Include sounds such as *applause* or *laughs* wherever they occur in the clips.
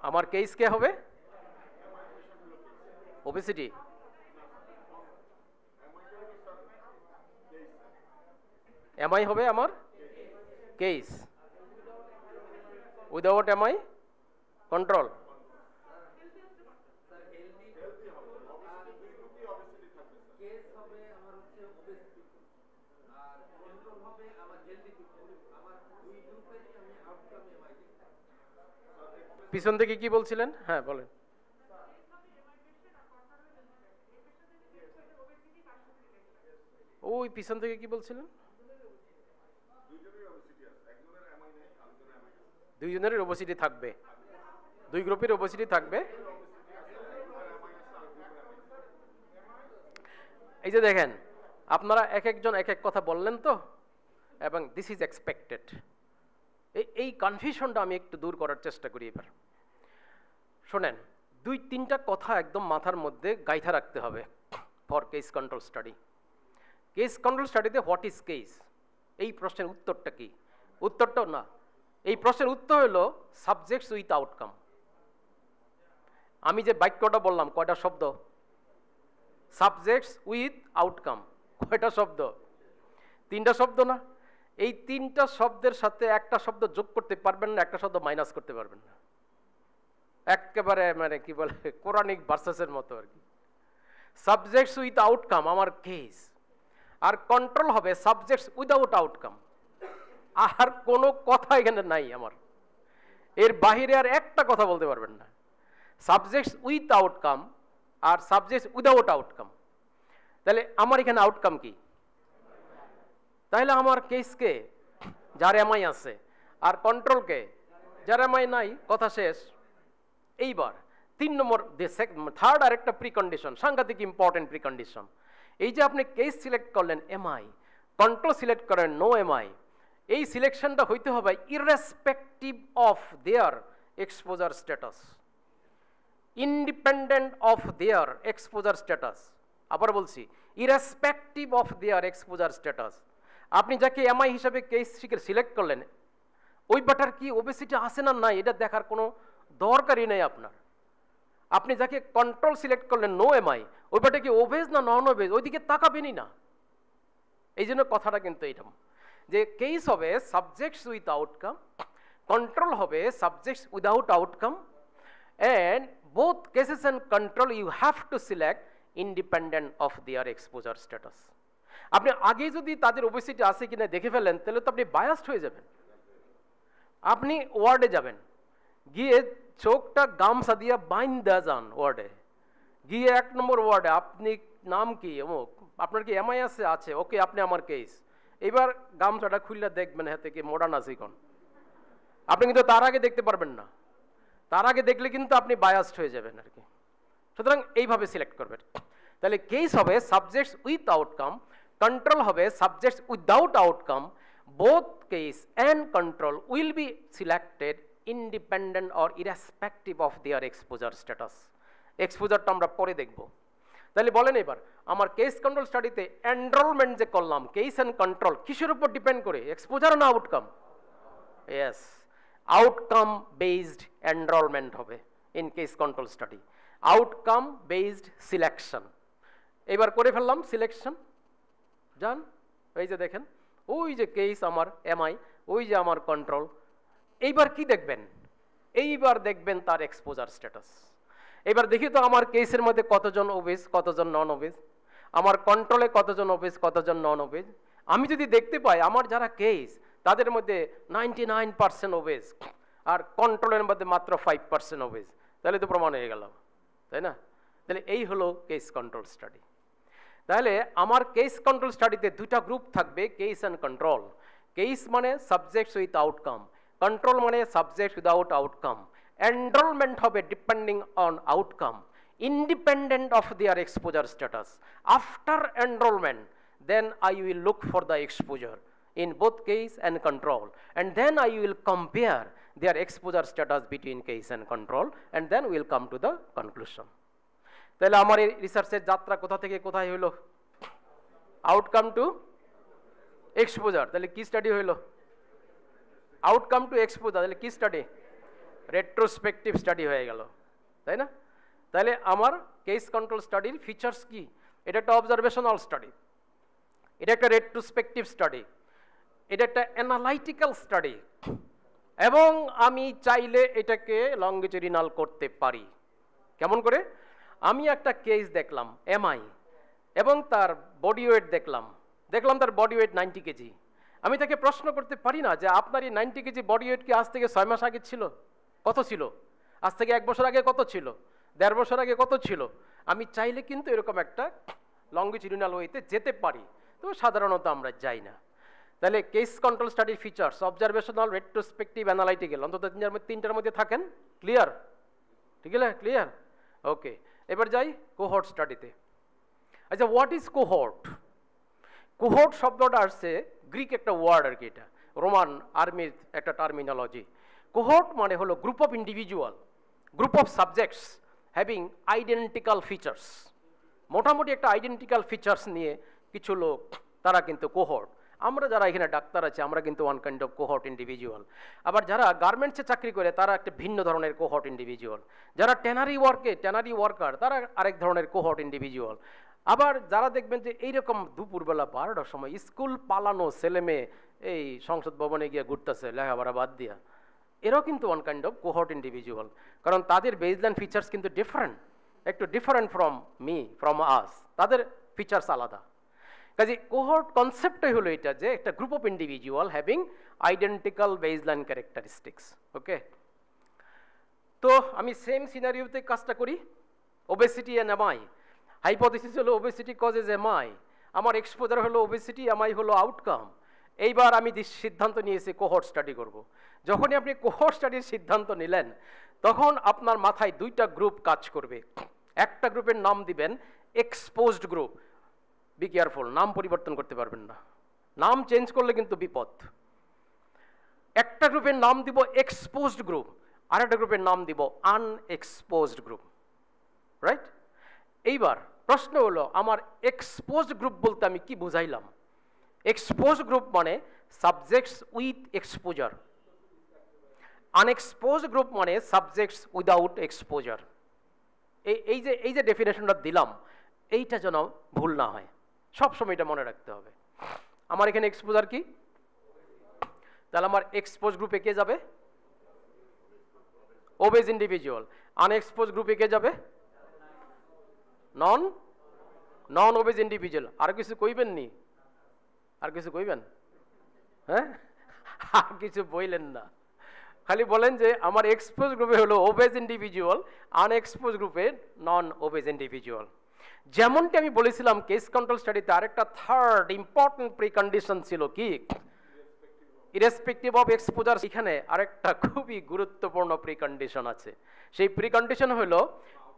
আমার কেস কে হবে? ওবেসিটি এমআই হবে আমার? Case without MI control case হবে আমার হচ্ছে ওবেসিটি আর কন্ট্রোল হবে আমার হেলদি পিপল আমার দুই গ্রুপেরই আমি আউটকাম এমআই দেখতে পিছন থেকে কি বলছিলেন? হ্যাঁ বলেন। ওই পিছন থেকে কি বলছিলেন? দুইজনেরই ওবেসিটি থাকবে। দুই গ্রুপের ওবেসিটি থাকবে। এই যে দেখেন, আপনারা এক একজন এক এক কথা বললেন তো? এবং দিস ইজ এক্সপেক্টেড এই কনফিউশনটা আমি একটু দূর করার চেষ্টা করি এবার। শোনেন, দুই তিনটা কথা একদম মাথার মধ্যে গাইথা রাখতে হবে for case control study case control স্টাডিতে what is case এই প্রশ্নের উত্তরটা কি? উত্তরটাও না, এই প্রশ্নের উত্তর হলো সাবজেক্টস উইথ আউটকাম আমি যে বাক্যটা বললাম, কয়টা শব্দ? সাবজেক্টস উইথ আউটকাম কয়টা শব্দ? তিনটা শব্দ না? এই তিনটা শব্দের সাথে একটা শব্দ যোগ করতে পারবেন না, একটা শব্দ মাইনাস করতে পারবেন না। একেবারে মানে কি বলে, কোরআনিক ভার্সেসের মতো আর কি। সাবজেক্টস উইথ আউটকাম আমার কেস আর কন্ট্রোল হবে সাবজেক্টস উইদাউট আউটকাম আর কোনো কথা এখানে নাই আমার। এর বাহিরে আর একটা কথা বলতে পারবেন না। সাবজেক্টস উইথ আউটকাম আর সাবজেক্টস উইদাউট আউটকাম তাহলে আমার এখানে আউটকাম কি? তাহলে আমার কেসকে যার এমআই আছে। আর কন্ট্রোলকে যার এমআই নাই? কথা শেষ। এইবার, তিন নম্বর থার্ড আর একটা প্রিকন্ডিশন সাংঘাতিক ইম্পর্টেন্ট প্রিকন্ডিশন এই যে আপনি কেস সিলেক্ট করলেন এমআই কন্ট্রোল সিলেক্ট করেন নো এমআই এই সিলেকশনটা হইতে হবে irrespective of their exposure status independent of their exposure status আবার বলছি irrespective of their exposure status আপনি যাকে এমআই হিসাবে কেস সিলেক্ট করলেন, ওই বাটার কি ওবেসিটি আসে না নাই? এটা দেখার কোনো দরকারই নেই আপনার। আপনি যাকে কন্ট্রোল সিলেক্ট করলেন নো এমআই ওই বাটা কি ওভেজ না নন ওভেজ ওইদিকে তাকাবেনই না। এই জন্য কথাটা কিন্তু এইরকম, যে কেস হবে সাবজেক্টস উইথ আউটকাম কন্ট্রোল হবে subjects without outcome and both cases and control you have to select independent of their exposure status আপনি আগে যদি তাদের ওবেসিটি আছে কিনা দেখে ফেলেন, তাহলে তো আপনি বায়াস্ট হয়ে যাবেন। আপনি ওয়ার্ডে যাবেন। গিয়ে চোখটা গামছা দিয়ে বাইন দেওয়া যান ওয়ার্ডে। গিয়ে এক নম্বর ওয়ার্ডে, আপনি নাম কি? অমুক। আপনার কি এমআই আছে? আছে। ওকে, আপনি আমার কেস। এবার গামছাটা খুললে দেখবেন হাতে কি মডার্ন আছে কোন। আপনি কিন্তু তার আগে দেখতে পারবেন না। তার আগে দেখলে কিন্তু আপনি বায়াস্ট হয়ে যাবেন আর কি। সুতরাং এইভাবে সিলেক্ট করবেন। তাহলে কেস হবে সাবজেক্টস উইথ আউটকাম কন্ট্রোল হবে subjects without outcome both case and control will be selected independent or irrespective of their exposure status এক্সপোজারটা আমরা পরে দেখব। তাহলে বলেন এবার, আমার কেস কন্ট্রোল স্টাডিতে এনরোলমেন্ট যে করলাম কেস অ্যান্ড কন্ট্রোল কিসের উপর ডিপেন্ড করে? এক্সপোজার না outcome yes outcome based enrollment হবে in case control study outcome based selection এবার করে ফেললাম সিলেকশন যান এই যে দেখেন, ওই যে কেস আমার এমআই ওই যে আমার কন্ট্রোল এইবার কি দেখবেন? এইবার দেখবেন তার এক্সপোজার স্ট্যাটাস এবার দেখি তো আমার কেসের মধ্যে কতজন ওবেজ কতজন নন ওবেজ আমার কন্ট্রোলে কতজন ওবেজ কতজন নন ওবেজ আমি যদি দেখতে পাই, আমার যারা কেস তাদের মধ্যে নাইনটি নাইন পার্সেন্ট ওবেজ আর কন্ট্রোলের মধ্যে মাত্র ফাইভ পার্সেন্ট ওবেজ তাহলে তো প্রমাণ হয়ে গেল, তাই না? তাহলে এই হলো কেস কন্ট্রোল স্টাডি তাহলে আমার কেস কন্ট্রোল স্টাডিতে দুটা গ্রুপ থাকবে কেস অ্যান্ড কন্ট্রোল কেস মানে সাবজেক্টস উইথ আউটকাম কন্ট্রোল মানে সাবজেক্ট উইদাউট আউটকাম এনরোলমেন্ট হবে depending on outcome independent of their exposure status. After enrollment, then I will look for the exposure in both case and control. And then I will compare their exposure status between case and control. And then we will come to the conclusion. তাহলে আমার এই রিসার্চের যাত্রা কোথা থেকে কোথায় হইল outcome two exposure তাহলে কি স্টাডি হইল আউটকাম টু এক্সপোজার তাহলে কি স্টাডি রেট্রোস্পেকটিভ স্টাডি হয়ে গেল, তাই না? তাহলে আমার কেস কন্ট্রোল স্টাডির ফিচার্স কি? এটা একটা অবজারভেশনাল স্টাডি এটা একটা রেট্রোস্পেকটিভ স্টাডি এটা একটা অ্যানালাইটিক্যাল স্টাডি এবং আমি চাইলে এটাকে লঙ্গিচুরিনাল করতে পারি। কেমন করে? আমি একটা কেস দেখলাম এমআই এবং তার বডি ওয়েট দেখলাম দেখলাম তার বডি ওয়েট নাইনটি কেজি আমি তাকে প্রশ্ন করতে পারি না যে আপনার এই নাইনটি কেজি বডি ওয়েট কি আজ থেকে ছয় মাস আগে ছিল? কত ছিল? আজ থেকে এক বছর আগে কত ছিল? দেড় বছর আগে কত ছিল? আমি চাইলে কিন্তু এরকম একটা লঙ্গিচুরিনাল ওয়েতে যেতে পারি তো সাধারণত আমরা যাই না। তাহলে কেস কন্ট্রোল স্টাডির ফিচার্স অবজারভেশনাল রেট্রোস্পেক্টিভ অ্যানালাইটিক্যাল অন্তত তিনটার মধ্যে তিনটার মধ্যে থাকেন? ক্লিয়ার ঠিক আছে? ক্লিয়ার ওকে এবার যাই কোহর্ট স্টাডিতে আচ্ছা হোয়াট ইজ কোহর্ট কোহর্ট শব্দটা আসছে গ্রিক একটা ওয়ার্ড আর কি এটা, রোমান আর্মির একটা টার্মিনোলজি কোহর্ট মানে হলো group of individual group of subjects having identical features মোটামুটি একটা আইডেন্টিক্যাল ফিচার্স নিয়ে কিছু লোক, তারা কিন্তু কোহর্ট আমরা যারা এখানে ডাক্তার আছে, আমরা কিন্তু one kind of cohort individual আবার যারা গার্মেন্টসে চাকরি করে, তারা একটা ভিন্ন ধরনের কোহর্ট ইন্ডিভিজুয়াল যারা ট্যানারি ওয়ার্কে ট্যানারি ওয়ার্কার তারা আরেক ধরনের কোহর্ট ইন্ডিভিজুয়াল আবার যারা দেখবেন যে এইরকম দুপুরবেলা বারোটার সময় স্কুল পালানো ছেলে মেয়ে এই সংসদ ভবনে গিয়ে ঘুরতেছে, লেখাপড়া বাদ দিয়া, এরাও কিন্তু one kind of cohort individual কারণ তাদের বেজলাইন ফিচার্স কিন্তু ডিফারেন্ট একটু different from me from us তাদের ফিচার্স আলাদা। কাজে কোহর্ট কনসেপ্টটাই হলো এটা যে একটা group of individual having identical baseline characteristics okay তো আমি সেম সিনারিওতে কাজটা করি ওবেসিটি অ্যান্ড এমআই হাইপোথিসিস হলো ওবেসিটি কজেস এমআই আমার এক্সপোজার হলো ওবেসিটি এমআই হলো আউটকাম এইবার আমি সিদ্ধান্ত নিয়েছি কোহর্ট স্টাডি করব। যখনই আপনি কোহর্ট স্টাডির সিদ্ধান্ত নিলেন, তখন আপনার মাথায় দুইটা গ্রুপ কাজ করবে। একটা গ্রুপের নাম দিবেন এক্সপোজড গ্রুপ বি কেয়ারফুল নাম পরিবর্তন করতে পারবেন না। নাম চেঞ্জ করলে কিন্তু বিপদ। একটা গ্রুপের নাম দিব এক্সপোজড গ্রুপ আর একটা গ্রুপের নাম দিব আনএক্সপোজড গ্রুপ রাইট এইবার প্রশ্ন হলো, আমার এক্সপোজ গ্রুপ বলতে আমি কি বুঝাইলাম? এক্সপোজ গ্রুপ মানে subjects with exposure unexposed group মানে সাবজেক্টস উইদাউট এক্সপোজার এই এই যে এই যে ডেফিনেশনটা দিলাম, এইটা যেন ভুল না হয়। সবসময় এটা মনে রাখতে হবে। আমার এখানে এক্সপোজার কি? তাহলে আমার এক্সপোজ গ্রুপে কে যাবে? ওবেজ ইন্ডিভিজুয়াল আনএক্সপোজ গ্রুপে কে যাবে? নন নন ওবেজ ইন্ডিভিজুয়াল আর কিছু কইবেন নি? আর কিছু কইবেন? হ্যাঁ? *laughs* আর কিছু বইলেন না। খালি বলেন যে আমার এক্সপোজ গ্রুপে হলো ওবেজ ইন্ডিভিজুয়াল আনএক্সপোজ গ্রুপে নন ওবেজ ইন্ডিভিজুয়াল যেমনটি আমি বলেছিলাম কেস কন্ট্রোল স্টাডিতে আরেকটা থার্ড ইম্পর্টেন্ট প্রিকন্ডিশন ছিল কি? ইরেসপেক্টিভ অফ এক্সপোজার এখানে আরেকটা খুবই গুরুত্বপূর্ণ প্রিকন্ডিশন আছে। সেই প্রিকন্ডিশন হলো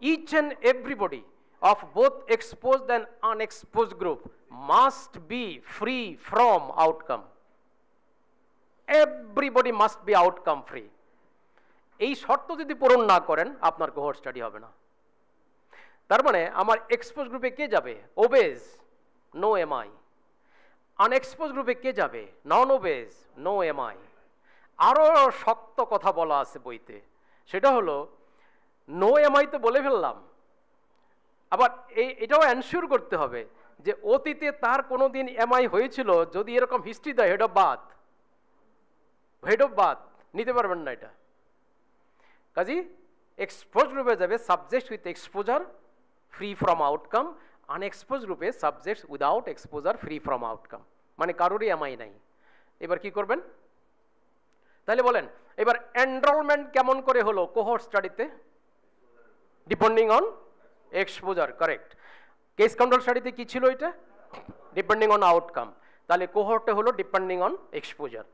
each and everybody of both exposed and unexposed group must be free from outcome. Everybody must be outcome free. এই শর্ত যদি পূরণ না করেন, আপনার কোহর্ট স্টাডি হবে না। তার মানে আমার এক্সপোজ গ্রুপে কে যাবে? ওবেজ নো এমআই আনএক্সপোজ গ্রুপে কে যাবে? নন ওবেজ নো এমআই আরও শক্ত কথা বলা আছে বইতে। সেটা হলো নো এমআই তো বলে ফেললাম। আবার এই, এটাও অ্যানশিওর করতে হবে যে অতীতে তার কোনো দিন এমআই হয়েছিল যদি এরকম হিস্ট্রি দেয় হেড অফ বাদ হেড অফ বাদ নিতে পারবেন না এটা। কাজী এক্সপোজ রূপে যাবে subject with exposure free from outcome unexposed রূপে subject without exposure free from outcome মানে কারোরই এমআই নাই। এবার কি করবেন? তাহলে বলেন, এবার এনরোলমেন্ট কেমন করে হলো? Cohort স্টাডিতে depending on exposure correct case control স্টাডিতে কি ছিল এটা? ডিপেন্ডিং অন আউটকাম তাহলে কোহর্টে হলো ডিপেন্ডিং অন এক্সপোজার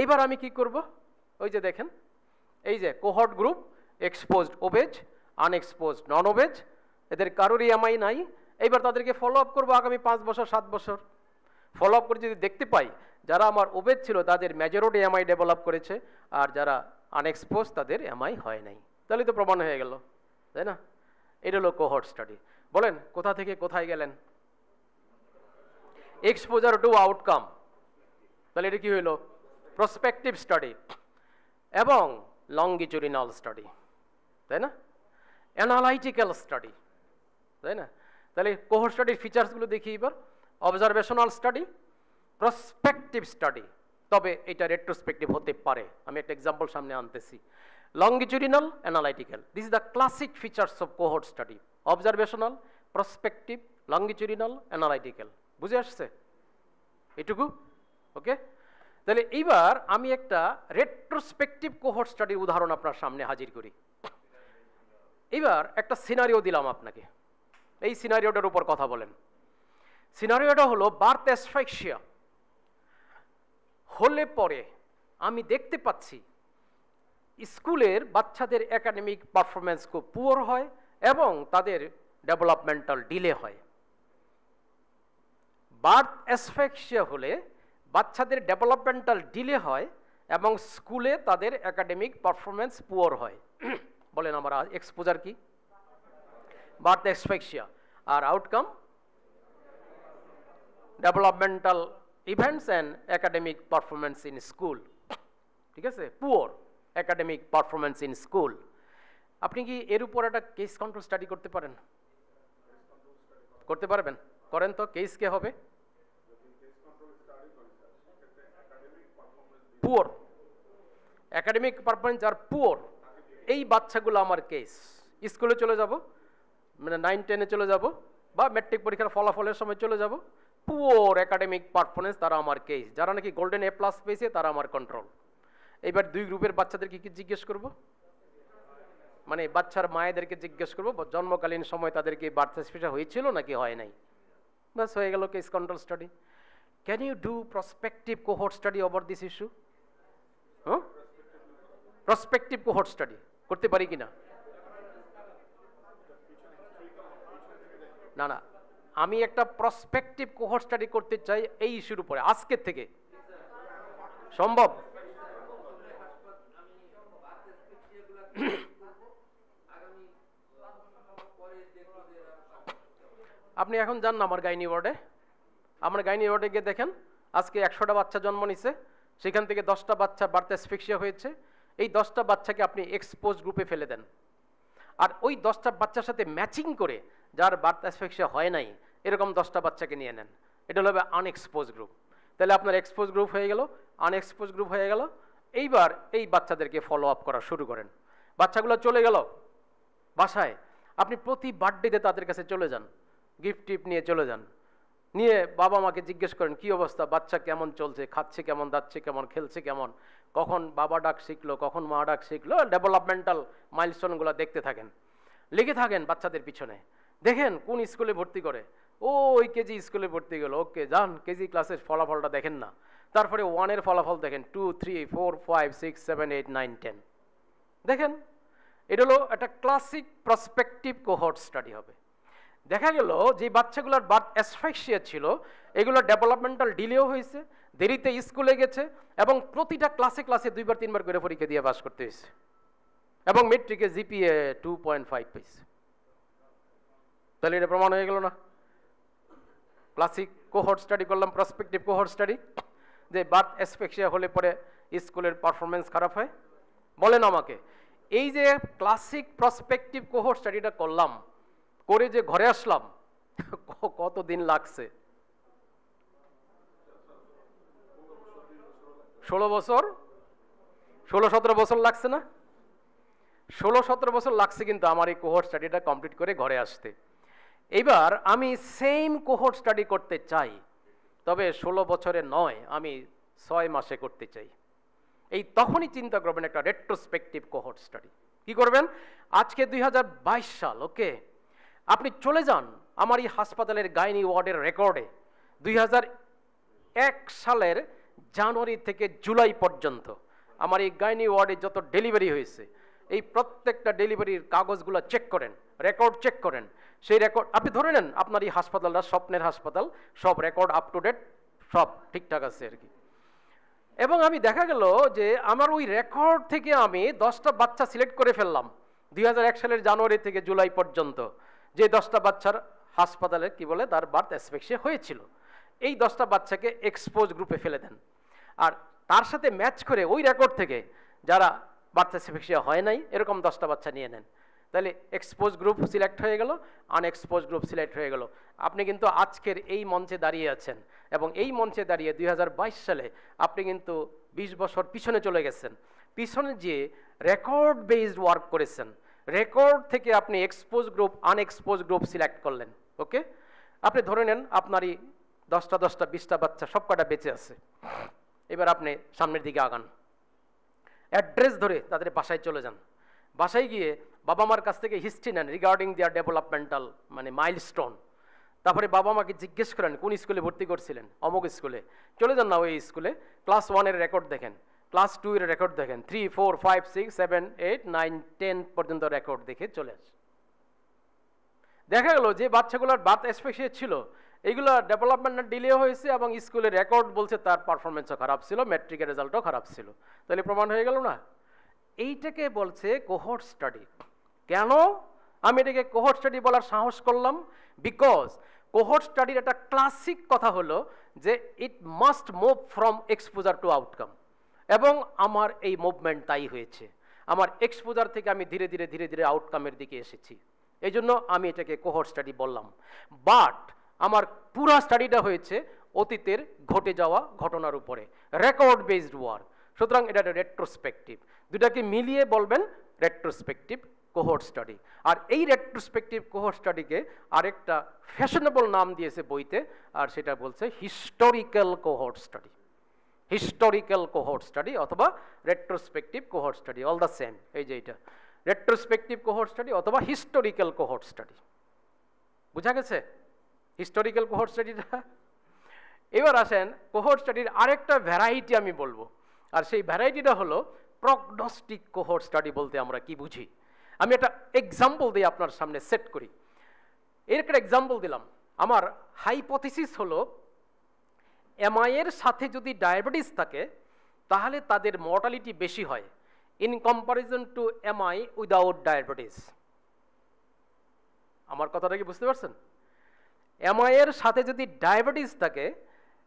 এইবার আমি কি করব? ওই যে দেখেন, এই যে cohort group exposed obese unexposed non obese এদের কারোরই এমআই নাই। এইবার তাদেরকে ফলো আপ করব আগামী পাঁচ বছর, সাত বছর। ফলো আপ করে যদি দেখতে পাই, যারা আমার ওবেজ ছিল, তাদের মেজরিটি এমআই ডেভেলপ করেছে, আর যারা আনএক্সপোজ তাদের এমআই হয় নাই। তাহলে তো প্রমাণ হয়ে গেল, তাই না? এটা হলো কোহর্ট স্টাডি বলেন, কোথা থেকে কোথায় গেলেন? এক্সপোজার টু আউটকাম তাহলে এটা কি হইল? প্রসপেক্টিভ স্টাডি এবং লঙ্গিচুরিনাল স্টাডি তাই না? অ্যানালাইটিক্যাল স্টাডি তাই না? তাহলে কোহর স্টাডির ফিচার্সগুলো দেখি এবার। অবজারভেশনাল স্টাডি প্রসপেক্টিভ স্টাডি তবে এটা রেট্রোস্পেক্টিভ হতে পারে। আমি একটা এক্সাম্পল সামনে আনতেছি। Longitudinal analytical this is the classic features of cohort study observational prospective longitudinal analytical বুঝে আসছে? এটুকু? ওকে তাহলে এইবার আমি একটা রেট্রোস্পেক্টিভ কোহোর্ট স্টাডির উদাহরণ আপনার সামনে হাজির করি। এবার একটা সিনারিও দিলাম আপনাকে। এই সিনারিওটার উপর কথা বলেন। সিনারিওটা হলো বার্থ অ্যাসফাইক্সিয়া হলে পরে আমি দেখতে পাচ্ছি স্কুলের বাচ্চাদের একাডেমিক পারফরমেন্স খুব পুয়ার হয় এবং তাদের ডেভেলপমেন্টাল ডিলে হয়। বার্থ অ্যাসফেক্সিয়া হলে বাচ্চাদের ডেভেলপমেন্টাল ডিলে হয় এবং স্কুলে তাদের একাডেমিক পারফরমেন্স পুয়ার হয়। *clears throat* বলেন আমার এক্সপোজার কি? Birth asphyxia R outcome developmental events and academic performance in school ঠিক আছে? Poor academic performance in school আপনি কি এর উপর একটা কেস কন্ট্রোল স্টাডি করতে পারেন? করতে পারবেন? করেন তো কেস কে হবে? পুয়ার একাডেমিক পারফরমেন্স আর পুয়ার এই বাচ্চাগুলো আমার কেস স্কুলে চলে যাব মানে নাইন টেনে চলে যাব, বা ম্যাট্রিক পরীক্ষার ফলাফলের সময় চলে যাব। পুয়ার একাডেমিক পারফরমেন্স তারা আমার কেস যারা নাকি গোল্ডেন এ প্লাস পেয়েছে, তারা আমার কন্ট্রোল এবার দুই গ্রুপের বাচ্চাদেরকে কি জিজ্ঞেস করব? মানে বাচ্চার মায়েদেরকে জিজ্ঞেস করব জন্মকালীন সময় তাদেরকে বার্থ স্পেশাল হয়েছিল নাকি হয় নাই? বাস হয়ে গেল case control study can you do prospective cohort study over this issue হ্যাঁ প্রসপেক্টিভ কোহোর্ট স্টাডি করতে পারি কি না না না আমি একটা প্রসপেক্টিভ কোহোর্ট স্টাডি করতে চাই এই ইস্যুর উপরে, আজকের থেকে। সম্ভব? আপনি এখন যান না আমার গাইনি ওয়ার্ডে। আমার গাইনি ওয়ার্ডে গিয়ে দেখেন, আজকে একশোটা বাচ্চা জন্ম নিছে। সেখান থেকে দশটা বাচ্চা বার্থ অ্যাসফিক্সিয়া হয়েছে। এই দশটা বাচ্চাকে আপনি এক্সপোজ গ্রুপে ফেলে দেন। আর ওই দশটা বাচ্চার সাথে ম্যাচিং করে যার বার্থ অ্যাসফিক্সিয়া হয় নাই, এরকম দশটা বাচ্চাকে নিয়ে নেন। এটা হলো আনএক্সপোজ গ্রুপ তাহলে আপনার এক্সপোজ গ্রুপ হয়ে গেল আনএক্সপোজ গ্রুপ হয়ে গেল। এইবার এই বাচ্চাদেরকে ফলো আপ করা শুরু করেন। বাচ্চাগুলো চলে গেল। বাসায়। আপনি প্রতি বার্থডেতে তাদের কাছে চলে যান। গিফট টিপ নিয়ে চলে যান। নিয়ে বাবা মাকে জিজ্ঞেস করেন, কি অবস্থা? বাচ্চা কেমন চলছে? খাচ্ছে কেমন, দাচ্ছে কেমন, খেলছে কেমন? কখন বাবা ডাক শিখলো, কখন মা ডাক শিখলো ডেভেলপমেন্টাল মাইলস্টোনগুলো দেখতে থাকেন। লেগে থাকেন বাচ্চাদের পিছনে। দেখেন কোন স্কুলে ভর্তি করে। ও, ওই কেজি স্কুলে ভর্তি গেল। ওকে, যান, কেজি ক্লাসের ফলাফলটা দেখেন না। তারপরে ওয়ানের ফলাফল দেখেন। Two three four five six seven eight nine ten দেখেন? এটা হলো একটা ক্লাসিক প্রসপেক্টিভ কোহর্ট স্টাডি হবে। দেখা গেল যে বাচ্চাগুলোর বার্থ অ্যাসফেক্সিয়া ছিল, এগুলো ডেভেলপমেন্টাল ডিলেও হয়েছে, দেরিতে স্কুলে গেছে এবং প্রতিটা ক্লাসে ক্লাসে দুইবার, তিনবার করে পরীক্ষা দিয়ে পাস করতে হয়েছে এবং মেট্রিকে জিপিএ টু পয়েন্ট ফাইভ পেয়েছে। তাহলে এটা প্রমাণ হয়ে গেল না? ক্লাসিক কোহর্ট স্টাডি করলাম প্রসপেক্টিভ কোহর্ট স্টাডি যে বার্থ অ্যাসফেক্সিয়া হলে পরে স্কুলের পারফরমেন্স খারাপ হয়। বলেন আমাকে, এই যে ক্লাসিক প্রসপেক্টিভ কোহর্ট স্টাডিটা করলাম করে যে ঘরে আসলাম কত দিন লাগছে? ষোলো বছর? ষোলো সতেরো বছর লাগছে না? ষোলো সতেরো বছর লাগছে কিন্তু আমার এই কোহর স্টাডিটা কমপ্লিট করে ঘরে আসতে। এবার আমি সেম কোহর স্টাডি করতে চাই, তবে ষোলো বছরে নয়, আমি ছয় মাসে করতে চাই। এই তখনই চিন্তা করবেন একটা রেট্রোস্পেক্টিভ কোহর স্টাডি কি করবেন? আজকে দুই হাজার বাইশ সাল ওকে আপনি চলে যান আমার এই হাসপাতালের গাইনি ওয়ার্ডের রেকর্ডে। দুই এক সালের জানুয়ারি থেকে জুলাই পর্যন্ত আমার এই গাইনি ওয়ার্ডে যত ডেলিভারি হয়েছে, এই প্রত্যেকটা ডেলিভারির কাগজগুলো চেক করেন, রেকর্ড চেক করেন। সেই রেকর্ড আপনি ধরে নেন আপনার এই হাসপাতালটা স্বপ্নের হাসপাতাল, সব রেকর্ড আপ টু ডেট সব ঠিকঠাক আছে আর কি। এবং আমি দেখা গেল যে আমার ওই রেকর্ড থেকে আমি দশটা বাচ্চা সিলেক্ট করে ফেললাম, দুই হাজার এক সালের জানুয়ারি থেকে জুলাই পর্যন্ত। যে দশটা বাচ্চার হাসপাতালে কি বলে, তার বার্থ অ্যাসপেক্সিয়া হয়েছিল। এই দশটা বাচ্চাকে এক্সপোজ গ্রুপে ফেলে দেন। আর তার সাথে ম্যাচ করে ওই রেকর্ড থেকে যারা বাচ্চা সেফেক্সিয়া হয় নাই, এরকম দশটা বাচ্চা নিয়ে নেন। তাহলে এক্সপোজ গ্রুপ সিলেক্ট হয়ে গেল আনএক্সপোজ গ্রুপ সিলেক্ট হয়ে গেল। আপনি কিন্তু আজকের এই মঞ্চে দাঁড়িয়ে আছেন এবং এই মঞ্চে দাঁড়িয়ে দুই হাজার বাইশ সালে আপনি কিন্তু বিশ বছর পিছনে চলে গেছেন। পিছনে যে রেকর্ড বেসড ওয়ার্ক করেছেন। রেকর্ড থেকে আপনি exposed group unexposed group select করলেন ওকে আপনি ধরে নেন আপনারই দশটা দশটা, বিশটা বাচ্চা সব কটা বেঁচে আছে। এবার আপনি সামনের দিকে আগান। অ্যাড্রেস ধরে তাদের বাসায় চলে যান। বাসায় গিয়ে বাবা মার কাছ থেকে হিস্ট্রি নেন রিগার্ডিং দেয়ার ডেভেলপমেন্টাল মানে মাইলস্টোন তারপরে বাবা মাকে জিজ্ঞেস করেন, কোন স্কুলে ভর্তি করছিলেন? অমুক স্কুলে চলে যান না ওই স্কুলে ক্লাস ওয়ানের রেকর্ড দেখেন। ক্লাস টু এর রেকর্ড দেখেন। Three four five six seven eight nine ten পর্যন্ত রেকর্ড দেখে চলে আসে দেখা গেল যে বাচ্চাগুলোর বার্থ স্পেশিয়ে ছিল এইগুলো ডেভেলপমেন্ট ডিলে হয়েছে এবং স্কুলের রেকর্ড বলছে তার পারফরমেন্সও খারাপ ছিল ম্যাট্রিকের রেজাল্টও খারাপ ছিল। তাহলে প্রমাণ হয়ে গেল না? এইটাকে বলছে কোহর্ট স্টাডি কেন? আমি এটাকে কোহর্ট স্টাডি বলার সাহস করলাম বিকজ কোহর্ট স্টাডির একটা ক্লাসিক কথা হলো যে it must move from exposure to outcome এবং আমার এই মুভমেন্ট তাই হয়েছে। আমার এক্সপোজার থেকে আমি ধীরে ধীরে ধীরে ধীরে আউটকামের দিকে এসেছি। এই জন্য আমি এটাকে কোহর স্টাডি বললাম। বাট আমার পুরা স্টাডিটা হয়েছে অতীতের ঘটে যাওয়া ঘটনার উপরে। রেকর্ড বেসড ওয়ার্ক সুতরাং এটা একটা রেট্রোস্পেকটিভ দুটাকে মিলিয়ে বলবেন রেট্রোস্পেকটিভ কোহর স্টাডি আর এই রেট্রোস্পেকটিভ কোহর স্টাডিকে আরেকটা ফ্যাশনেবল নাম দিয়েছে বইতে, আর সেটা বলছে historical cohort study historical cohort study অথবা retrospective cohort study all the same এই যে এটা। রেট্রোস্পেকটিভ কোহর্ট স্টাডি অথবা হিস্টোরিক্যাল কোহর্ট স্টাডি বুঝা গেছে? হিস্টোরিক্যাল কোহর্ট স্টাডিটা এবার আসেন কোহর্ট স্টাডির আরেকটা ভ্যারাইটি আমি বলব। আর সেই ভ্যারাইটিটা হলো প্রগনস্টিক কোহর্ট স্টাডি বলতে আমরা কি বুঝি? আমি একটা এক্সাম্পল দিয়ে আপনার সামনে সেট করি। এর একটা এক্সাম্পল দিলাম। আমার হাইপোথিসিস হলো এমআই এর সাথে যদি ডায়াবেটিস থাকে, তাহলে তাদের মর্টালিটি বেশি হয়। In comparison to MI without diabetes আমার কথাটা কি বুঝতে পারছেন? এমআই এর সাথে যদি ডায়াবেটিস থাকে,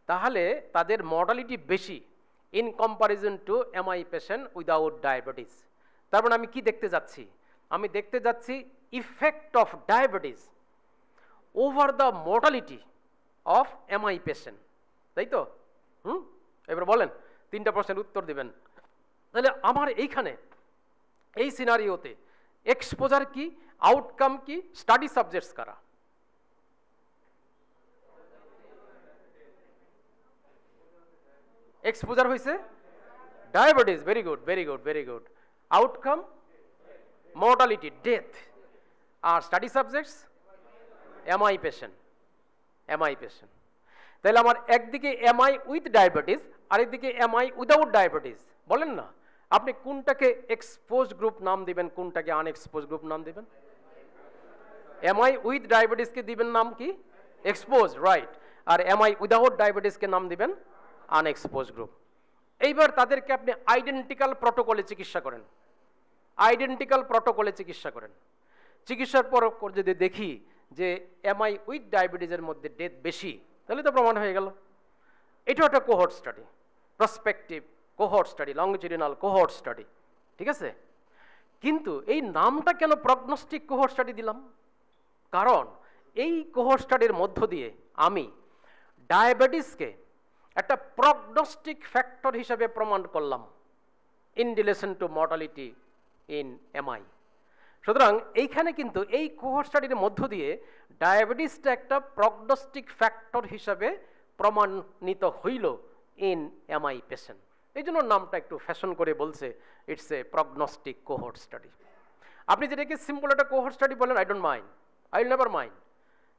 তাহলে তাদের মর্টালিটি বেশি। In comparison to MI patient without diabetes তার মানে আমি কি দেখতে যাচ্ছি? আমি দেখতে যাচ্ছি effect of diabetes over the mortality of MI patient তাই তো? হুম? এবার বলেন, তিনটা প্রশ্নের উত্তর দিবেন। তাহলে আমার এইখানে, এই সিনারিওতে এক্সপোজার কি আউটকাম কি স্টাডি সাবজেক্টস কারা? এক্সপোজার হয়েছে diabetes very good very good very good outcome mortality death আর study subjects MI patient MI patient তাহলে আমার একদিকে এমআই উইথ ডায়াবেটিস আরেকদিকে এমআই উইদাউট ডায়াবেটিস বলেন না? আপনি কোনটাকে এক্সপোজ গ্রুপ নাম দিবেন, কোনটাকে আনএক্সপোজ গ্রুপ নাম দিবেন? এমআই উইথ ডায়াবেটিসকে দিবেন নাম কি? এক্সপোজ রাইট আর এমআই উইদাউট ডায়াবেটিসকে নাম দিবেন? আনএক্সপোজ গ্রুপ এইবার তাদেরকে আপনি আইডেন্টিক্যাল প্রটোকলে চিকিৎসা করেন। আইডেন্টিক্যাল প্রটোকলে চিকিৎসা করেন। চিকিৎসার পর যদি দেখি যে এমআই উইথ ডায়াবেটিসের মধ্যে ডেথ বেশি তাহলে তো প্রমাণ হয়ে গেল। এটাও একটা cohort study prospective cohort study longitudinal cohort study ঠিক আছে? কিন্তু এই নামটা কেন প্রগনস্টিক কোহর্ট স্টাডি দিলাম? কারণ এই কোহর্ট স্টাডির মধ্য দিয়ে আমি ডায়াবেটিসকে একটা প্রগনস্টিক ফ্যাক্টর হিসাবে প্রমাণ করলাম। In relation to mortality in MI সুতরাং এইখানে কিন্তু এই কোহর স্টাডির মধ্য দিয়ে ডায়াবেটিসটা একটা প্রগনস্টিক ফ্যাক্টর হিসাবে প্রমাণিত হইল ইন এমআই পেশেন্ট এই জন্য নামটা একটু ফ্যাশন করে বলছে it's a prognostic cohort study আপনি যেটাকে সিম্পল একটা কোহর স্টাডি বলেন I don't mind I will never mind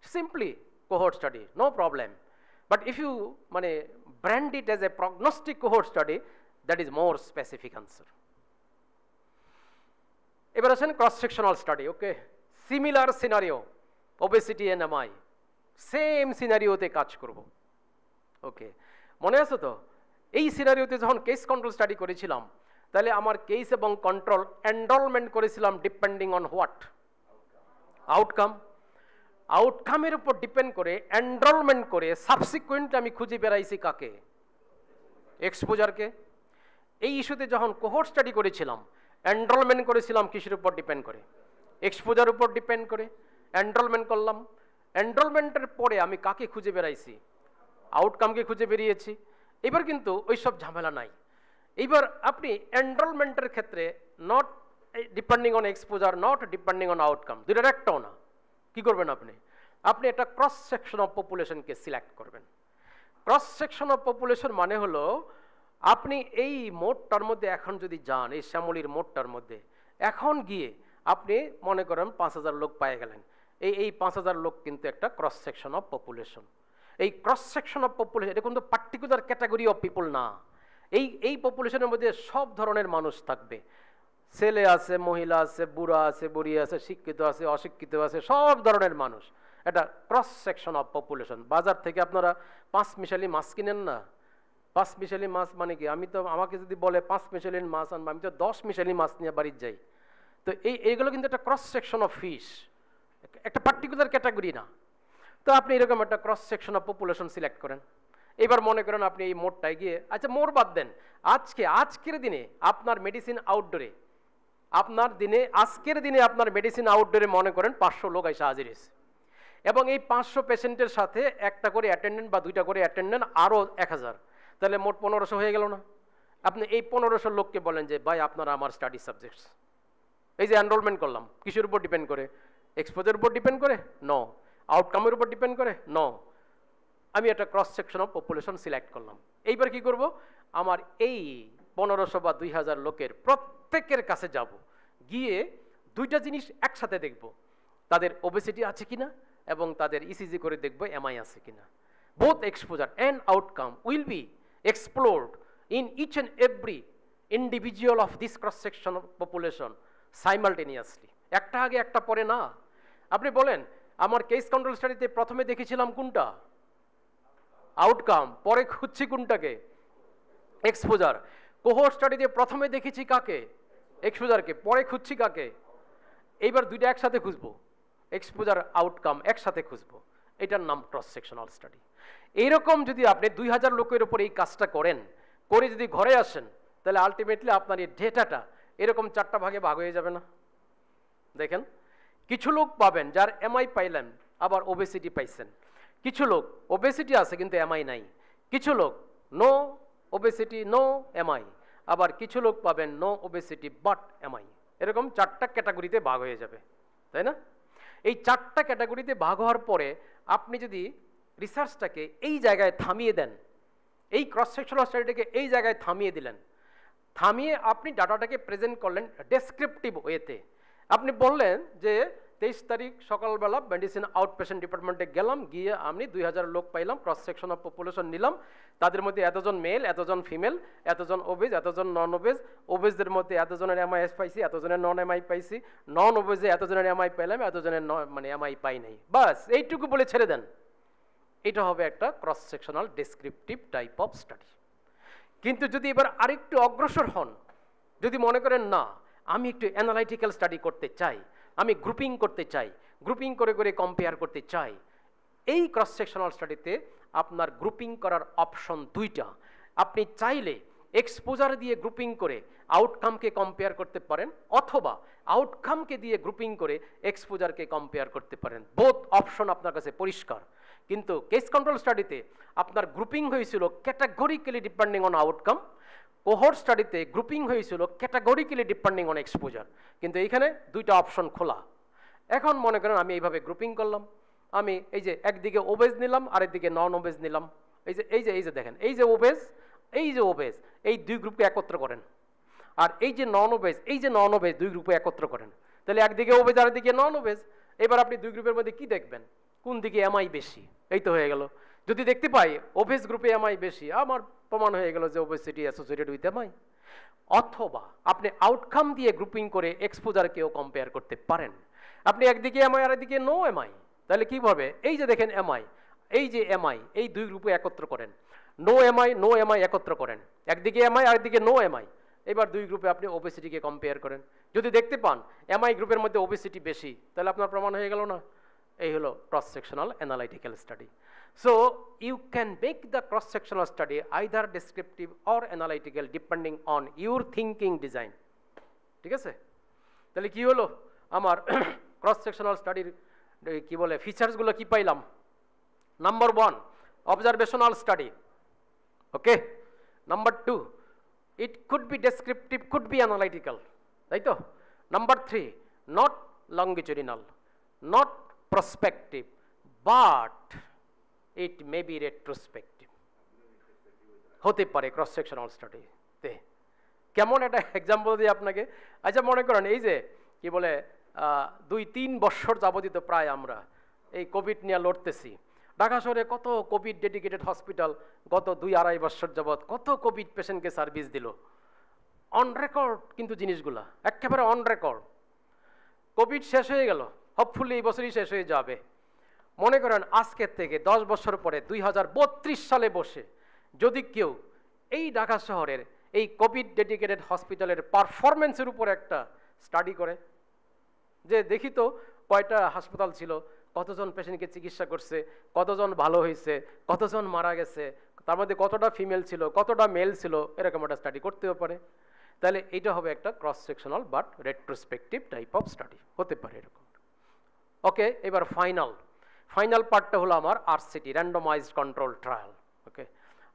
simply cohort study no problem but if you মানে brand it as a prognostic cohort study that is more specific answer এবার আছেন cross sectional study okay similar scenario obesity and M I same সিনারিওতে কাজ করব ওকে মনে আছে তো? এই সিনারিওতে যখন কেস কন্ট্রোল স্টাডি করেছিলাম, তাহলে আমার কেস এবং কন্ট্রোল এনরোলমেন্ট করেছিলাম ডিপেন্ডিং অন হোয়াট আউটকাম আউটকামের উপর ডিপেন্ড করে এনরোলমেন্ট করে সাবসিকুয়েন্ট আমি খুঁজে বেড়াইছি কাকে? এক্সপোজারকে এই ইস্যুতে যখন কোহোর স্টাডি করেছিলাম এনরোলমেন্ট করেছিলাম কিসের উপর ডিপেন্ড করে। এক্সপোজার উপর ডিপেন্ড করে। এনরোলমেন্ট করলাম। এনরোলমেন্টের পরে আমি কাকে খুঁজে বেড়াইছি? আউটকামকে খুঁজে বেরিয়েছি। এবার কিন্তু ওই সব ঝামেলা নাই। এবার আপনি এনরোলমেন্টের ক্ষেত্রে not depending on exposure not depending on outcome দুটার একটাও না। কী করবেন আপনি? আপনি একটা ক্রস সেকশন অফ পপুলেশনকে সিলেক্ট করবেন। ক্রস সেকশন অফ পপুলেশন মানে হলো আপনি এই মোটটার মধ্যে এখন যদি যান, এই শ্যামলির মোটটার মধ্যে, এখন গিয়ে আপনি মনে করেন পাঁচ হাজার লোক পেয়ে গেলেন। এই এই পাঁচ হাজার লোক কিন্তু একটা ক্রস সেকশন অফ পপুলেশন এই ক্রস সেকশন অফ পপুলেশন এটা কিন্তু পার্টিকুলার ক্যাটাগরি অফ পিপল না। এই এই পপুলেশনের মধ্যে সব ধরনের মানুষ থাকবে। ছেলে আছে, মহিলা আছে, বুড়া আছে, বুড়ি আছে, শিক্ষিত আছে, অশিক্ষিত আছে, সব ধরনের মানুষ। এটা ক্রস সেকশন অফ পপুলেশন বাজার থেকে আপনারা পাঁচ মিশালি মাছ কিনেন না? পাঁচ মিশালি মাছ মানে কি? আমি তো, আমাকে যদি বলে পাঁচ মিশালির মাছ আনব, আমি তো দশ মিশালি মাছ নিয়ে বাড়ির যাই। তো এই, এইগুলো কিন্তু একটা ক্রস সেকশন অফ ফিশ একটা পার্টিকুলার ক্যাটাগরি না। তো আপনি এরকম একটা cross section of population select করেন। এবার মনে করেন আপনি এই মোড়টায় গিয়ে আচ্ছা মোড় বাদ দেন। আজকে, আজকের দিনে আপনার মেডিসিন আউটডোরে আপনার দিনে, আজকের দিনে আপনার মেডিসিন আউটডোরে মনে করেন পাঁচশো লোক এসে হাজির হয়েছে। এবং এই পাঁচশো পেশেন্টের সাথে একটা করে অ্যাটেন্ডেন্ট বা দুইটা করে অ্যাটেন্ডেন্ট আরও এক হাজার। তাহলে মোট পনেরোশো হয়ে গেল না। আপনি এই পনেরোশো লোককে বলেন যে, ভাই, আপনারা আমার স্টাডি সাবজেক্টস এই যে এনরোলমেন্ট করলাম, কিসের উপর ডিপেন্ড করে? এক্সপোজের উপর ডিপেন্ড করে? ন আউটকামের উপর ডিপেন্ড করে? ন আমি একটা cross section of population select করলাম। এইবার কি করব? আমার এই পনেরোশো বা দুই হাজার লোকের প্রত্যেকের কাছে যাব। গিয়ে দুইটা জিনিস একসাথে দেখব। তাদের ওবেসিটি আছে কিনা এবং তাদের ইসিজি করে দেখব এমআই আছে কিনা। Both exposure and outcome will be explored in each and every individual of this cross section of population simultaneously একটা আগে, একটা পরে না। আপনি বলেন, আমার কেস কন্ট্রোল স্টাডিতে প্রথমে দেখেছিলাম কোনটা? আউটকাম পরে খুঁজছি কোনটাকে? এক্সপোজার কোহোর স্টাডিতে প্রথমে দেখেছি কাকে? এক্সপোজারকে পরে খুঁজছি কাকে? এইবার দুইটা একসাথে খুঁজবো। এক্সপোজার আউটকাম একসাথে খুঁজবো। এটার নাম ক্রস সেকশনাল স্টাডি এইরকম যদি আপনি দুই হাজার লোকের উপর এই কাজটা করেন, করে যদি ঘরে আসেন, তাহলে আলটিমেটলি আপনার এই ডেটাটা এরকম চারটা ভাগে ভাগ হয়ে যাবে না। দেখেন, কিছু লোক পাবেন যার এমআই পাইলেন, আবার ওবেসিটি পাইছেন। কিছু লোক ওবেসিটি আছে কিন্তু এমআই নাই। কিছু লোক নো ওবেসিটি নো এমআই আবার কিছু লোক পাবেন নো ওবেসিটি বাট এমআই এরকম চারটা ক্যাটাগরিতে ভাগ হয়ে যাবে, তাই না? এই চারটা ক্যাটাগরিতে ভাগ হওয়ার পরে আপনি যদি রিসার্চটাকে এই জায়গায় থামিয়ে দেন। এই ক্রস সেকশনাল স্টাডিটাকে এই জায়গায় থামিয়ে দিলেন। থামিয়ে আপনি ডাটাটাকে প্রেজেন্ট করলেন ডেসক্রিপটিভ ওয়েতে আপনি বললেন যে, তেইশ তারিখ সকালবেলা মেডিসিন আউট পেশেন্ট ডিপার্টমেন্টে গেলাম, গিয়ে আমি দুই হাজার লোক পাইলাম ক্রস সেকশন অফ পপুলেশন নিলাম। তাদের মধ্যে এতজন মেল এতজন ফিমেল এতজন ওবেজ এতজন নন ওবেজ ওবেজদের মধ্যে এতজনের এমআইএস পাইছি, এতজনের নন এমআই পাইছি। নন ওবেজে এতজনের এমআই পাইলাম, এতজনের মানে এমআই পাই নাই। বাস, এইটুকু বলে ছেড়ে দেন। এটা হবে একটা cross sectional descriptive type of study কিন্তু যদি এবার আরেকটু অগ্রসর হন, যদি মনে করেন, না, আমি একটু অ্যানালাইটিক্যাল স্টাডি করতে চাই, আমি গ্রুপিং করতে চাই গ্রুপিং করে করে কম্পেয়ার করতে চাই, এই ক্রস সেকশনাল স্টাডিতে আপনার গ্রুপিং করার অপশন দুইটা। আপনি চাইলে এক্সপোজার দিয়ে গ্রুপিং করে আউটকামকে কম্পেয়ার করতে পারেন, অথবা আউটকামকে দিয়ে গ্রুপিং করে এক্সপোজারকে কম্পেয়ার করতে পারেন। বোথ অপশন আপনার কাছে পরিষ্কার। কিন্তু কেস কন্ট্রোল স্টাডিতে আপনার গ্রুপিং হয়েছিল categorically depending on outcome cohort স্টাডিতে grouping হয়েছিল ক্যাটাগরিক্যালি ডিপেন্ডিং অন এক্সপোজার কিন্তু এইখানে দুইটা অপশন খোলা। এখন মনে করেন আমি এইভাবে গ্রুপিং করলাম। আমি এই যে একদিকে ওবেজ নিলাম, আরেকদিকে নন ওবেজ নিলাম। এই যে এই যে এই যে দেখেন, এই যে ওবেজ এই যে ওবেজ এই দুই গ্রুপকে একত্র করেন। আর এই যে নন ওবেজ এই যে নন ওবেজ দুই গ্রুপে একত্র করেন। তাহলে একদিকে ওবেজ আরেকদিকে নন ওবেজ এবার আপনি দুই গ্রুপের মধ্যে কি দেখবেন? কোন দিকে এমআই বেশি? এই তো হয়ে গেল। যদি দেখতে পাই ওবেস গ্রুপে এমআই বেশি, আমার প্রমাণ হয়ে গেল যে ওবেসিটি অ্যাসোসিয়েটেড উইথ এমআই অথবা আপনি আউটকাম দিয়ে গ্রুপিং করে এক্সপোজারকেও কম্পেয়ার করতে পারেন। আপনি একদিকে এমআই আর একদিকে নো এমআই তাহলে কি হবে? এই যে দেখেন এমআই এই যে এমআই এই দুই গ্রুপে একত্র করেন। নো এমআই নো এমআই একত্র করেন। একদিকে এমআই আর একদিকে নো এমআই এবার দুই গ্রুপে আপনি ওবেসিটিকে কম্পেয়ার করেন। যদি দেখতে পান এমআই গ্রুপের মধ্যে ওবেসিটি বেশি, তাহলে আপনার প্রমাণ হয়ে গেল না। এই হলো cross sectional analytical study so you can make the cross-sectional study either descriptive or analytical depending on your thinking design ঠিক আছে? তাহলে কি হলো? আমার ক্রস সেকশনাল স্টাডির কি বলে ফিচার্সগুলো কি পাইলাম? Number one observational study okay number two it could be descriptive could be analytical তাই তো? Number three not longitudinal not prospective but it may be retrospective হতে পারে ক্রস সেকশনাল স্টাডিতে কেমন একটা এক্সাম্পল দিই আপনাকে। আচ্ছা মনে করেন, এই যে, কি বলে দুই, তিন বছর যাবতীত প্রায় আমরা এই কোভিড নিয়ে লড়তেছি। ঢাকা শহরে কত কোভিড ডেডিকেটেড হসপিটাল গত দুই, আড়াই বছর যাবৎ কত কোভিড পেশেন্টকে সার্ভিস দিল। অন রেকর্ড কিন্তু জিনিসগুলা, একেবারে অন রেকর্ড কোভিড শেষ হয়ে গেল। হপফুলি এই বছরই শেষ হয়ে যাবে। মনে করেন আজকের থেকে দশ বছর পরে দুই হাজার বত্রিশ সালে বসে যদি কেউ এই ঢাকা শহরের এই কোভিড ডেডিকেটেড হসপিটালের পারফরমেন্সের উপর একটা স্টাডি করে, যে দেখি তো কয়টা হাসপাতাল ছিল, কতজন পেশেন্টকে চিকিৎসা করছে, কতজন ভালো হয়েছে, কতজন মারা গেছে, তার মধ্যে কতটা ফিমেল ছিল, কতটা মেল ছিল, এরকম একটা স্টাডি করতেও পারে। তাহলে এইটা হবে একটা cross sectional but retrospective type of study হতে পারে এরকম। ওকে এবার ফাইনাল ফাইনাল পার্টটা হলো আমার RCT randomised control trial okay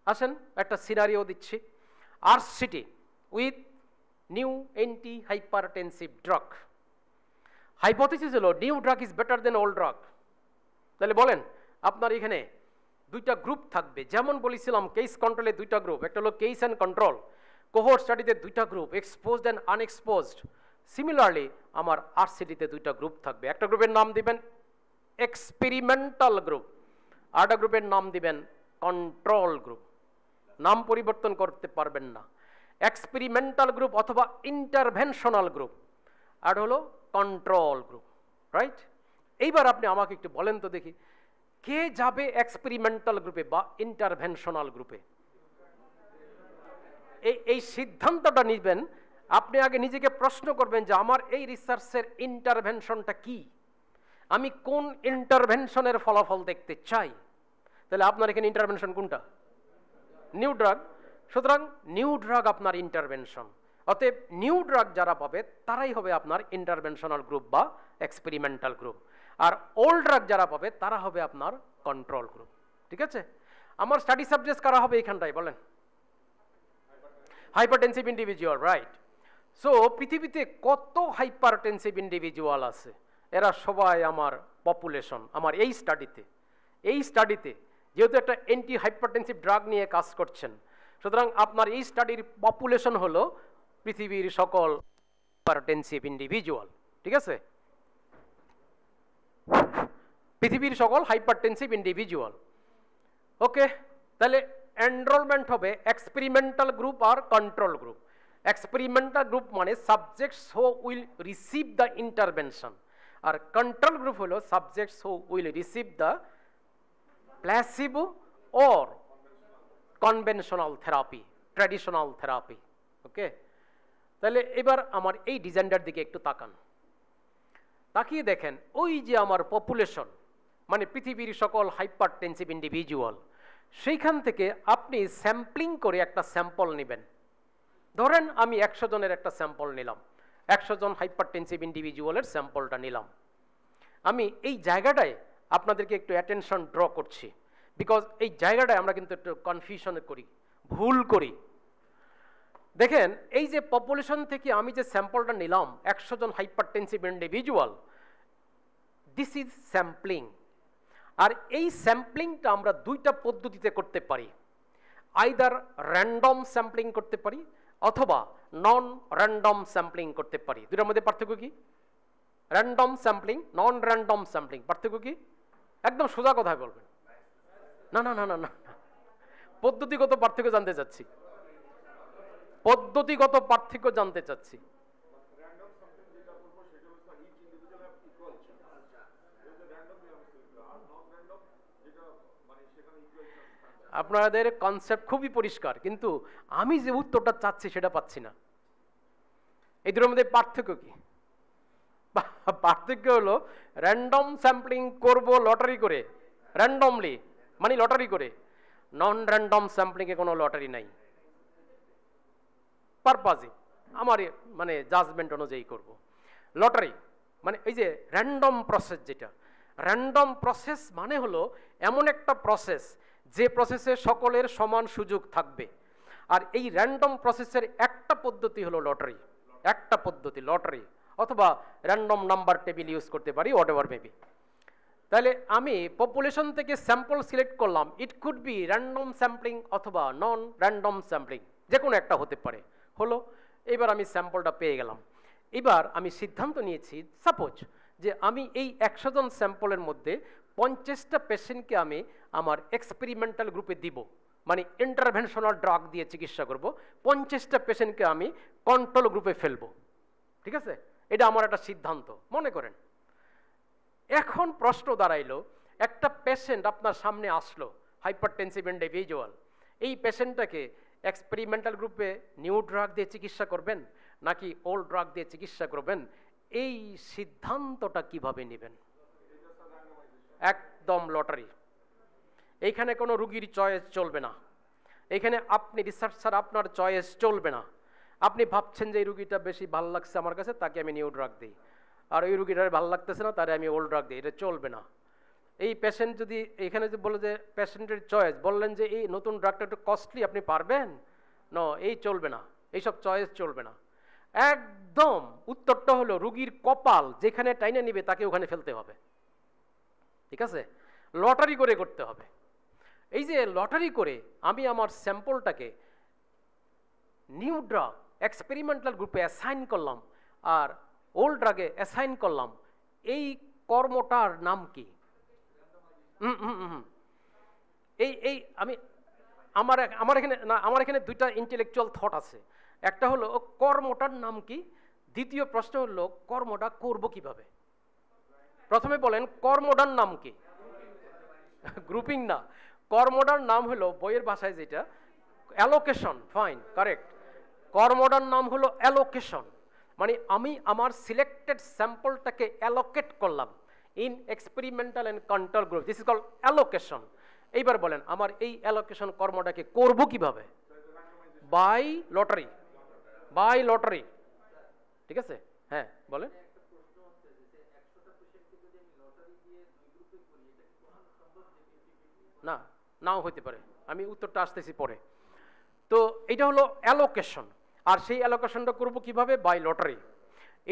আসেন, একটা সিনারিও দিচ্ছি। RCT with new anti hypertensive drug hypothesis হলো new drug is better than old drug তাহলে বলেন, আপনার এখানে দুইটা গ্রুপ থাকবে। যেমন বলেছিলাম কেস কন্ট্রোলে দুইটা গ্রুপ একটা হলো কেস অ্যান্ড কন্ট্রোল কোহোর স্টাডিতে দুইটা group exposed and unexposed similarly আমার আরসিটিতে দুইটা গ্রুপ থাকবে। একটা গ্রুপের নাম দিবেন এক্সপেরিমেন্টাল গ্রুপ আরেকটা গ্রুপের নাম দিবেন কন্ট্রোল গ্রুপ নাম পরিবর্তন করতে পারবেন না। এক্সপেরিমেন্টাল গ্রুপ অথবা ইন্টারভেনশনাল গ্রুপ আর হলো কন্ট্রোল গ্রুপ রাইট এইবার আপনি আমাকে একটু বলেন তো দেখি, কে যাবে এক্সপেরিমেন্টাল গ্রুপে বা ইন্টারভেনশনাল গ্রুপে এই সিদ্ধান্তটা নিবেন আপনি আগে নিজেকে প্রশ্ন করবেন যে আমার এই রিসার্চের ইন্টারভেনশনটা কি? আমি কোন ইন্টারভেনশনের ফলাফল দেখতে চাই? তাহলে আপনার এখানে ইন্টারভেনশন কোনটা? নিউ ড্রাগ সুতরাং নিউ ড্রাগ আপনার ইন্টারভেনশন অতএব নিউ ড্রাগ যারা পাবে, তারাই হবে আপনার ইন্টারভেনশনাল গ্রুপ বা এক্সপেরিমেন্টাল গ্রুপ আর ওল্ড ড্রাগ যারা পাবে, তারা হবে আপনার কন্ট্রোল গ্রুপ ঠিক আছে? আমার স্টাডি সাবজেক্ট কারা হবে এইখানটায় বলেন। হাইপারটেনসিভ ইন্ডিভিজুয়াল রাইট সো পৃথিবীতে কত হাইপারটেনসিভ ইন্ডিভিজুয়াল আছে? এরা সবাই আমার পপুলেশন আমার এই স্টাডিতে এই স্টাডিতে যেহেতু একটা অ্যান্টি হাইপারটেনসিভ ড্রাগ নিয়ে কাজ করছেন, সুতরাং আপনার এই স্টাডির পপুলেশন হলো পৃথিবীর সকল হাইপারটেনসিভ ইন্ডিভিজুয়াল ঠিক আছে? পৃথিবীর সকল হাইপারটেনসিভ ইন্ডিভিজুয়াল ওকে তাহলে এনরোলমেন্ট হবে এক্সপেরিমেন্টাল গ্রুপ আর কন্ট্রোল গ্রুপ এক্সপেরিমেন্টাল গ্রুপ মানে subjects who will receive the intervention R control group হলো subjects who will receive the placebo or conventional therapy traditional therapy okay তাহলে এবার আমার এই ডিজাইনটার দিকে একটু তাকান। তাকিয়ে দেখেন, ওই যে আমার পপুলেশন মানে পৃথিবীর সকল হাইপার টেন্সিভ ইন্ডিভিজুয়াল সেইখান থেকে আপনি স্যাম্পলিং করে একটা স্যাম্পল নেবেন। ধরেন আমি একশো জনের একটা স্যাম্পল নিলাম। একশো জন হাইপার টেন্সিভ ইন্ডিভিজুয়ালের স্যাম্পলটা নিলাম। আমি এই জায়গাটায় আপনাদেরকে একটু অ্যাটেনশন ড্র করছি। বিকজ এই জায়গাটায় আমরা কিন্তু একটু কনফিউশন করি, ভুল করি। দেখেন, এই যে পপুলেশন থেকে আমি যে স্যাম্পলটা নিলাম, একশো জন hypertensive individual this is sampling আর এই স্যাম্পলিংটা আমরা দুইটা পদ্ধতিতে করতে পারি। আইদার র্যান্ডম স্যাম্পলিং করতে পারি অথবা নন র্যান্ডম স্যাম্পলিং করতে পারি। দুটার মধ্যে পার্থক্য কি? Random sampling non random sampling পার্থক্য কি? একদম সোজা কথা বলবেন। না না না না না। পদ্ধতিগত পার্থক্য জানতে চাচ্ছি। পদ্ধতিগত পার্থক্য জানতে চাচ্ছি র্যান্ডম সামথিং যেটা বলব সেটা হচ্ছে each individual have equal chance এটা র্যান্ডমলি আমি বলব আর নন র্যান্ডম যেটা মানে সেখানে ইকুয়াল চান্স আপনাদের কনসেপ্ট খুবই পরিষ্কার, কিন্তু আমি যে উত্তরটা চাচ্ছি সেটা পাচ্ছি না। এই দুটোর মধ্যে পার্থক্য কি? পার্থক্য হলো র্যান্ডম স্যাম্পলিং করব লটারি করে র্যান্ডমলি মানে লটারি করে। নন র্যান্ডম স্যাম্পলিংয়ে কোনো লটারি নাই। পারপাজে আমার মানে জাজমেন্ট অনুযায়ী করব। লটারি মানে এই যে র্যান্ডম প্রসেস যেটা র্যান্ডম প্রসেস মানে হলো এমন একটা প্রসেস যে প্রসেসে সকলের সমান সুযোগ থাকবে। আর এই র্যান্ডম প্রসেসের একটা পদ্ধতি হলো লটারি একটা পদ্ধতি লটারি অথবা র্যান্ডম নাম্বার টেবিল ইউজ করতে পারি হোয়াট এভার মেবি তাহলে আমি পপুলেশন থেকে স্যাম্পল সিলেক্ট করলাম it could be random sampling অথবা নন র্যান্ডম স্যাম্পলিং যে কোনো একটা হতে পারে। হলো, এবার আমি স্যাম্পলটা পেয়ে গেলাম। এবার আমি সিদ্ধান্ত নিয়েছি সাপোজ যে আমি এই একশো জন স্যাম্পলের মধ্যে পঞ্চাশটা পেশেন্টকে আমি আমার এক্সপেরিমেন্টাল গ্রুপে দিব। মানে ইন্টারভেনশনাল ড্রাগ দিয়ে চিকিৎসা করব। পঞ্চাশটা পেশেন্টকে আমি কন্ট্রোল গ্রুপে ফেলব। ঠিক আছে? এটা আমার একটা সিদ্ধান্ত। মনে করেন। এখন প্রশ্ন দাঁড়াইলো, একটা পেশেন্ট আপনার সামনে আসলো হাইপারটেনসিভ ইন্ডিভিজুয়াল এই পেশেন্টটাকে এক্সপেরিমেন্টাল গ্রুপে নিউ ড্রাগ দিয়ে চিকিৎসা করবেন নাকি ওল্ড ড্রাগ দিয়ে চিকিৎসা করবেন? এই সিদ্ধান্তটা কীভাবে নেবেন? একদম লটারি। এইখানে কোনো রুগীর চয়েস চলবে না। এখানে আপনি রিসার্চ রিসার্চার আপনার চয়েস চলবে না। আপনি ভাবছেন যে এই রুগীটা বেশি ভালো লাগছে আমার কাছে, তাকে আমি নিউ ড্রাগ দিই। আর ওই রুগীটার ভালো লাগতেছে না, তারে আমি ওল্ড ড্রাগ দিই, এটা চলবে না। এই পেশেন্ট যদি এখানে যে বলে যে পেশেন্টের চয়েস, বললেন যে এই নতুন ড্রাগটা একটু কস্টলি আপনি পারবেন? ন এই চলবে না। এইসব চয়েস চলবে না। একদম উত্তরটা হলো রুগীর কপাল, যেখানে টাইনে নিবে, তাকে ওখানে ফেলতে হবে। ঠিক আছে? লটারি করে করতে হবে। এই যে লটারি করে আমি আমার স্যাম্পলটাকে নিউ ড্রাগ এক্সপেরিমেন্টাল গ্রুপে অ্যাসাইন করলাম আর ওল্ড ড্রাগে অ্যাসাইন করলাম, এই কর্মটার নাম কি। এই এই আমি আমার আমার এখানে, না, আমার এখানে দুইটা ইন্টেলেকচুয়াল থট আছে। একটা হলো, কর্মটার নাম কি? দ্বিতীয় প্রশ্ন হলো, কর্মটা করব কীভাবে? প্রথমে বলেন, কর্মডার নাম কি? গ্রুপিং না। কর্মডার নাম হলো, বইয়ের ভাষায় যেটা, অ্যালোকেশন, ফাইন, কারেক্ট। কর্মটার নাম হলো অ্যালোকেশন মানে আমি আমার সিলেক্টেড স্যাম্পলটাকে অ্যালোকেট করলাম in experimental and control group. This is call allocation. এইবার বলেন, আমার এই অ্যালোকেশন কর্মটাকে করব কীভাবে? By lottery. By lottery. ঠিক আছে? হ্যাঁ বলেন। না, নাও হইতে পারে। আমি উত্তরটা আসতেছি পরে। তো এটা হলো অ্যালোকেশন আর সেই অ্যালোকেশনটা করব কীভাবে? বাই লটারি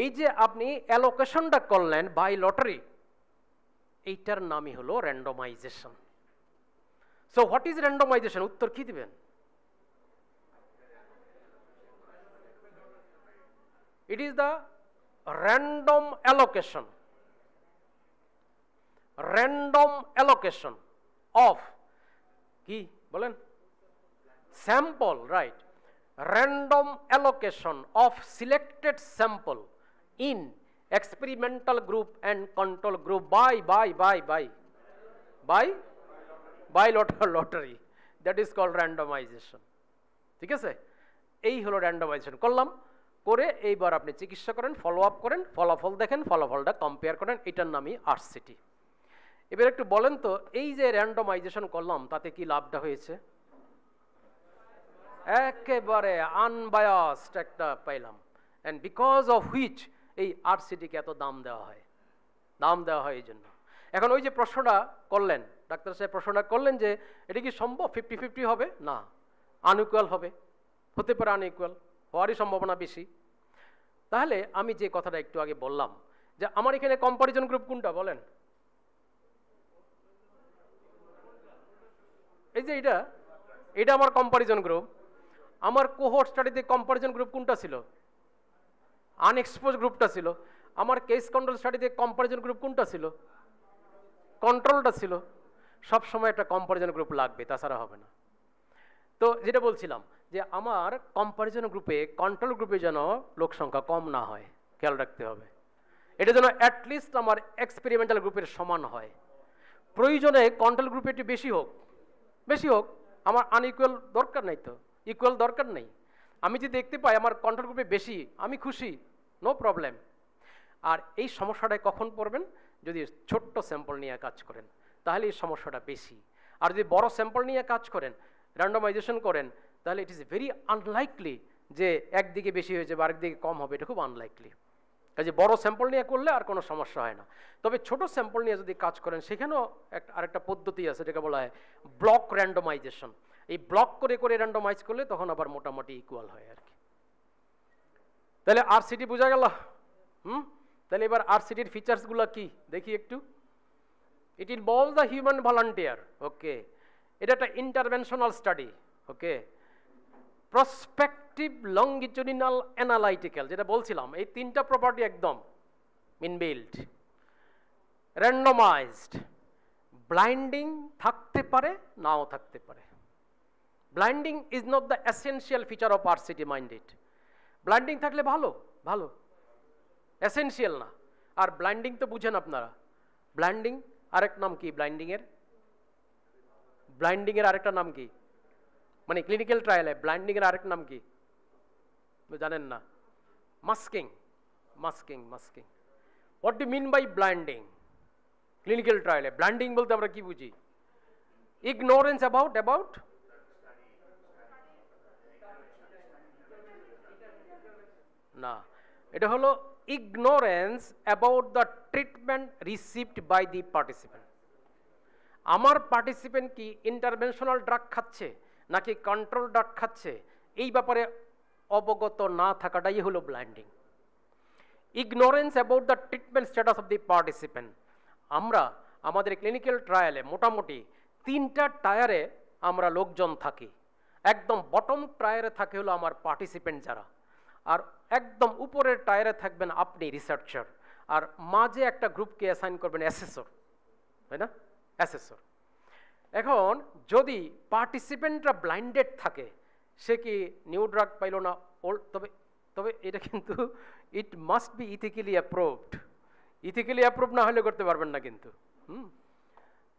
এই যে আপনি অ্যালোকেশনটা করলেন বাই লটারি এইটার নামই হলো randomisation so what is randomisation উত্তর কি দিবেন? It is the random allocation random allocation of কি বলেন? Sample right random allocation of selected sample in experimental group and control group by by by by by by lottery lottery that is call randomisation ঠিক আছে? এই হলো randomisation করলাম, করে এইবার আপনি চিকিৎসা করেন ফলো আপ করেন, ফলাফল দেখেন, ফলাফলটা কম্পেয়ার করেন, এটার নামই আর্সিটি এবার একটু বলেন তো, এই যে র্যান্ডমাইজেশন করলাম, তাতে কি লাভটা হয়েছে? একেবারে আনবায়াসড একটা পাইলাম। অ্যান্ড বিকজ অফ হুইচ এই আরসিটিকে এত দাম দেওয়া হয়। দাম দেওয়া হয় এই জন্য। এখন ওই যে প্রশ্নটা করলেন, ডাক্তার সাহেব প্রশ্নটা করলেন যে, এটা কি সম্ভব? ফিফটি ফিফটি হবে? না। আনইকুয়াল হবে। হতে পারে আনইকুয়াল হওয়ারই সম্ভাবনা বেশি। তাহলে আমি যে কথাটা একটু আগে বললাম, যে আমার এখানে কম্পারিজন গ্রুপ কোনটা বলেন? এই যে এটা এটা আমার কম্পারিজন গ্রুপ আমার কোহোর্ট স্টাডিতে কম্পারিজন গ্রুপ কোনটা ছিল? আনএক্সপোজ গ্রুপটা ছিল। আমার কেস কন্ট্রোল স্টাডিতে কম্পারিজন গ্রুপ কোনটা ছিল? কন্ট্রোলটা ছিল। সব সময় একটা কম্পারিজন গ্রুপ লাগবে, তাছাড়া হবে না। তো যেটা বলছিলাম, যে আমার কম্পারিজন গ্রুপে কন্ট্রোল গ্রুপে যেন লোক সংখ্যা কম না হয়, খেয়াল রাখতে হবে। এটা যেন অ্যাটলিস্ট আমার এক্সপেরিমেন্টাল গ্রুপের সমান হয়। প্রয়োজনে কন্ট্রোল গ্রুপে একটু বেশি হোক। বেশি হোক, আমার আনইকুয়াল দরকার নাই তো ইকুয়াল দরকার নেই। আমি যদি দেখতে পাই আমার কন্ট্রোল গ্রুপে বেশি, আমি খুশি নো প্রবলেম আর এই সমস্যাটায় কখন পড়বেন? যদি ছোট্ট স্যাম্পল নিয়ে কাজ করেন, তাহলে এই সমস্যাটা বেশি। আর যদি বড় স্যাম্পল নিয়ে কাজ করেন র্যান্ডমাইজেশন করেন, তাহলে ইট ইজ ভেরি আনলাইকলি যে একদিকে বেশি হয়েছে যাবে আরেকদিকে কম হবে, এটা খুব আনলাইকলি কাজে বড় স্যাম্পল নিয়ে করলে আর কোনো সমস্যা হয় না। তবে ছোট স্যাম্পল নিয়ে যদি কাজ করেন, সেখানেও একটা আরেকটা পদ্ধতি আছে, যেটাকে বলা হয় ব্লক র্যান্ডমাইজেশন। এই ব্লক করে করে র্যান্ডমাইজ করলে তখন আবার মোটামুটি ইকুয়াল হয় আর কি। তাহলে আর সিটি বোঝা গেল? হুম? তাহলে এবার আর সিটির ফিচার্সগুলো কি? দেখি একটু। It involve the human volunteer okay এটা একটা interventional study okay prospective longitudinal analytical যেটা বলছিলাম, এই তিনটা প্রপার্টি একদম ইনবিল্ড র্যান্ডমাইজড ব্লাইন্ডিং থাকতে পারে, নাও থাকতে পারে। Blinding is not the essential feature of RCT minded blinding থাকলে ভালো ভালো। এসেন্সিয়াল না। আর ব্লাইন্ডিং তো বুঝেন আপনারা। ব্লাইন্ডিং আরেক নাম কি? ব্লাইন্ডিংয়ের ব্লাইন্ডিংয়ের আরেকটা নাম কি? মানে ক্লিনিক্যাল ট্রায়ালে ব্লাইন্ডিংয়ের আরেক নাম কি? জানেন না? Masking masking masking what do mean by blinding clinical ট্রায়ালে blinding বলতে আমরা কি বুঝি? ইগনোরেন্স অ্যাবাউট অ্যাবাউট না। এটা হলো ignorance about the treatment received by the participant আমার পার্টিসিপেন্ট কি ইন্টারভেনশনাল ড্রাগ খাচ্ছে? নাকি কন্ট্রোল ড্রাগ খাচ্ছে? এই ব্যাপারে অবগত না থাকাটাই হলো blinding ignorance about the treatment status of the participant আমরা আমাদের ক্লিনিক্যাল ট্রায়ালে মোটামুটি তিনটা টায়ারে আমরা লোকজন থাকি। একদম বটম টায়ারে থাকে হলো আমার পার্টিসিপেন্ট যারা। আর একদম উপরের টায়ারে থাকবেন আপনি রিসার্চার আর মাঝে একটা গ্রুপকে অ্যাসাইন করবেন অ্যাসেসর তাই না? অ্যাসেসর এখন যদি পার্টিসিপেন্টরা ব্লাইন্ডেড থাকে, সে কি নিউ ড্রাগ পাইল না ওল্ড তবে তবে এটা কিন্তু it must be ethically approved ethically approve না হলে করতে পারবেন না কিন্তু। হুম?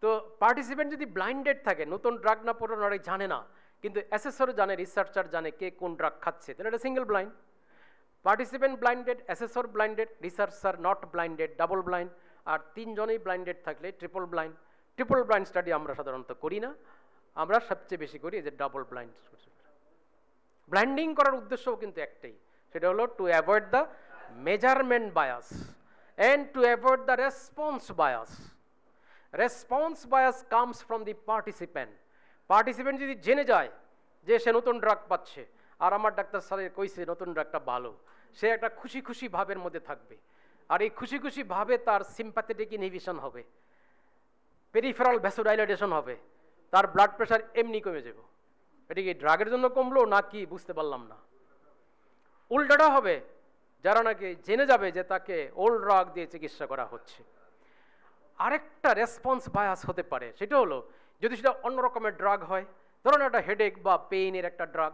তো পার্টিসিপেন্ট যদি ব্লাইন্ডেড থাকে, নতুন ড্রাগ না পড়ানো অনেক জানে না, কিন্তু অ্যাসেসর জানে রিসার্চার জানে কে কোন ড্রাগ খাচ্ছে, তাহলে এটা single blind participant blinded assessor blinded researcher not blinded double blind আর তিনজনেই ব্লাইন্ডেড থাকলে triple blind triple blind study আমরা সাধারণত করি না। আমরা সবচেয়ে বেশি করি যে ডাবল ব্লাইন্ড ব্লাইন্ডিং করার উদ্দেশ্যও কিন্তু একটাই। সেটা হলো to avoid the measurement bias and to avoid the response bias response bias comes from the participant participant যদি জেনে যায় যে সে নতুন ড্রাগ পাচ্ছে, আর আমার ডাক্তার স্যারের কইছে নতুন ড্রাগটা ভালো, সে একটা খুশি খুশি ভাবের মধ্যে থাকবে। আর এই খুশি খুশি ভাবে তার সিম্প্যাথেটিক ইনহিবিশন হবে। পেরিফেরাল ভ্যাসোডাইলেটেশন হবে। তার ব্লাড প্রেশার এমনি কমে যাবে। এটা কি ড্রাগের জন্য কমলো না কি বুঝতে পারলাম না। উল্টাটা হবে, যারা নাকি জেনে যাবে যে তাকে ওল্ড ড্রাগ দিয়ে চিকিৎসা করা হচ্ছে। আরেকটা রেসপন্স বায়াস হতে পারে, সেটা হলো, যদি সেটা অন্য রকমের ড্রাগ হয়, ধরুন একটা হেডেক বা পেইনের একটা ড্রাগ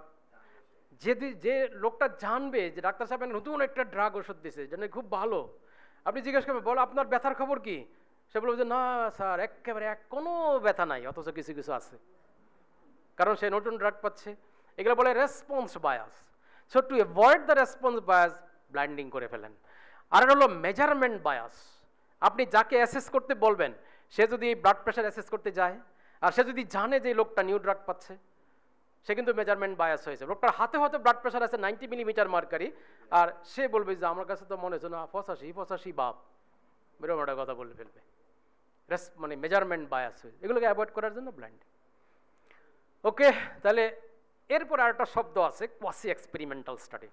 যদি, যে লোকটা জানবে যে ডাক্তার সাহেব নতুন একটা ড্রাগ ওষুধ দিছে যেন খুব ভালো। আপনি জিজ্ঞেস করবেন, বলো আপনার ব্যথার খবর কি? সে বলবে যে না, স্যার, একেবারে এক, কোনো ব্যথা নাই, অথচ কিছু কিছু আছে। কারণ সে নতুন ড্রাগ পাচ্ছে। এগুলো বলে response bias so to avoid the response bias blinding করে ফেলেন। আর হলো মেজারমেন্ট বায়াস আপনি যাকে অ্যাসেস করতে বলবেন, সে যদি ব্লাড প্রেশার অ্যাসেস করতে যায়, আর সে যদি জানে যে লোকটা নিউ ড্রাগ পাচ্ছে, সে কিন্তু মেজারমেন্ট বায়াস হয়েছে লোকটার হাতে হয়তো ব্লাড প্রেশার আছে নাইনটি মিলিমিটার মার্কারি আর সে বলবে যে, আমার কাছে তো মনে হচ্ছে না পঁচাশি পঁচাশি বাপ। এরকম একটা কথা বলে ফেলবে। মানে মেজারমেন্ট বায়াস হয়েছে এগুলোকে অ্যাভয়েড করার জন্য ব্লাইন্ড ওকে তাহলে এরপর আর একটা শব্দ আছে quasi experimental study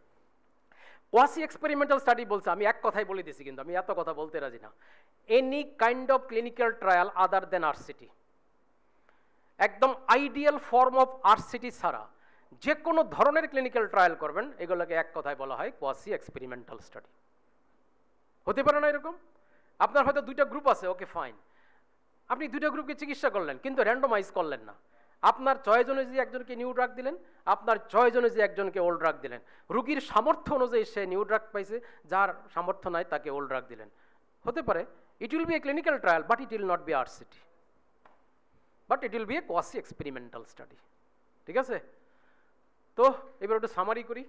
quasi experimental study বলছে, আমি এক কথাই বলে দিছি কিন্তু, আমি এত কথা বলতে রাজি না। Any kind of clinical trial other than RCT একদম আইডিয়াল ফর্ম অফ আরসিটি ছাড়া যে কোনো ধরনের ক্লিনিক্যাল ট্রায়াল করবেন, এগুলোকে এক কথায় বলা হয় কোয়াসি এক্সপেরিমেন্টাল স্টাডি হতে পারে না এরকম? আপনার হয়তো দুইটা গ্রুপ আছে ওকে ফাইন আপনি দুইটা গ্রুপকে চিকিৎসা করলেন, কিন্তু র্যান্ডমাইজ করলেন না। আপনার চয়েস অনুযায়ী একজনকে নিউ ড্রাগ দিলেন, আপনার চয়েস অনুযায়ী একজনকে ওল্ড ড্রাগ দিলেন। রুগীর সামর্থ্য অনুযায়ী সে নিউ ড্রাগ পাইছে, যার সামর্থ্য নাই তাকে ওল্ড ড্রাগ দিলেন। হতে পারে it will be a clinical trial but it will not be RCT but it will be a quasi experimental study ঠিক আছে? তো, এবার একটু সামারি করি।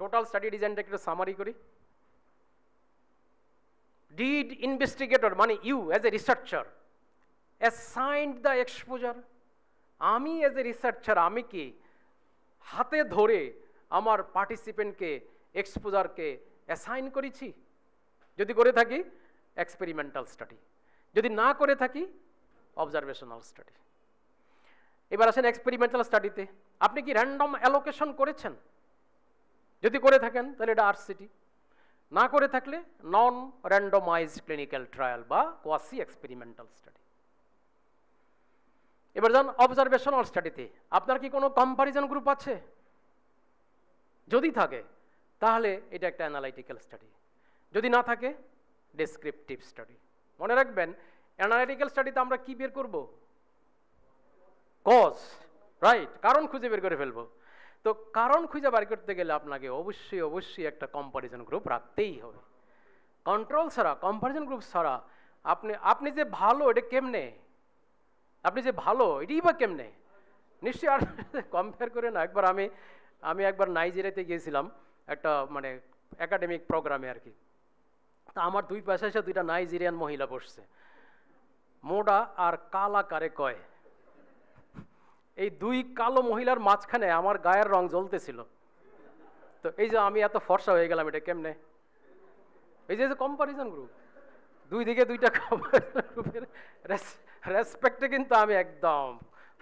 টোটাল স্টাডি ডিজাইনটা একটু সামারি করি। ডিড ইনভেস্টিগেটর মানে you as a researcher assigned the exposure আমি এজ এ রিসার্চার আমি কি হাতে ধরে আমার পার্টিসিপেন্টকে এক্সপোজারকে অ্যাসাইন করেছি? যদি করে থাকি এক্সপেরিমেন্টাল স্টাডি যদি না করে থাকি অবজারভেশনাল স্টাডি এবার আসেন এক্সপেরিমেন্টাল স্টাডিতে আপনি কি র্যান্ডম অ্যালোকেশন করেছেন? যদি করে থাকেন, তাহলে এটা আরসিটি না করে থাকলে নন র্যান্ডমাইজড ক্লিনিক্যাল ট্রায়াল বা কোয়াসি এক্সপেরিমেন্টাল স্টাডি এবার যান অবজারভেশনাল স্টাডিতে আপনার কি কোনো কম্পারিজন গ্রুপ আছে? যদি থাকে, তাহলে এটা একটা অ্যানালাইটিক্যাল স্টাডি যদি না থাকে ডেসক্রিপটিভ স্টাডি মনে রাখবেন অ্যানালাইটিক্যাল স্টাডিতে আমরা কি বের করব? কজ রাইট কারণ খুঁজে বের করে ফেলব। তো কারণ খুঁজে বার করতে গেলে আপনাকে অবশ্যই অবশ্যই একটা কম্পারিজন গ্রুপ রাখতেই হবে। কন্ট্রোল ছাড়া কম্পারিজন গ্রুপ ছাড়া আপনি আপনি যে ভালো, এটা কেমনে? আপনি যে ভালো, এটাই বা কেমনে? নিশ্চয়ই আর *laughs* কম্পেয়ার করে না। একবার আমি আমি একবার নাইজেরিয়াতে গিয়েছিলাম, একটা মানে একাডেমিক প্রোগ্রামে আর কি। তা আমার দুই পাশে এসে দুইটা নাইজেরিয়ান মহিলা বসছে। মোডা আর কালা কারে কয়? এই দুই কালো মহিলার মাঝখানে আমার গায়ের রং জ্বলতেছিল। তো এই যে আমি এত ফর্সা হয়ে গেলাম, এটা কেমনে? এই যে কম্পারিজন গ্রুপ দুই দিকে দুইটা গ্রুপের রেসপেক্টে কিন্তু আমি একদম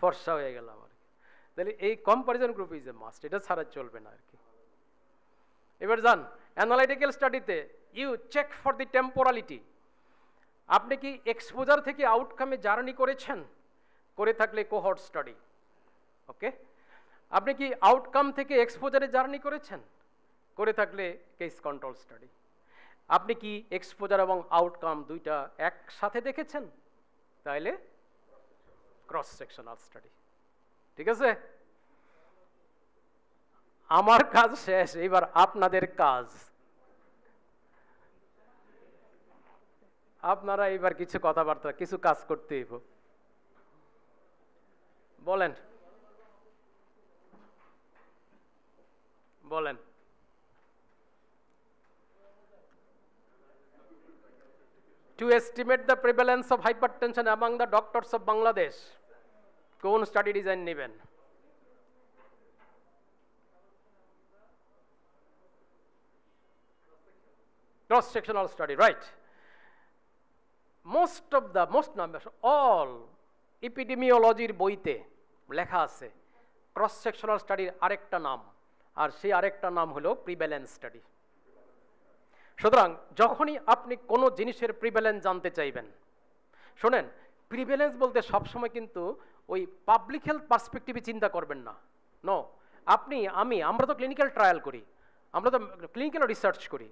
ফর্সা হয়ে গেলাম আর কি। তাহলে এই comparison group is a must এটা ছাড়া চলবে না আর কি। এবার যান analytical স্টাডিতে you check for the temporality আপনি কি এক্সপোজার থেকে আউটকামে জার্নি করেছেন? করে থাকলে কোহর্ট স্টাডি ওকে? আপনি কি আউটকাম থেকে এক্সপোজারে জার্নি করেছেন? করে থাকলে কেস কন্ট্রোল স্টাডি আপনি কি এক্সপোজার এবং আউটকাম দুইটা একসাথে দেখেছেন? তাইলে ক্রস সেকশনাল স্টাডি ঠিক আছে? আমার কাজ শেষ এবার আপনাদের কাজ। আপনারা এবার কিছু কথাবার্তা, কিছু কাজ করতে হইব। বলেন। বলেন। To estimate the prevalence of hypertension among the doctors of Bangladesh কোন স্টাডি ডিজাইন নেবেন cross sectional study right most of the most numbers all এপিডেমিওলজির বইতে লেখা আছে ক্রস সেকশনাল স্টাডির আরেকটা নাম আর সেই আরেকটা নাম হলো প্রিভ্যালেন্স স্টাডি সুতরাং যখনই আপনি কোনো জিনিসের প্রিভ্যালেন্স জানতে চাইবেন, শোনেন প্রিভ্যালেন্স বলতে সবসময় কিন্তু ওই পাবলিক হেলথ পার্সপেক্টিভে চিন্তা করবেন না। ন আপনি, আমি, আমরা তো ক্লিনিক্যাল ট্রায়াল করি, আমরা তো ক্লিনিক্যাল রিসার্চ করি।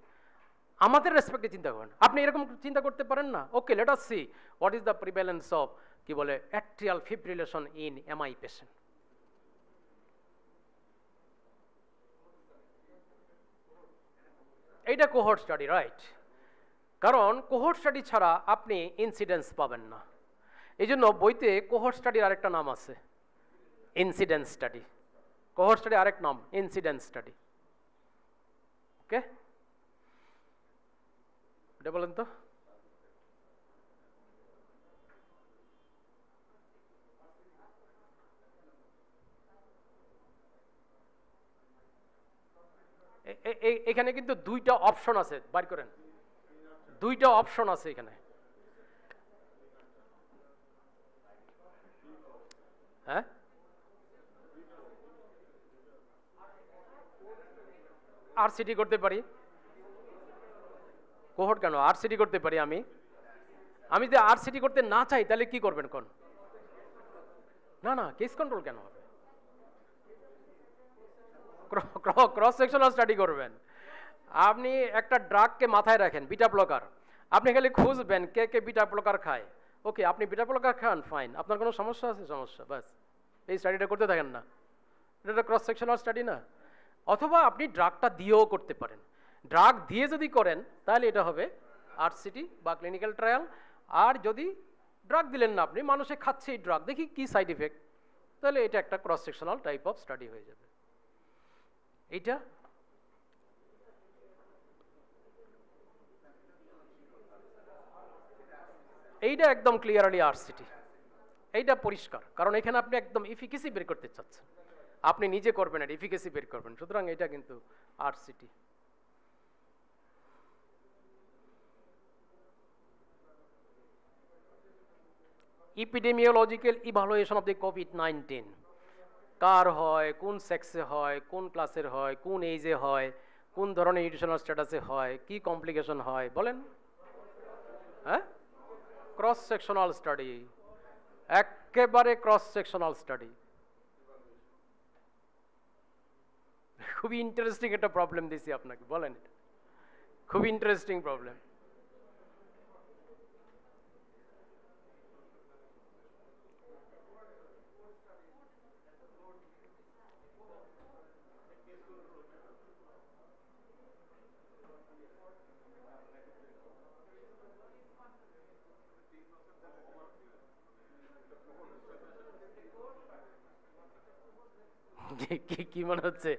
আমাদের রেসপেক্টে চিন্তা করেন। আপনি এরকম চিন্তা করতে পারেন না? Okay let us see what is the prevalence of কি বলে atrial fibrillation in MI patient এইটা কোহর স্টাডি রাইট কারণ কোহর স্টাডি ছাড়া আপনি ইনসিডেন্স পাবেন না। এই জন্য বইতে কোহর স্টাডির আরেকটা নাম আছে। ইনসিডেন্স স্টাডি কোহর স্টাডি আরেক নাম ইনসিডেন্স স্টাডি ওকে এটা বলেন তো? এখানে কিন্তু দুইটা অপশন আছে বার করেন। দুইটা অপশন আছে এখানে। হ্যাঁ? আর সিটি করতে পারি। কোহট কেন? আর সিটি করতে পারি আমি। আমি যদি আর সিটি করতে না চাই, তাহলে কি করবেন কোন? না না কেস কন্ট্রোল কেন হবে? ক্রস সেকশনাল স্টাডি করবেন। আপনি একটা ড্রাগকে মাথায় রাখেন বিটা ব্লকার আপনি খালি খুঁজবেন কে কে বিটা ব্লকার খায়। ওকে আপনি বিটা ব্লকার খান ফাইন আপনার কোনো সমস্যা আছে? সমস্যা, ব্যাস। এই স্টাডিটা করতে থাকেন না। এটা ক্রস সেকশনাল স্টাডি না। অথবা আপনি ড্রাগটা দিয়েও করতে পারেন। ড্রাগ দিয়ে যদি করেন, তাহলে এটা হবে আরসিটি বা ক্লিনিক্যাল ট্রায়াল আর যদি ড্রাগ দিলেন না আপনি, মানুষে খাচ্ছে এই ড্রাগ দেখি কি সাইড ইফেক্ট তাহলে এটা একটা cross sectional type of study হয়ে যাবে। এইটা? এইটা একদম ক্লিয়ারলি আরসিটি এইটা পরিষ্কার, কারণ এখানে আপনি একদম ইফিকেসি বের করতে চাচ্ছেন। আপনি নিজে করবেন এটা ইফিকেসি বের করবেন, সুতরাং এটা কিন্তু RCT epidemiological evaluation of the COVID nineteen কার হয়, কোন সেক্সে হয়, কোন ক্লাসের হয়, কোন এইজে হয়, কোন ধরনের নিউট্রিশনাল স্ট্যাটাসে হয়, কি কমপ্লিকেশন হয়, বলেন। হ্যাঁ? ক্রস সেকশনাল স্টাডি একেবারে ক্রস সেকশনাল স্টাডি খুবই ইন্টারেস্টিং একটা প্রবলেম দিছি আপনাকে, বলেন। খুবই ইন্টারেস্টিং প্রবলেম কি- মনে হচ্ছে?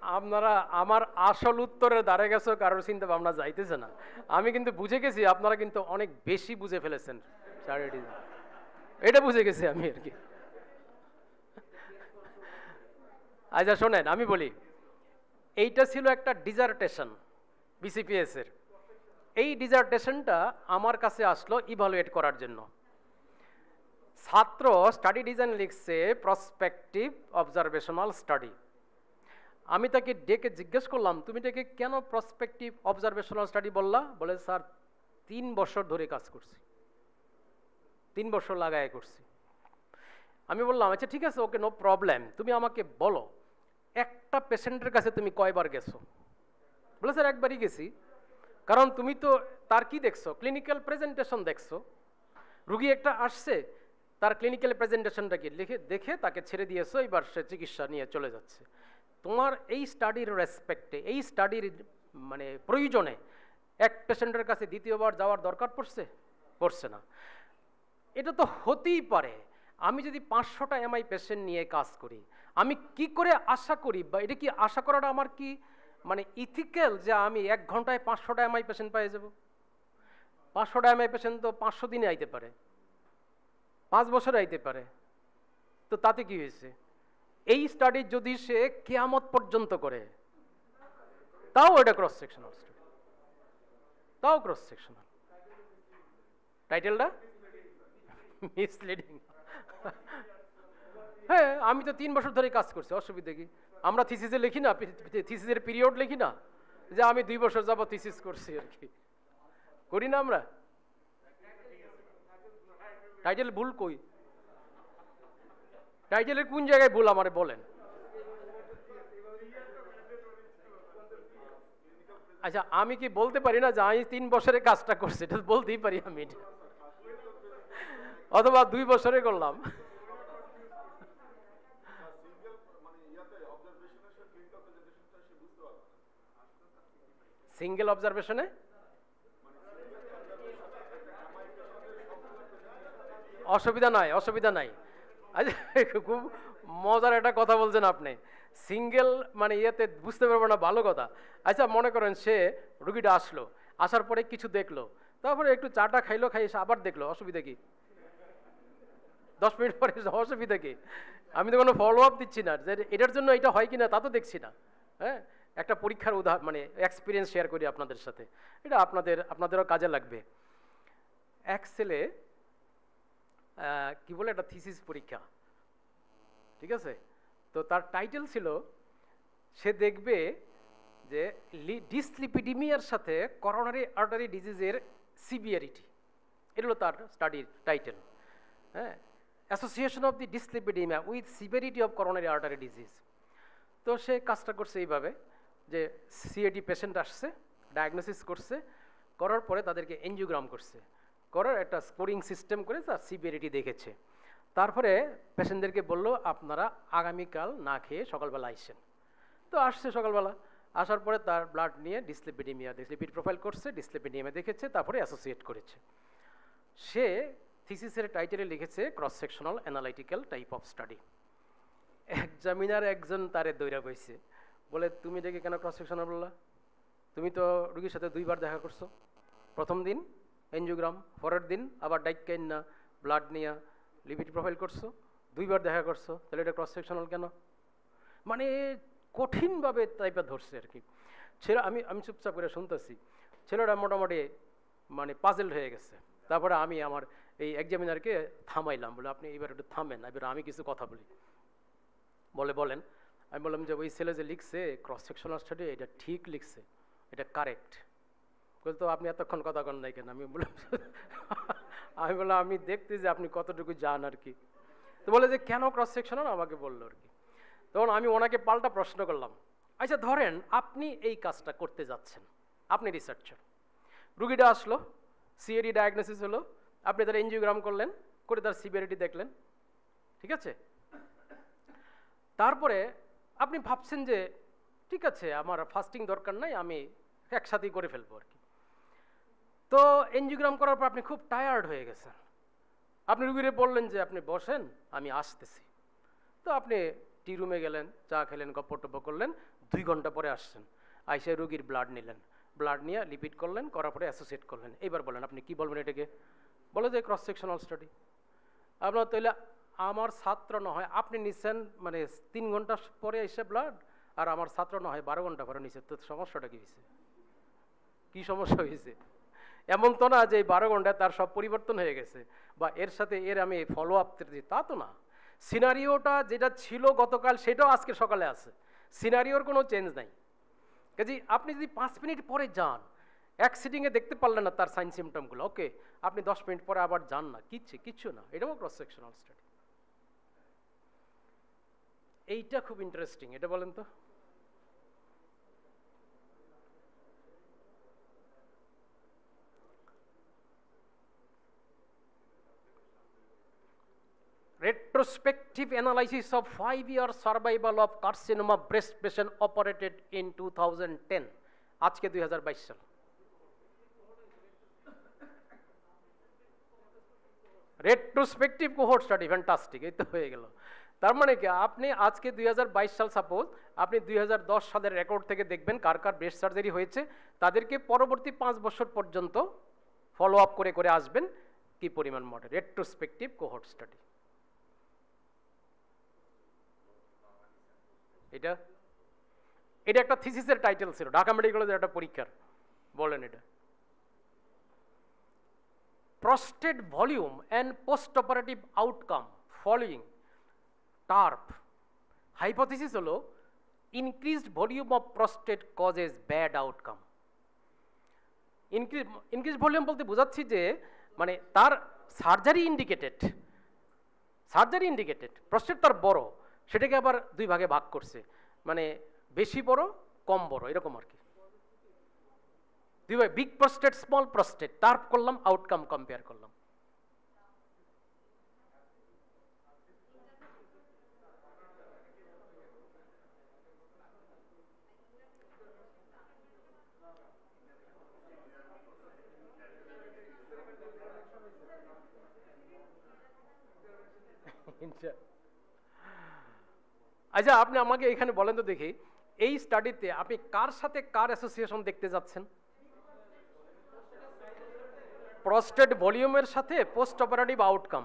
আপনারা আমার আসল উত্তরে দ্বারে গেছো, কারোর চিন্তা ভাবনা যাইতেছে না। আমি কিন্তু বুঝে গেছি, আপনারা কিন্তু অনেক বেশি বুঝে ফেলেছেন। এটা বুঝে গেছি আমি আর কি। আচ্ছা শোনেন, আমি বলি, এইটা ছিল একটা ডিজার্টেশন বিসিপিএস এর। এই ডিজার্টেশনটা আমার কাছে আসলো ইভালুয়েট করার জন্য। ছাত্র স্টাডি ডিজাইন লিখছে প্রসপেক্টিভ অবজারভেশনাল স্টাডি আমি তাকে ডেকে জিজ্ঞেস করলাম, তুমি তাকে কেন প্রসপেক্টিভ অবজারভেশনাল স্টাডি বললা? বলে, স্যার, তিন বছর ধরে কাজ করছি। তিন বছর লাগায় করছি। আমি বললাম আচ্ছা ঠিক আছে, ওকে নো প্রবলেম তুমি আমাকে বলো, একটা পেশেন্টের কাছে তুমি কয়বার গেছো? বলে, স্যার, একবারই গেছি। কারণ তুমি তো তার কি দেখছ? ক্লিনিক্যাল প্রেজেন্টেশন দেখছ। রুগী একটা আসছে, তার ক্লিনিক্যাল প্রেজেন্টেশনটাকে লিখে, দেখে তাকে ছেড়ে দিয়েছ, এবার সে চিকিৎসা নিয়ে চলে যাচ্ছে। তোমার এই স্টাডির রেসপেক্টে এই স্টাডির মানে প্রয়োজনে এক পেশেন্টের কাছে দ্বিতীয়বার যাওয়ার দরকার পড়ছে? পড়ছে না। এটা তো হতেই পারে। আমি যদি পাঁচশোটা এমআই পেশেন্ট নিয়ে কাজ করি, আমি কি করে আশা করি বা এটা কি আশা করাটা আমার কি মানে ইথিক্যাল যে আমি এক ঘন্টায় পাঁচশোটা এমআই পেশেন্ট পেয়ে যাব। পাঁচশোটা এমআই পেশেন্ট তো পাঁচশো দিনে আইতে পারে। পাঁচ বছরে আইতে পারে। তো তাতে কি হয়েছে? এই স্টাডি যদি সে কেয়ামত পর্যন্ত করে, তাও এটা ক্রস সেকশনাল স্টাডি তাও ক্রস সেকশনাল টাইটেলটা মিসলিডিং হ্যাঁ আমি তো তিন বছর ধরে কাজ করছি, অসুবিধা কি? আমরা থিসিসে লিখি না থিসিসের পিরিয়ড লিখি না, যে আমি দুই বছর যাব থিসিস করছি আর কি। করি না আমরা? টাইটেল ভুল কই? টাইটেলের কোন জায়গায় ভুল আমারে বলেন? আচ্ছা আমি কি বলতে পারি না যে আমি তিন বছরে কাজটা করছি? এটা বলতেই পারি আমি অথবা দুই বছরে করলাম। সিঙ্গেল অবজারভেশনে অসুবিধা নাই অসুবিধা নাই। আচ্ছা খুব মজার একটা কথা বলছেন আপনি। সিঙ্গেল মানে ইয়েতে বুঝতে পারব না, ভালো কথা। আচ্ছা মনে করেন সে রুগীটা আসলো, আসার পরে কিছু দেখল, তারপরে একটু চাটা খাইলো খাই আবার দেখল, অসুবিধা কি? দশ মিনিট পরে অসুবিধা কি? আমি তো কোনো ফলো আপ দিচ্ছি না, যে এটার জন্য এটা হয় কি না তা তো দেখছি না হ্যাঁ? একটা পরীক্ষার উদাহরণ মানে এক্সপিরিয়েন্স শেয়ার করি আপনাদের সাথে। এটা আপনাদের, আপনাদেরও কাজে লাগবে। এক ছেলে কি বলে একটা থিসিস পরীক্ষা। ঠিক আছে? তো তার টাইটেল ছিল, সে দেখবে যে ডিসলিপিডিমিয়ার সাথে করোনারি আর্টারি ডিজিজের সিভিয়ারিটি এটা হলো তার স্টাডির টাইটেল হ্যাঁ? Association of the dyslipidaemia with severity of coronary artery disease তো সে কাজটা করছে এইভাবে। যে সিএডি পেশেন্ট আসছে ডায়াগনোসিস করছে, করার পরে তাদেরকে এনজিওগ্রাম করছে। করার একটা স্কোরিং সিস্টেম করে তার সিভিয়ারিটি দেখেছে। তারপরে পেশেন্টদেরকে বলল, আপনারা আগামীকাল না খেয়ে সকালবেলা আইসেন। তো আসছে সকালবেলা। আসার পরে তার ব্লাড নিয়ে ডিসলিপিডিমিয়া ডিসলিপিড প্রোফাইল করছে ডিসলিপিডিমিয়া দেখেছে, তারপরে অ্যাসোসিয়েট করেছে। সে থিসিসের টাইটেলে লিখেছে cross sectional analytical type of study examiner একজন তারে দৈরা কইছে বলে, তুমি এটাকে কেন ক্রস সেকশনাল বললা? তুমি তো রুগীর সাথে দুইবার দেখা করছ। প্রথম দিন এনজিওগ্রাম পরের দিন আবার ডাইকাইন না ব্লাড নিয়ে লিপিড প্রোফাইল করছ, দুইবার দেখা করছ। তাহলে এটা ক্রস সেকশনাল কেন? মানে কঠিনভাবে টাইপের ধরছে আর কি। ছেলে, আমি আমি চুপচাপ করে শুনতেছি। ছেলেটা মোটামুটি মানে পাজেল হয়ে গেছে। তারপরে আমি আমার এই এক্সামিনারকে থামাইলাম, বলে, আপনি এবার একটু থামেন, এবার আমি কিছু কথা বলি। বলে, বলেন। আমি বললাম যে ওই ছেলে যে লিখছে ক্রস সেকশনাল স্টাডি এটা ঠিক লিখছে, এটা কারেক্ট বলতো আপনি এতক্ষণ কথা কন নাই কেন? আমি বললাম আমি বললাম, আমি দেখতে যে আপনি কতটুকু যান আর কি। তো বলে যে, কেন ক্রস সেকশনাল আমাকে বলল আর কি। তখন আমি ওনাকে পাল্টা প্রশ্ন করলাম আচ্ছা ধরেন আপনি এই কাজটা করতে যাচ্ছেন, আপনি রিসার্চার রুগীটা আসলো সিএডি ডায়াগনোসিস হলো, আপনি তার এনজিওগ্রাম করলেন, করে তার সিভিয়ারিটি দেখলেন, ঠিক আছে? তারপরে আপনি ভাবছেন যে, ঠিক আছে, আমার ফাস্টিং দরকার নাই, আমি একসাথেই করে ফেলব আর কি। তো এনজিওগ্রাম করার পর আপনি খুব টায়ার্ড হয়ে গেছেন। আপনি রুগীরে বললেন যে, আপনি বসেন, আমি আসতেছি। তো আপনি টি রুমে গেলেন, চা খেলেন গপ্প টপ্প করলেন, দুই ঘণ্টা পরে আসছেন। আইসে রুগীর ব্লাড নিলেন। ব্লাড নিয়ে লিপিড করলেন, করার পরে অ্যাসোসিয়েট করলেন। এইবার বলেন, আপনি কি বলবেন এটাকে? বলে যে ক্রস সেকশনাল স্টাডি আপনার তাহলে আমার ছাত্র না হয় আপনি নিচ্ছেন মানে তিন ঘণ্টা পরে এসে ব্লাড আর আমার ছাত্র না হয় বারো ঘণ্টা পরে নিচ্ছে তো সমস্যাটা কী হয়েছে কী সমস্যা হয়েছে এমন তো না যে এই বারো ঘন্টায় তার সব পরিবর্তন হয়ে গেছে, বা এর সাথে এর আমি ফলো আপ তা তো না। সিনারিওটা যেটা ছিল গতকাল, সেটাও আজকে সকালে আছে। সিনারিওর কোনো চেঞ্জ নাই। কাজে আপনি যদি পাঁচ মিনিট পরে যান, এক সিটিংয়ে দেখতে পারলেন না তার সাইন সিমটমগুলো ওকে আপনি দশ মিনিট পরে আবার যান না, কিচ্ছু কিচ্ছু না। এটাও ক্রস সেকশনাল স্টাডি এইটা খুব ইন্টারেস্টিং এটা বলেন তো retrospective analysis of five year survival of carcinoma breast patient operated in 2010 আজকে দুই হাজার বাইশ সাল রেট্রোস্পেকটিভ কোহোর্ট স্টাডি ফ্যান্টাস্টিক এই তো হয়ে গেল তার মানে কি? আপনি আজকে দুই হাজার বাইশ সাল সাপোজ আপনি দুই হাজার দশ সালের রেকর্ড থেকে দেখবেন কার কার ব্রেস্ট সার্জারি হয়েছে, তাদেরকে পরবর্তী পাঁচ বছর পর্যন্ত ফলো আপ করে করে আসবেন কি পরিমাণ মডেল রেট্রোস্পেকটিভ কোহোর্ট স্টাডি এটা এটা একটা থিসিসের টাইটেল ছিল, ঢাকা মেডিকেল একটা পরীক্ষার, বলেন এটা। Prostate volume and post operative outcome following TARP hypothesis হলো, increased volume of prostate causes bad outcome. Increase increase volume বলতে বোঝাচ্ছি যে মানে তার surgery indicated surgery indicated prostate তার বড়, সেটাকে আবার দুই ভাগে ভাগ করছে। মানে বেশি বড়, কম বড়, এরকম আর কি। দুই ভাই big prostate small prostate TURP করলাম আউটকাম কম্পেয়ার করলাম। আচ্ছা আপনি আমাকে এখানে বলেন তো দেখি, এই স্টাডিতে আপনি কার সাথে কার অ্যাসোসিয়েশন দেখতে যাচ্ছেন? প্রস্টেট ভলিউমের সাথে পোস্ট অপারেটিভ আউটকাম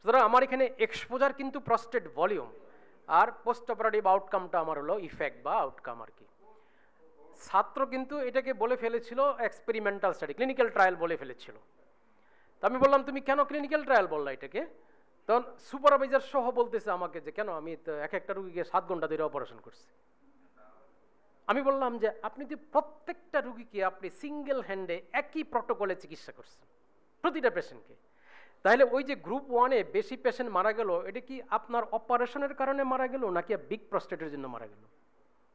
সুতরাং আমার এখানে এক্সপোজার কিন্তু প্রস্টেট ভলিউম আর পোস্ট অপারেটিভ আউটকামটা আমার হলো ইফেক্ট বা আউটকাম আর কি। ছাত্র কিন্তু এটাকে বলে ফেলেছিল এক্সপেরিমেন্টাল স্টাডি ক্লিনিক্যাল ট্রায়াল বলে ফেলেছিল। তো আমি বললাম, তুমি কেন ক্লিনিক্যাল ট্রায়াল বললা এটাকে? তখন সুপারভাইজার সহ বলতেছে আমাকে যে, কেন আমি এক একটা রুগীকে সাত ঘণ্টা ধরে অপারেশন করছি? আমি বললাম যে, আপনি যে প্রত্যেকটা রুগীকে আপনি সিঙ্গেল হ্যান্ডে একই প্রটোকলে চিকিৎসা করছেন, প্রতিটা পেশেন্টকে তাহলে ওই যে গ্রুপ ওয়ানে বেশি পেশেন্ট মারা গেল, এটা কি আপনার অপারেশনের কারণে মারা গেল, নাকি বিগ প্রস্টেটের জন্য মারা গেল?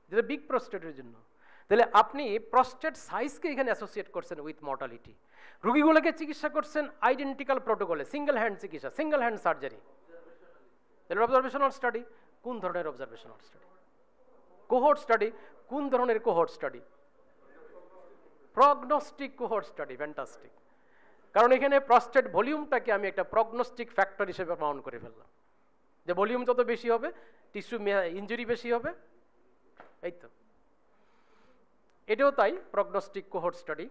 যেটা বিগ প্রস্টেটের জন্য। তাহলে আপনি প্রস্টেট সাইজকে এখানে অ্যাসোসিয়েট করছেন উইথ মর্টালিটি রুগীগুলোকে চিকিৎসা করছেন আইডেন্টিক্যাল প্রোটোকলে সিঙ্গেল হ্যান্ড চিকিৎসা সিঙ্গেল হ্যান্ড সার্জারি তাহলে অবজারভেশনাল স্টাডি কোন ধরনের অবজারভেশনাল স্টাডি কোহোর্ট স্টাডি কোন ধরনের cohort study prognostic cohort study fantastic কারণ এখানে প্রস্টেট ভলিউমটাকে আমি একটা প্রগনোস্টিক ফ্যাক্টর হিসেবে মাউন্ট করে ফেললাম। যে ভলিউম যত বেশি হবে টিস্যু ইঞ্জুরি বেশি হবে, এই তো। এটাও তাই প্রগনস্টিক কোহর্ট স্টাডি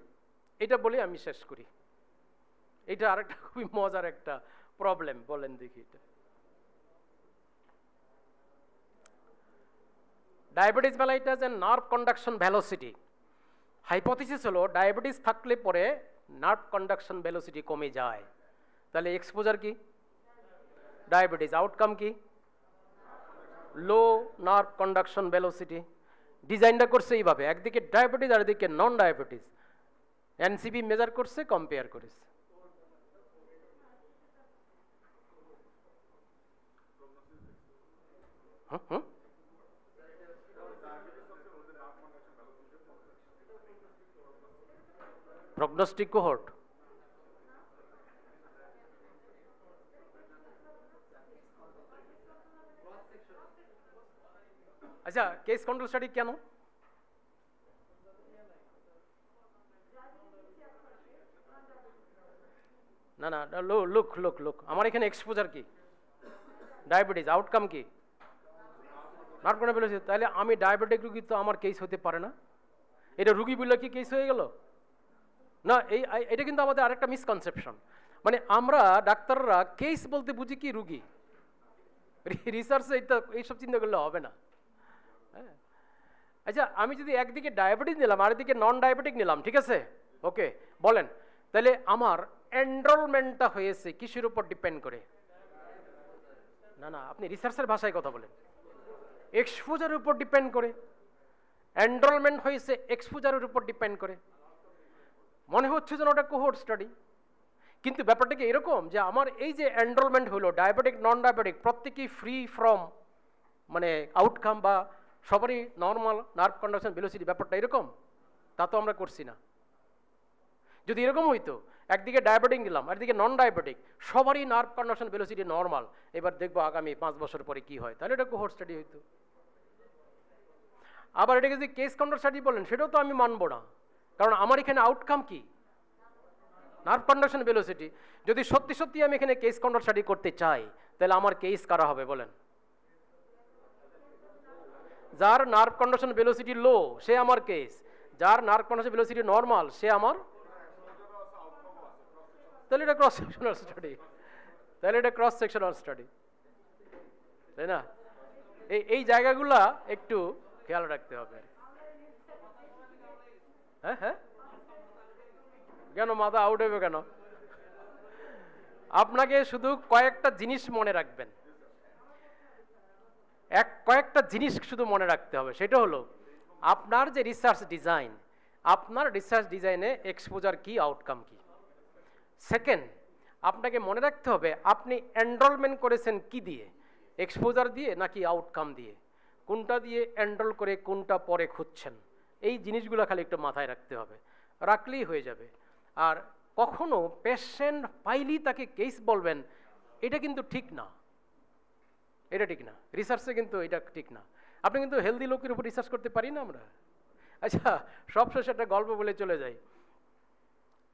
এটা বলে আমি শেষ করি। এটা আরেকটা *laughs* খুবই মজার একটা প্রবলেম বলেন দেখি এটা। Diabetes mellitus and nerve conduction velocity hypothesis হলো ডায়াবেটিস থাকলে পরে নার্ভ কন্ডাকশন ভ্যালোসিটি কমে যায়। তাহলে এক্সপোজার কি? ডায়াবেটিস আউটকাম কি? লো নার্ভ কন্ডাকশন ভ্যালোসিটি ডিজাইনটা করছে এইভাবে, একদিকে ডায়াবেটিস আর এদিকে নন ডায়াবেটিস এনসিবি মেজার করছে কম্পেয়ার করেছে। হুম হুম। আচ্ছা কেস কন্ট্রোল স্টাডি কেন? না না লুক লুক লুক আমার এখানে এক্সপোজার কি? ডায়াবেটিস আউটকাম কি? নার্ভ করে বলেছে তাহলে আমি ডায়াবেটিক রুগী তো আমার কেস হতে পারে না। এটা রুগী বললে কি কেস হয়ে গেল? না, এই এটা কিন্তু আমাদের আরেকটা মিসকনসেপশন মানে আমরা ডাক্তাররা কেস বলতে বুঝি কি রুগী? রিসার্চে এইটা, এইসব চিন্তা করলে হবে না। আচ্ছা আমি যদি একদিকে ডায়াবেটিস নিলাম আর একদিকে নন ডায়াবেটিক নিলাম, ঠিক আছে? ওকে বলেন। তাহলে আমার এনরোলমেন্টটা হয়েছে কিসের উপর ডিপেন্ড করে? না না, আপনি রিসার্চের ভাষায় কথা বলেন। এক্সপোজারের উপর ডিপেন্ড করে। এনরোলমেন্ট হয়েছে এক্সপোজারের উপর ডিপেন্ড করে। মনে হচ্ছে যেন ওটা কোহোর্ট স্টাডি কিন্তু ব্যাপারটা কি এরকম যে আমার এই যে এনরোলমেন্ট হলো ডায়াবেটিক নন ডায়াবেটিক প্রত্যেকেই ফ্রি ফ্রম মানে আউটকাম বা সবারই নর্মাল নার্ভ কন্ডাকশন ভেলোসিটি ব্যাপারটা এরকম, তা তো আমরা করছি না। যদি এরকম হইতো, একদিকে ডায়াবেটিক নিলাম একদিকে নন ডায়াবেটিক সবারই নার্ভ কন্ডাকশন ভেলোসিটি নর্মাল এবার দেখব আগামী পাঁচ বছর পরে কি হয়, তাহলে এটা কোহোর্ট স্টাডি হইতো। আবার এটাকে যদি কেস কাউন্টার স্টাডি বলেন, সেটাও তো আমি মানবো না। কারণ আমার এখানে আউটকাম কি? নার্ভ কন্ডাকশন ভেলোসিটি যদি সত্যি সত্যি আমি এখানে কেস কাউন্টার স্টাডি করতে চাই, তাহলে আমার কেস কারা হবে বলেন? যার নার্ভ কন্ডিশন ভেলোসিটি লো সে আমার কেস যার নার্ভ কন্ডিশন ভেলোসিটি নর্মাল সে আমার তাহলে এটা ক্রস সেকশনাল স্টাডি তাহলে এটা ক্রস সেকশনাল স্টাডি তাই না? এই এই জায়গাগুলা একটু খেয়াল রাখতে হবে। হ্যাঁ হ্যাঁ? কেন, মাথা আউট হবে কেন? আপনাকে শুধু কয়েকটা জিনিস মনে রাখবেন। এক কয়েকটা জিনিস শুধু মনে রাখতে হবে, সেটা হলো আপনার যে রিসার্চ ডিজাইন আপনার রিসার্চ ডিজাইনে এক্সপোজার কি আউটকাম কি? সেকেন্ড আপনাকে মনে রাখতে হবে আপনি এনরোলমেন্ট করেছেন কি দিয়ে? এক্সপোজার দিয়ে নাকি আউটকাম দিয়ে? কোনটা দিয়ে এনরোল করে কোনটা পরে খুঁজছেন? এই জিনিসগুলো খালি একটু মাথায় রাখতে হবে, রাখলেই হয়ে যাবে। আর কখনো পেশেন্ট পাইলেই তাকে কেস বলবেন, এটা কিন্তু ঠিক না। এটা ঠিক না। রিসার্চে কিন্তু এটা ঠিক না। আপনি কিন্তু হেলদি লোকের উপর রিসার্চ করতে পারি না আমরা? আচ্ছা সবশেষে একটা গল্প বলে চলে যাই।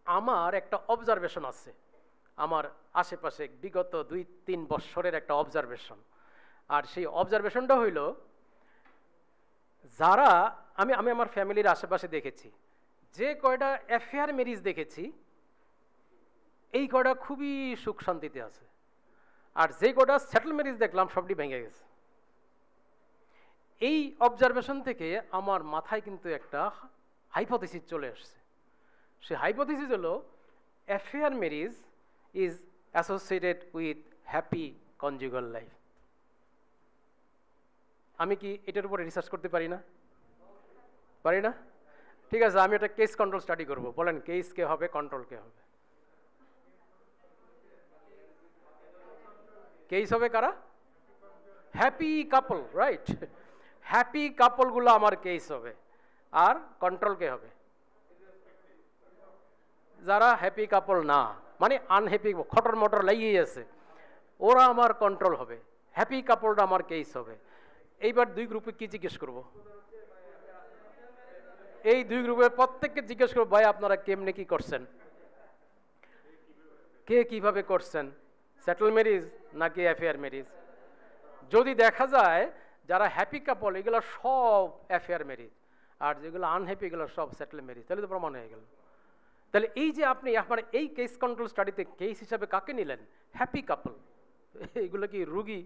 আমার একটা অবজারভেশন আছে। আমার আশেপাশে বিগত দুই, তিন বৎসরের একটা অবজারভেশন আর সেই অবজারভেশনটা হইল, যারা, আমি আমি আমার ফ্যামিলির আশেপাশে দেখেছি, যে কয়টা অ্যাফেয়ার ম্যারিজ দেখেছি, এই কয়টা খুবই সুখ শান্তিতে আছে। আর যে কটা সেটেল ম্যারিজ দেখলাম, সবটি ভেঙে গেছে। এই অবজারভেশন থেকে আমার মাথায় কিন্তু একটা হাইপোথিসিস চলে আসছে। সে হাইপোথিসিস হলো affair marriage is associated with happy conjugal life আমি কি এটার উপরে রিসার্চ করতে পারি না? পারি না? ঠিক আছে, আমি একটা কেস কন্ট্রোল স্টাডি করব। বলেন কেস কে হবে কন্ট্রোল কে হবে? কেস হবে কারা? হ্যাপি কাপল রাইট হ্যাপি কাপলগুলো আমার কেস হবে আর কন্ট্রোল কে হবে? যারা হ্যাপি কাপল না মানে আনহ্যাপি খটর মটর লাগিয়েই আছে, ওরা আমার কন্ট্রোল হবে। হ্যাপি কাপলটা আমার কেস হবে এইবার দুই গ্রুপে কি জিজ্ঞেস করব? এই দুই গ্রুপের প্রত্যেককে জিজ্ঞেস করব, ভাই, আপনারা কেমনে কি করছেন? কে কীভাবে করছেন? সেটেল ম্যারিজ নাকি অ্যাফেয়ার ম্যারিজ যদি দেখা যায় যারা হ্যাপি কাপল এগুলো সব অ্যাফেয়ার ম্যারিজ আর যেগুলো আনহ্যাপি এগুলো সব সেটেল ম্যারিজ তাহলে তো প্রমাণ হয়ে গেল। তাহলে এই যে আপনি, আপনার এই কেস কন্ট্রোল স্টাডিতে কেস হিসাবে কাকে নিলেন? হ্যাপি কাপল এগুলো কি রুগী?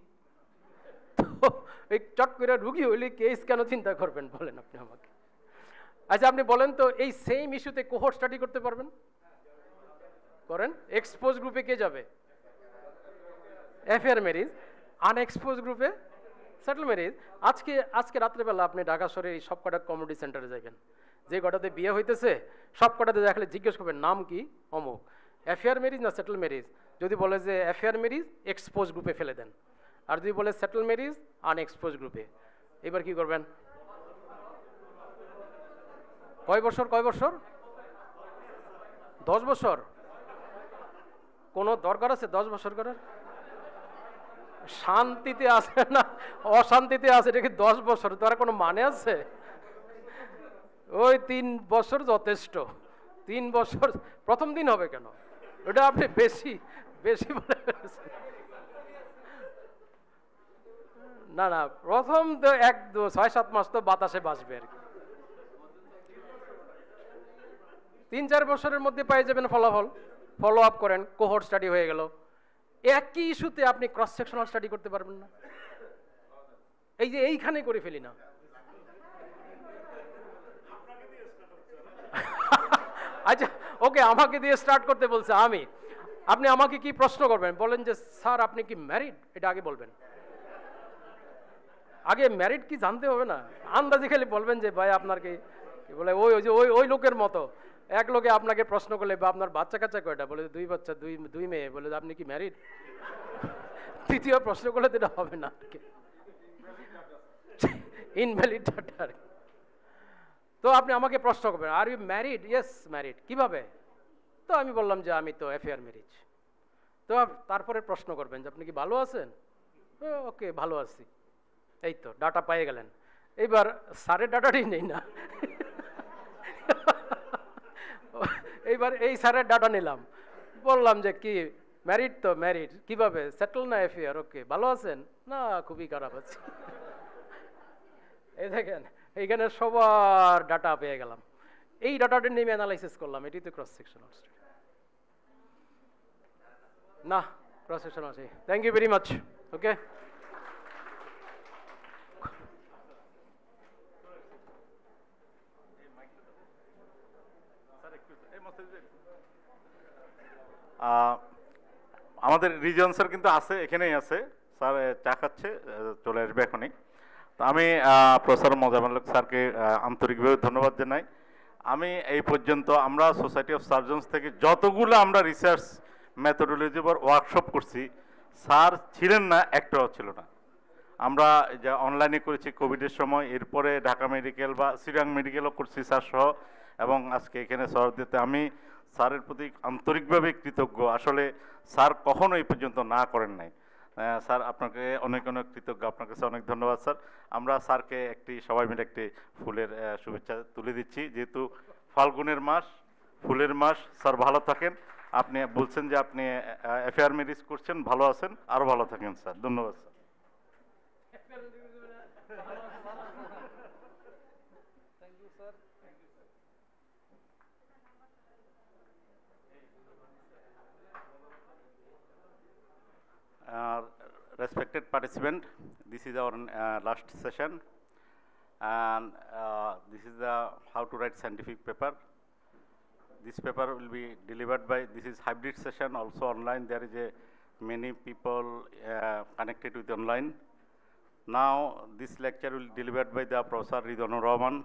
তো এই চট করে রুগী হইলে কেস কেন চিন্তা করবেন বলেন আপনি আমাকে? আচ্ছা আপনি বলেন তো এই সেম ইস্যুতে কোহর স্টাডি করতে পারবেন? করেন? এক্সপোজ গ্রুপে কে যাবে? অ্যাফেয়ার ম্যারিজ আনএক্সপোজ গ্রুপে সেটেল ম্যারিজ আজকে আজকে রাত্রেবেলা আপনি ঢাকা শহরে এই সব কটা কমিউনিটি সেন্টারে যাবেন যে কটাতে বিয়ে হইতেছে সব কটাতে দেখলে জিজ্ঞেস করবেন, নাম কি? অমুক। অ্যাফেয়ার ম্যারিজ না সেটেল ম্যারিজ যদি বলে যে অ্যাফেয়ার ম্যারিজ এক্সপোজ গ্রুপে ফেলে দেন। আর যদি বলে সেটেল ম্যারিজ আনএক্সপোজ গ্রুপে এবার কি করবেন? কয় বছর কয় বছর? দশ বছর? কোনো দরকার আছে দশ বছর করার? শান্তিতে আছে না অশান্তিতে আছে, এটা কি দশ বছর? তার কোনো মানে আছে? ওই তিন বছর যথেষ্ট। তিন বছর, প্রথম দিন হবে কেন? ওটা আপনি বেশি বেশি বলে না না, প্রথম তো এক দু, ছয়, সাত মাস তো বাতাসে বাঁচবে আর কি। তিন, চার বছরের মধ্যে পেয়ে যাবেন ফলাফল। ফলো আপ করেন কোহর স্টাডি হয়ে গেল। একই ইস্যুতে আপনি ক্রস সেকশনাল স্টাডি করতে পারবেন না। এই যে এইখানে করে ফেলি না। *laughs* আচ্ছা ওকে, আমাকে দিয়ে স্টার্ট করতে বলছে আমি। আপনি আমাকে কি প্রশ্ন করবেন? বলেন যে, স্যার, আপনি কি ম্যারিড এটা আগে বলবেন। আগে ম্যারিড কি জানতে হবে না? আন্দাজে খালি বলবেন যে, ভাই, আপনার কি বলে, ওই ওই যে, ওই ওই লোকের মতো। এক লোকে আপনাকে প্রশ্ন করলে বা আপনার বাচ্চা কাচ্চা কয়টা? বলে, দুই বাচ্চা, দুই দুই মেয়ে। বলে, আপনি কি ম্যারিড তৃতীয় প্রশ্ন করলে তো এটা হবে না ইনভ্যালিড আর তো আপনি আমাকে প্রশ্ন করবেন are you married yes married কীভাবে? তো আমি বললাম যে, আমি তো অ্যাফেয়ার ম্যারিজ তো তারপরে প্রশ্ন করবেন যে, আপনি কি ভালো আছেন? ওকে, ভালো আছি। এই তো, ডাটা পেয়ে গেলেন। এইবার স্যারের ডাটাটাই নেই না। এইবার এই স্যারের ডাটা নিলাম। বললাম যে, কি ম্যারিড তো ম্যারিড কীভাবে? সেটেল না অ্যাফেয়ার ওকে ভালো আছেন? না, খুবই খারাপ আছে। এই দেখেন, এইখানে সবার ডাটা পেয়ে গেলাম। এই ডাটাটা নিয়ে অ্যানালাইসিস করলাম, এটি তো ক্রস সেকশন না ক্রস সেকশন আছে। Thank you very much okay আমাদের রিজন স্যার কিন্তু আছে, এখানেই আছে। স্যার চা খাচ্ছে চলে আসবে এখনই। তো আমি প্রফেসর মোজাম্মেল স্যারকে আন্তরিকভাবে ধন্যবাদ জানাই। আমি এই পর্যন্ত আমরা সোসাইটি অফ সার্জনস থেকে যতগুলো আমরা রিসার্চ মেথোডোলজি বা ওয়ার্কশপ করছি স্যার ছিলেন না, একটাও ছিল না। আমরা যা অনলাইনে করেছি কোভিডের সময়, এরপরে ঢাকা মেডিকেল বা সিরাং মেডিকেলও করছি স্যার সহ, এবং আজকে এখানে সহযোগিতা আমি স্যারের প্রতি আন্তরিকভাবে কৃতজ্ঞ। আসলে স্যার কখনো এই পর্যন্ত না করেন নাই। স্যার আপনাকে অনেক অনেক কৃতজ্ঞ। আপনার কাছে অনেক ধন্যবাদ, স্যার। আমরা স্যারকে একটি, সবাই মিলে একটি ফুলের শুভেচ্ছা তুলে দিচ্ছি। যেহেতু ফাল্গুনের মাস, ফুলের মাস, স্যার ভালো থাকেন। আপনি বলছেন যে আপনি অ্যাফেয়ার ম্যারিজ করছেন, ভালো আছেন। আরও ভালো থাকেন, স্যার। ধন্যবাদ, sir. Respected participant, this is our uh, last session, and uh, this is the how to write scientific paper. This paper will be delivered by this is hybrid session also online. There is a many people uh, connected with online. Now this lecture will be delivered by the Professor Ridwan Rahman,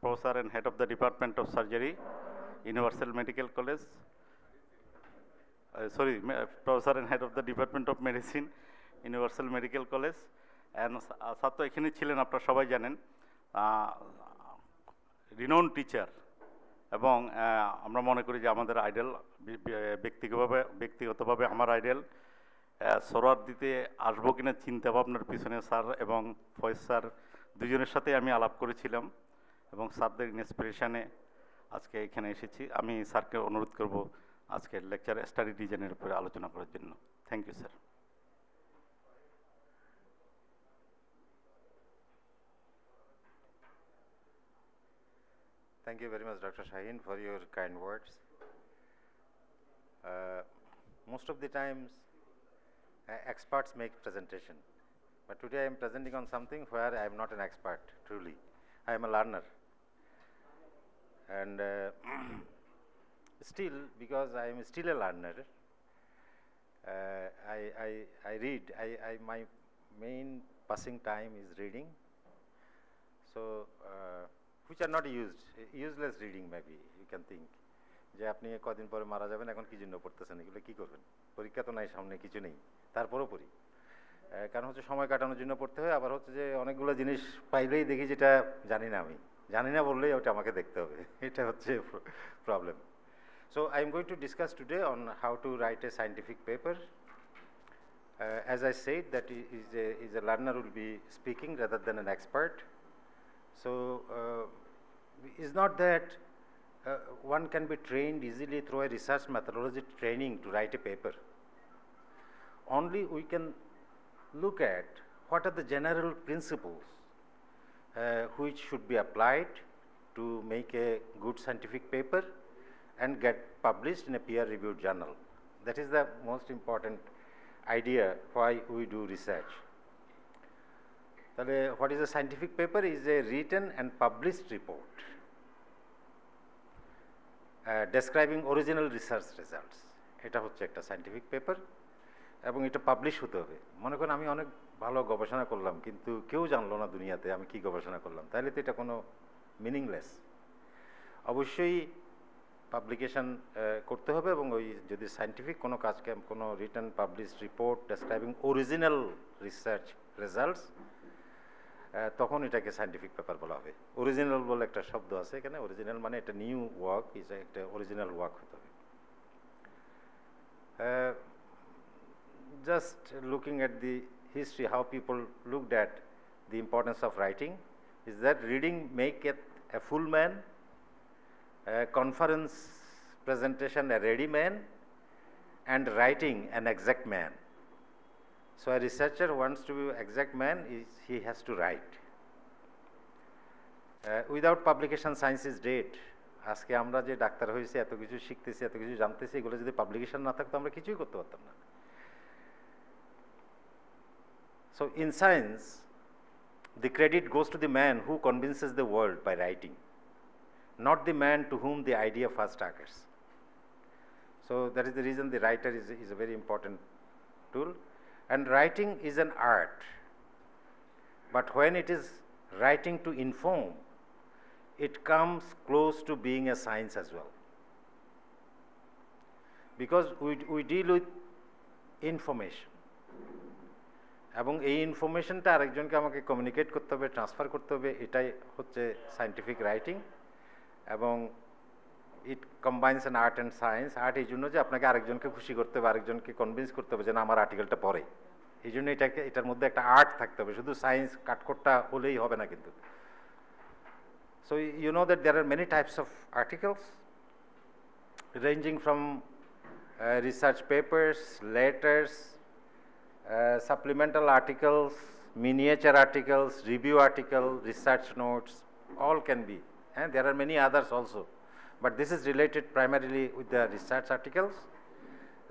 Professor and Head of the Department of Surgery, Universal Medical College, uh, sorry, professor and head of the Department of Medicine, Universal medical college and sir তো এখানে ছিলেন, আপনারা সবাই জানেন। Renown teacher এবং আমরা মনে করি যে আমাদের আইডল ব্যক্তিগতভাবে ব্যক্তিগতভাবে আমার আইডল সরোয়ার দিতে আসব কিনা চিন্তা ভাবনার পিছনে স্যার এবং ফয়েজ স্যার দুজনের সাথে আমি আলাপ করেছিলাম, এবং স্যারদের ইন্সপিরেশানে আজকে এখানে এসেছি। আমি স্যারকে অনুরোধ করব আজকের লেকচার স্টাডি ডিজাইনের উপরে আলোচনা করার জন্য। Thank you sir Thank you very much, Dr. Shaheen, for your kind words. Uh, most of the times, uh, experts make presentation, but today I am presenting on something where I am not an expert. Truly, I am a learner, and uh, *clears throat* still, because I am still a learner, uh, I, I, I read. I, I my main passing time is reading. So, uh, which are not used, useless reading maybe, you can think. যে আপনি কদিন পরে মারা যাবেন এখন কি জন্য পড়তেছেন? এগুলো কি করবেন? পরীক্ষা তো নাই সামনে কিছু নেই। তারপরও পড়ি। কারণ হচ্ছে সময় কাটানোর জন্য পড়তে হয় আবার হচ্ছে যে অনেকগুলো জিনিস পাইলেই দেখি যেটা জানি না আমি। জানি না বললেই ওটা আমাকে দেখতে হবে। *laughs* এটা হচ্ছে problem so I am going to discuss today on how to write a scientific paper Uh, as I said, is a is a, learner a be will be than an expert an it's not that uh, one can be trained easily through a research methodology training to write a paper. Only we can look at what are the general principles uh, which should be applied to make a good scientific paper and get published in a peer-reviewed journal. That is the most important idea why we do research. তাহলে what is a scientific paper is a written and published report uh, original research results এটা হচ্ছে একটা scientific paper এবং এটা publish হতে হবে। মনে করেন আমি অনেক ভালো গবেষণা করলাম কিন্তু কেউ জানলো না দুনিয়াতে আমি কি গবেষণা করলাম। তাহলে তো এটা কোনো মিনিংলেস অবশ্যই পাবলিকেশন করতে হবে এবং ওই যদি সাইন্টিফিক কোনো কাজকে কোনো written publish report describing original research results তখন এটাকে সাইন্টিফিক পেপার বলা হবে। অরিজিনাল বলে একটা শব্দ আছে এখানে। অরিজিনাল মানে একটা নিউ ওয়ার্ক ইজ একটা অরিজিনাল ওয়ার্ক হতে হবে। Just looking at the history how people look at the importance of writing is that reading make a full man conference presentation a ready man and writing an exact man So a researcher wants to be exact man, is he has to write. Uh, without publication, science is dead. আজকে আমরা যে doctor হয়েছি এত কিছু শিখতেছি এত কিছু জানতেছি এগুলো যদি পাবলিকেশন না থাকতো আমরা কিছুই করতে পারতাম না So in science, the credit goes to the man who convinces the world by writing, not the man to whom the idea first occurs. So that is the reason the writer is, is a very important tool. And writing is an art. But when it is writing to inform, it comes close to being a science as well. Because we, we deal with information. এবং এই ইনফরমেশনটা আরেকজনকে আমাকে communicate করতে হবে transfer করতে হবে এটাই হচ্ছে সাইন্টিফিক রাইটিং এবং it combines an art and science art এই জন্য যে আপনাকে আরেকজনকে খুশি করতে হবে আরেকজনকে কনভিন্স করতে হবে যে না আমার আর্টিকেলটা পড়ে এই জন্য এটাকে এটার মধ্যে একটা আর্ট থাকতে হবে শুধু সায়েন্স কাটকোটটা হলেই হবে না কিন্তু so you know that there are many types of articles ranging from uh, research papers, letters, uh, supplemental articles, miniature articles, review article, research notes, all can be. And there are many others also. But this is related primarily with the research articles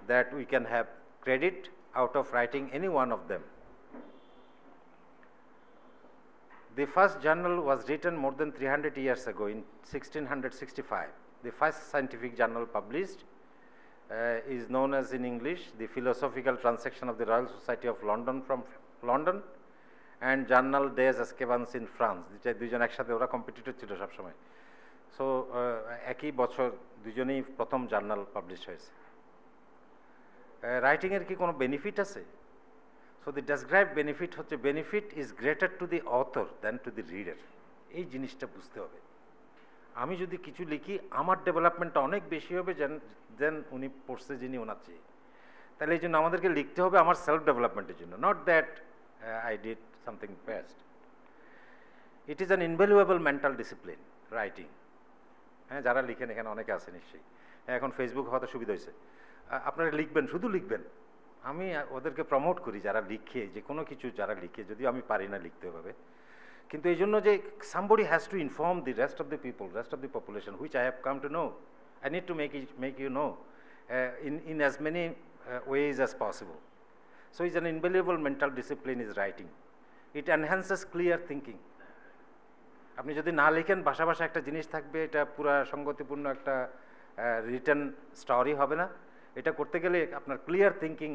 that we can have credit out of writing any one of them. The first journal was written more than 300 years ago in 1665. The first scientific journal published uh, is known as in English the Philosophical Transaction of the Royal Society of London from London and Journal des Esquivans in France. যে দুইজন একসাথে ওরা competitor ছিল সবসময় so একই বছর দুজনেই প্রথম জার্নাল পাবলিশ হয়েছে রাইটিংয়ের কি কোনো বেনিফিট আছে? সো দি ডেসক্রাইব বেনিফিট হচ্ছে benefit is greater to the author than to the reader এই জিনিসটা বুঝতে হবে। আমি যদি কিছু লিখি, আমার ডেভেলপমেন্টটা অনেক বেশি হবে দেন উনি পড়ছে যিনি ওনার চেয়ে। তাহলে এই জন্য আমাদেরকে লিখতে হবে আমার সেলফ ডেভেলপমেন্টের জন্য not that I did something best it is an invaluable mental discipline writing হ্যাঁ যারা লিখেন, এখানে অনেকে আছে নিশ্চয়ই। হ্যাঁ এখন ফেসবুক হয়তো সুবিধা হয়েছে। আপনারা লিখবেন, শুধু লিখবেন। আমি ওদেরকে প্রমোট করি যারা লিখে, যে কোনো কিছু যারা লিখে, যদিও আমি পারি না লিখতে হবে কিন্তু এই জন্য যে somebody has to inform the rest of the people rest of the population which I have come to know I need to make it make you know in in as many ways as possible so is an invaluable mental discipline is writing it enhances clear thinking আপনি যদি না লিখেন, ভাষা ভাষা একটা জিনিস থাকবে, এটা পুরা সঙ্গতিপূর্ণ একটা রিটার্ন স্টোরি হবে না। এটা করতে গেলে আপনার ক্লিয়ার থিঙ্কিং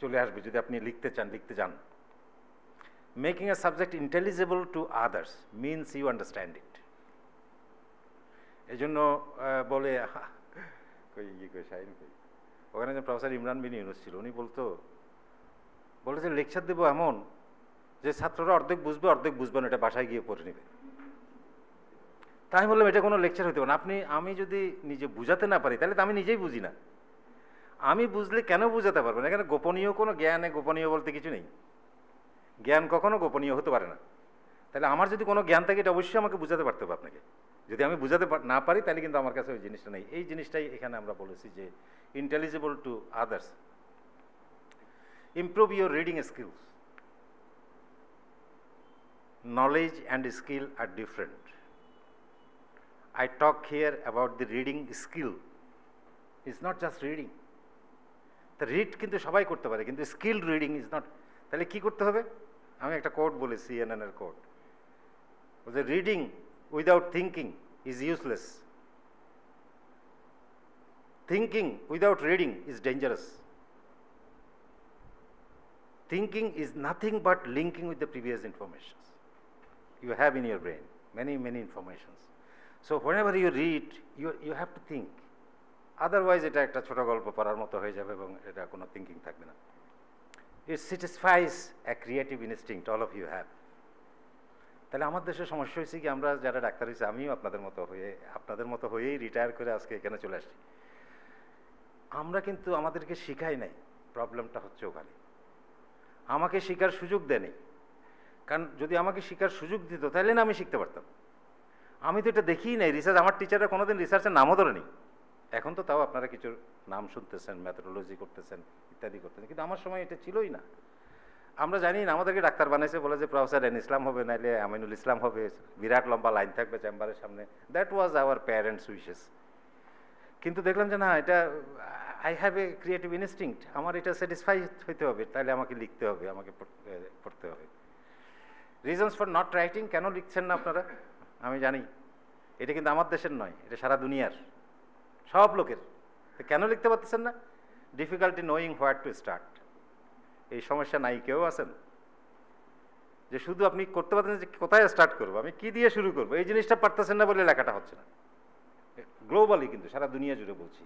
চলে আসবে যদি আপনি লিখতে চান, লিখতে যান। Making a subject intelligible to others means you understand it এই জন্য বলে, *laughs* কই ইয়ে কই ওখানে যে প্রফেসর ইমরান বিন ইউনুস ছিল, উনি বলতো বলে যে লেকচার দেবো এমন যে ছাত্ররা অর্ধেক বুঝবে অর্ধেক বুঝবে না, এটা বাসায় গিয়ে পড়ে নেবে। তাই বললাম, এটা কোনো লেকচার হতে পারে আপনি, আমি যদি নিজে বুঝাতে না পারি, তাহলে তো আমি নিজেই বুঝি না। আমি বুঝলে কেন বুঝাতে পারব না? এখানে গোপনীয় কোনো জ্ঞানে গোপনীয় বলতে কিছু নেই। জ্ঞান কখনো গোপনীয় হতে পারে না। তাহলে আমার যদি কোনো জ্ঞান থাকে, এটা অবশ্যই আমাকে বুঝাতে পারতে হবে আপনাকে। যদি আমি বুঝাতে না পারি, তাহলে কিন্তু আমার কাছে ওই জিনিসটা নেই। এই জিনিসটাই এখানে আমরা বলেছি যে intelligible to others improve your reading skills knowledge and skill are different. I talk here about the reading skill. It's not just reading. The read কিন্তু সবাই করতে পারে কিন্তু স্কিল রিডিং ইজ নট তাহলে কি করতে হবে আমি একটা কোড বলি সিএনএন এর কোড বলছে reading without thinking is useless thinking without reading is dangerous thinking is nothing but linking with the previous informations you have in your brain many many informations so whenever you read you, you have to think otherwise, এটা একটা ছোট গল্প পড়ার মতো হয়ে যাবে এবং এটা কোনো থিঙ্কিং থাকবে না। It satisfies a creative instinct all of you have তাহলে আমার দেশের সমস্যা হয়েছে কি, আমরা যারা ডাক্তার হয়েছে, আমিও আপনাদের মতো হয়ে, আপনাদের মতো হয়েই রিটায়ার করে আজকে এখানে চলে আসছি। আমরা কিন্তু আমাদেরকে শিখাই নাই প্রবলেমটা হচ্ছে ওখানে। আমাকে শেখার সুযোগ দেয়নি কারণ যদি আমাকে শেখার সুযোগ দিত, তাহলে না আমি শিখতে পারতাম। আমি তো এটা দেখিই নাই রিসার্চ আমার টিচাররা কোনোদিন রিসার্চের নামও ধরেনি। এখন তো তাও আপনারা কিছু নাম শুনতেছেন ম্যাথোলজি করতেছেন, ইত্যাদি করতেছেন, কিন্তু আমার সময় এটা ছিলই না। আমরা জানি না, আমাদেরকে ডাক্তার বানাইছে বলে যে প্রফেসর এন ইসলাম হবে, নাইলে আমিনুল ইসলাম হবে, বিরাট লম্বা লাইন থাকবে চেম্বারের সামনে। That was our parents wishes কিন্তু দেখলাম যে না, এটা I have a creative instinct আমার এটা স্যাটিসফাই হইতে হবে তাহলে আমাকে লিখতে হবে, আমাকে পড়- পড়তে হবে। রিজনস ফর নট রাইটিং কেন লিখছেন না আপনারা? আমি জানি, এটা কিন্তু আমার দেশের নয়, এটা সারা দুনিয়ার। সব লোকের। কেন লিখতে পারতেছেন না? Difficulty knowing what to start এই সমস্যা নাই, কেউ আছেন? যে শুধু আপনি করতে পারতেন যে কোথায় স্টার্ট করব, আমি কি দিয়ে শুরু করব? এই জিনিসটা পারতেছেন না বলে লেখাটা হচ্ছে না। গ্লোবালি কিন্তু, সারা দুনিয়া জুড়ে বলছি।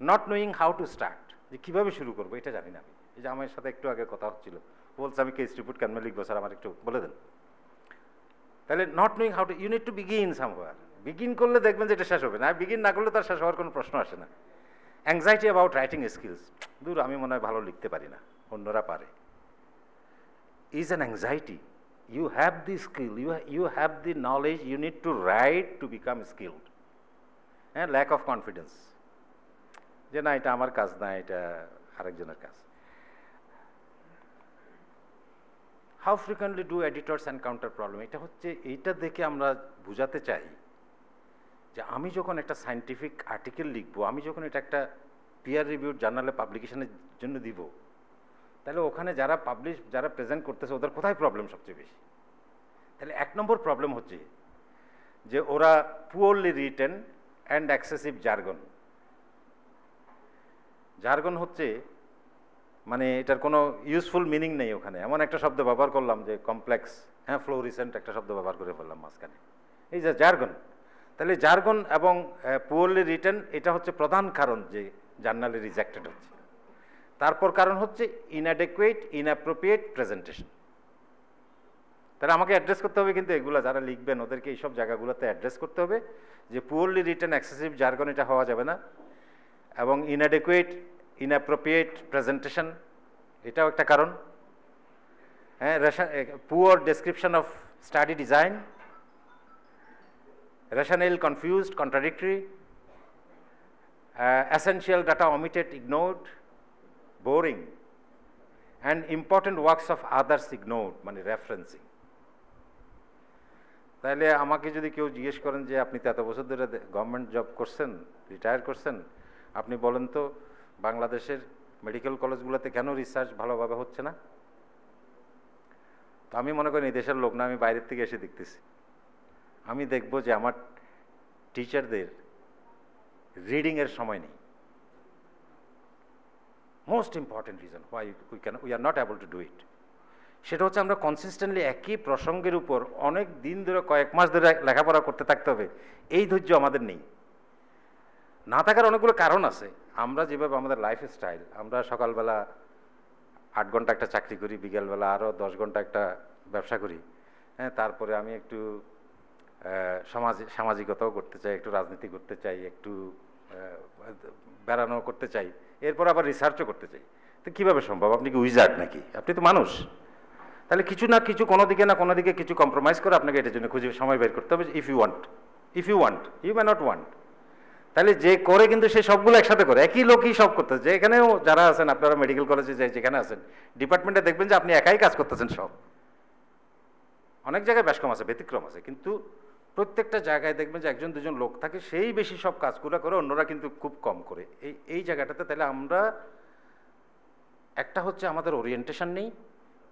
Not knowing how to start যে কীভাবে শুরু করব, এটা জানি না আমি। এই যে আমার সাথে একটু আগে কথা হচ্ছিল। বলছে, আমি কেস রিপোর্ট কেন লিখব, স্যার? আমার একটু বলে দেন। তাহলে not knowing how to you need to begin somewhere begin করলে দেখবেন যে এটা শেষ হবে না বিগিন না করলে তার শেষ হওয়ার কোনো প্রশ্ন আসে না অ্যাংজাইটি অ্যাবাউট রাইটিং স্কিলস দূর আমি মনে হয় ভালো লিখতে পারি না অন্যরা পারে is an anxiety. You have the skill you you have the knowledge, you need to write to become skilled. And lack of confidence. যে না এটা আমার কাজ না এটা আরেকজনের কাজ how frequently do editors and counter problem এটা হচ্ছে এইটা দেখে আমরা বুঝাতে চাই যে আমি যখন একটা সায়েন্টিফিক আর্টিকেল লিখব, আমি যখন এটা একটা পিয়ার রিভিউড জার্নালে পাবলিকেশনের জন্য দিব, তাহলে ওখানে যারা পাবলিশ যারা প্রেজেন্ট করতেছে, ওদের কোথায় প্রবলেম সবচেয়ে বেশি? তাহলে এক নম্বর প্রবলেম হচ্ছে যে ওরা poorly written and excessive jargon jargon হচ্ছে মানে এটার কোনো ইউজফুল মিনিং নেই ওখানে। এমন একটা শব্দ ব্যবহার করলাম যে কমপ্লেক্স হ্যাঁ ফ্লোরিসেন্ট একটা শব্দ ব্যবহার করে ফেললাম মাঝখানে। এই যে জার্গন তাহলে জার্গন এবং পুয়ারলি রিটার্ন এটা হচ্ছে প্রধান কারণ যে জার্নালে রিজেক্টেড হচ্ছে। তারপর কারণ হচ্ছে ইনঅ্যাডেকুয়েট ইনঅ্যাপ্রোপ্রিয়েট প্রেজেন্টেশন তাহলে আমাকে অ্যাড্রেস করতে হবে কিন্তু এগুলো যারা লিখবেন ওদেরকে এইসব জায়গাগুলোতে অ্যাড্রেস করতে হবে যে পুয়ারলি রিটার্ন অ্যাক্সেসিভ জার্গন এটা হওয়া যাবে না এবং ইনঅ্যাডেকুয়েট ইনঅ্যাপ্রোপ্রিয়েট প্রেজেন্টেশন এটাও একটা কারণ। হ্যাঁ poor description of study design rationale confused, contradictory, uh, essential data omitted, ignored, boring, and important works of others ignored, মানে referencing. তাহলে আমাকে যদি কেউ জিজ্ঞেস করেন যে আপনি তো এত বছর ধরে গভর্নমেন্ট জব করছেন রিটায়ার করছেন আপনি বলেন তো বাংলাদেশের মেডিকেল কলেজগুলোতে কেন রিসার্চ ভালোভাবে হচ্ছে না তো আমি মনে করি দেশের লোক না আমি বাইরের থেকে এসে দেখতেছি আমি দেখব যে আমার টিচারদের রিডিংয়ের সময় নেই। Most important reason why we can we are not able to do it সেটা হচ্ছে আমরা কনসিস্টেন্টলি একই প্রসঙ্গের উপর অনেক দিন ধরে কয়েক মাস ধরে লেখাপড়া করতে থাকতে হবে। এই ধৈর্য আমাদের নেই। না থাকার অনেকগুলো কারণ আছে। আমরা যেভাবে আমাদের লাইফ স্টাইল আমরা সকালবেলা আট ঘণ্টা একটা চাকরি করি, বিকেলবেলা আরও দশ ঘণ্টা একটা ব্যবসা করি। হ্যাঁ তারপরে আমি একটু সমাজ, সামাজিকতাও করতে চাই, একটু রাজনীতি করতে চাই, একটু বেড়ানো করতে চাই, এরপর আবার রিসার্চও করতে চাই। তো কীভাবে সম্ভব? আপনি কি উইজার্ড নাকি? আপনি তো মানুষ। তাহলে কিছু না কিছু, কোনো দিকে না কোনো দিকে কিছু কম্প্রোমাইজ করে আপনাকে এটার জন্য খুঁজে, সময় বের করতে হবে if you want if you want you may not want তাহলে যে করে কিন্তু সে সবগুলো একসাথে করে, একই লোকই সব করতেছে যে এখানেও যারা আছেন, আপনারা মেডিকেল কলেজে যে যেখানে আছেন ডিপার্টমেন্টে দেখবেন যে আপনি একাই কাজ করতেছেন সব। অনেক জায়গায় ব্যাসকম আছে, ব্যতিক্রম আছে, কিন্তু প্রত্যেকটা জায়গায় দেখবেন যে একজন দুজন লোক থাকে, সেই বেশি সব কাজগুলো করে, অন্যরা কিন্তু খুব কম করে। এই এই জায়গাটাতে তাহলে আমরা একটা হচ্ছে আমাদের ওরিয়েন্টেশন নেই,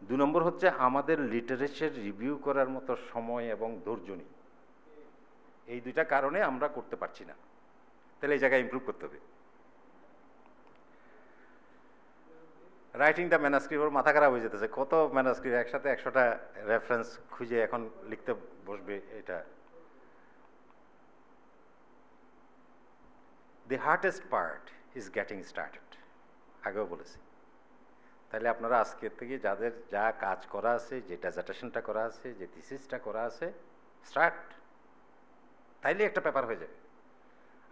দু নম্বর হচ্ছে আমাদের লিটারেচার রিভিউ করার মতো সময় এবং ধৈর্য নেই। এই দুইটা কারণে আমরা করতে পারছি না। তাহলে এই জায়গায় ইমপ্রুভ করতে হবে। রাইটিং দ্য ম্যানাস্ক্রিপ্ট মাথা খারাপ হয়ে যেতেছে। কত ম্যানাস্ক্রিপ্ট একসাথে একশোটা রেফারেন্স খুঁজে এখন লিখতে বসবে এটা? The hardest part is getting started আগেও বলেছি। তাহলে আপনারা আজকের থেকে যাদের যা কাজ করা আছে, যে ডেজার্টেশনটা করা আছে, যে থিসিসটা করা আছে স্টার্ট তাইলে একটা পেপার হয়ে যাবে।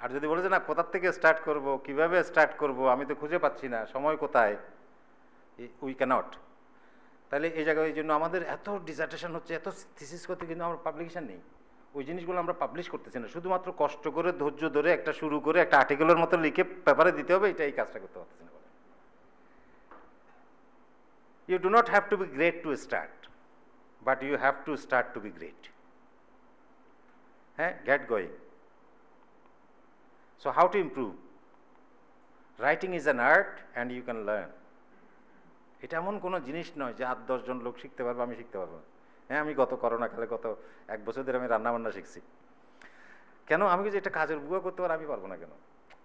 আর যদি বলে যে, না, কোথার থেকে স্টার্ট করব? কীভাবে স্টার্ট করব? আমি তো খুঁজে পাচ্ছি না, সময় কোথায়? উই ক্যানট তাহলে এই জায়গায়, এই জন্য আমাদের এত ডিজার্টেশন হচ্ছে, এত থিসিস করতে কিন্তু আমার পাবলিকেশান নেই। ওই জিনিসগুলো আমরা পাবলিশ করতেছি না শুধুমাত্র কষ্ট করে ধৈর্য ধরে একটা শুরু করে একটা আর্টিকেলের মতো লিখে পেপারে দিতে হবে এটা এই কাজটা করতে পারতেছি না you do not have to be great to start but you have to start to be great হ্যাঁ Get going. So, how to improve? Writing is an art and you can learn. এটা এমন কোনো জিনিস নয় যে আট দশজন লোক শিখতে পারবে আমি শিখতে পারব না হ্যাঁ আমি গত করোনা কালে গত এক বছর ধরে আমি রান্না বান্না শিখছি। কেন? আমি যে এটা কাজের বুয়া করতে পারি, আমি পারব না কেন?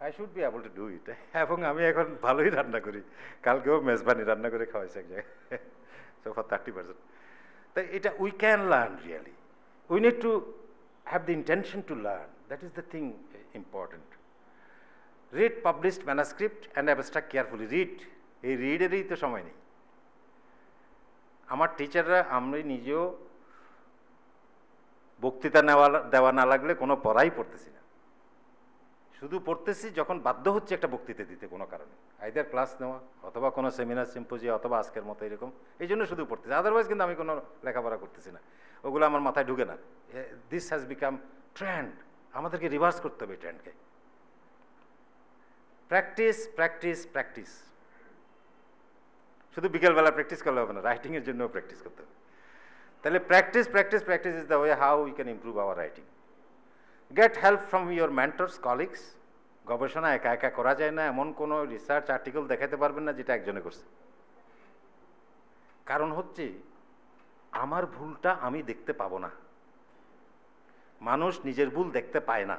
I should be able to do it এবং আমি এখন ভালোই রান্না করি। কালকেও মেজবানি রান্না করে খাওয়াইছে এক জায়গায়। সো ফর থার্টি পার্সেন্ট তাই এটা we can learn really we need to have the intention to learn that is the thing important read published manuscript and abstract carefully read এই রিডেরই তো সময় নেই। আমার টিচাররা আমি নিজেও বক্তৃতা নেওয়া দেওয়া না লাগলে কোনো পড়াই পড়তেছি না। শুধু পড়তেছি যখন বাধ্য হচ্ছে একটা বক্তৃতা দিতে কোনো কারণে। আইদার ক্লাস নেওয়া অথবা কোনো সেমিনার সিম্পোজিয়া অথবা আজকের মতো এরকম। এই জন্য শুধু পড়তেছি। আদারওয়াইজ কিন্তু আমি কোনো লেখাপড়া করতেছি না। ওগুলো আমার মাথায় ঢুকে না। দিস হ্যাজ বিকাম ট্রেন্ড আমাদেরকে রিভার্স করতে হবে ট্রেন্ডকে প্র্যাকটিস প্র্যাকটিস প্র্যাকটিস শুধু বিকেলবেলা প্র্যাকটিস করলে হবে না রাইটিংয়ের জন্যও প্র্যাকটিস করতে হবে। তাহলে practice practice practice is the way how we can improve our writing get help from your mentors colleagues গবেষণা একা একা করা যায় না, এমন কোনো রিসার্চ আর্টিকেল দেখাতে পারবেন না যেটা একজনে করছে। কারণ হচ্ছে, আমার ভুলটা আমি দেখতে পাবো না। মানুষ নিজের ভুল দেখতে পায় না।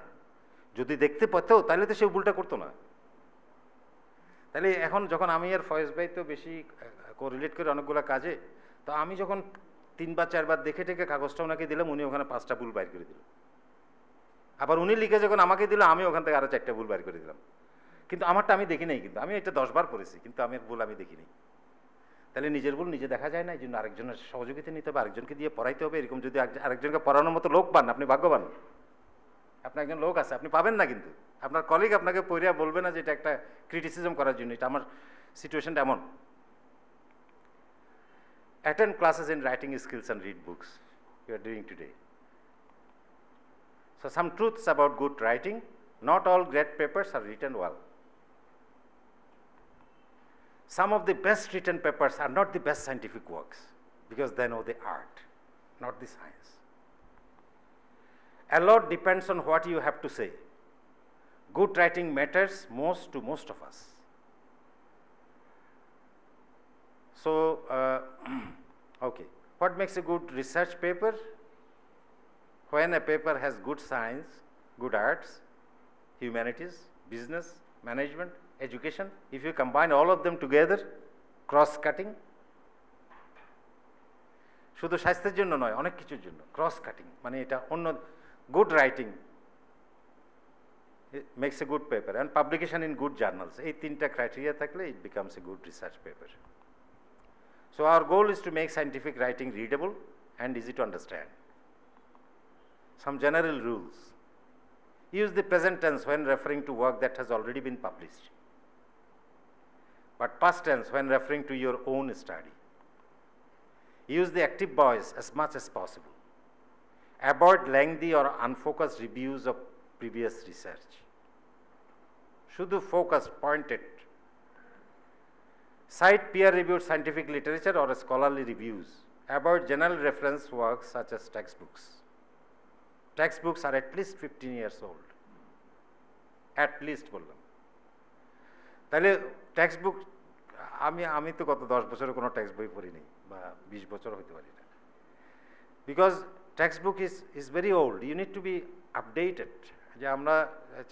যদি দেখতে পেতো, তাহলে তো সে ভুলটা করতো না। তাহলে এখন যখন আমি আর ফয়েজ ভাই তো বেশি কোরিলেট করি অনেকগুলো কাজে, তো আমি যখন তিনবার, চারবার দেখে টেকে কাগজটা ওনাকে দিলাম, উনি ওখানে পাঁচটা ভুল বাইর করে দিল। আবার উনি লিখে যখন আমাকে দিল, আমি ওখান থেকে আরও চারটা ভুল বাইর করে দিলাম। কিন্তু আমারটা আমি দেখি নাই কিন্তু, আমি এটা দশবার করেছি কিন্তু আমি ভুল আমি দেখিনি তাহলে নিজের ভুল নিজে দেখা যায় না, এই জন্য আরেকজনের সহযোগিতা নিতে হবে, আরেকজনকে দিয়ে পড়াইতে হবে, এরকম যদি আরেকজনকে পড়ানোর মতো লোক পান, আপনি ভাগ্যবান। আপনার একজন লোক আছে, আপনি পাবেন না কিন্তু। আপনার কলিগ আপনাকে পড়িয়া বলবে না যে এটা একটা ক্রিটিসিজম করার জন্য এটা আমার সিচুয়েশনটা এমন attend classes in writing skills and read books you are doing today. So, some truths about good writing not all great papers are written well. Some of the best written papers are not the best scientific works because they know the art, not the science. A lot depends on what you have to say. Good writing matters most to most of us. So, uh, *clears throat* okay, what makes a good research paper? When a paper has good science, good arts, humanities, business, management, education, if you combine all of them together, cross cutting, শুধু স্বাস্থ্যের জন্য নয় অনেক কিছুর জন্য cross cutting মানে এটা অন্য good writing Makes a good paper and publication in good journals এই তিনটা ক্রাইটেরিয়া থাকলে it becomes a good research paper so our goal is to make scientific writing readable and easy to understand some general rules. Use the present tense when referring to work that has already been published, but past tense when referring to your own study. Use the active voice as much as possible. Avoid lengthy or unfocused reviews of previous research. শুধু focused, pointed. Cite peer-reviewed scientific literature or scholarly reviews. Avoid general reference works such as textbooks. Textbooks are at least 15 years old. At least বললাম তাহলে text book আমি আমি তো গত দশ বছরে কোনো টেক্সট বই পড়িনি বা বিশ বছর হতে পারি না because text is is very old you to be updated যে আমরা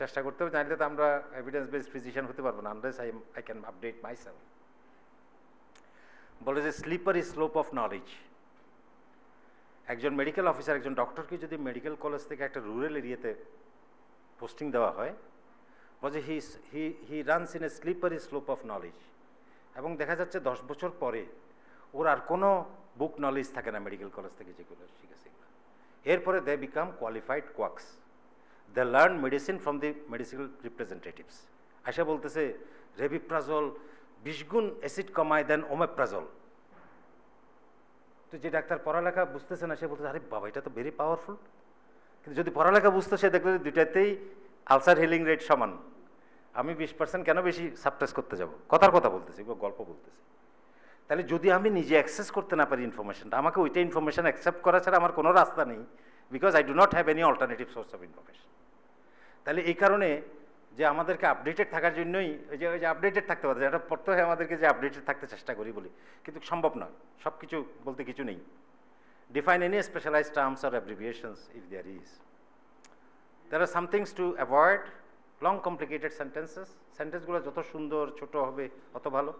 চেষ্টা করতে হবে জানলে তো আমরা এভিডেন্স বেসড ফিজিশিয়ান হতে পারব না unless I I can update myself বলে যে স্লিপারি স্লোপ অফ নলেজ একজন মেডিকেল অফিসার একজন ডক্টরকে যদি মেডিকেল কলেজ থেকে একটা রুরাল এরিয়াতে পোস্টিং দেওয়া হয় বলছে he he he runs in a slippery slope of knowledge এবং দেখা যাচ্ছে, দশ বছর পরে ওর আর কোনো বুক নলেজ থাকে না মেডিকেল কলেজ থেকে যেগুলো শিখেছে এরপরে they become qualified quacks they learn medicine from the medicinal representatives আশা বলতেছে, রেবিপ্রাজল বিশ গুণ অ্যাসিড কমায় দেন ওমেপ্রাজল। তো যে ডাক্তার পড়ালেখা বুঝতেছে না, সে বলতেছে, আরে বাবা, এটা তো ভেরি পাওয়ারফুল কিন্তু যদি পড়ালেখা বুঝতো, সে দেখবে যে দুইটাতেই আলসার হিলিং রেট সমান। আমি বিশ পার্সেন্ট কেন বেশি সাবটেস করতে যাব? কথার কথা বলতেছি গল্প বলতেছি। তাহলে যদি আমি নিজে অ্যাক্সেস করতে না পারি ইনফরমেশনটা আমাকে ওইটা ইনফরমেশন অ্যাকসেপ্ট করা ছাড়া আমার কোনো রাস্তা নেই। Because I do not have any alternative source of information তাহলে এই কারণে যে আমাদেরকে আপডেটেড থাকার জন্যই ওই যে ওই যে আপডেটেড থাকতে পারে এটা পড়তে হয় আমাদেরকে যে আপডেটেড থাকতে চেষ্টা করি বলি। কিন্তু সম্ভব নয় সব কিছু বলতে কিছু নেই। ডিফাইন এনি স্পেশালাইজ টার্মস আর abbreviations if there is are some things to avoid long complicated sentences সেন্টেন্সগুলো যত সুন্দর, ছোট হবে, অত ভালো।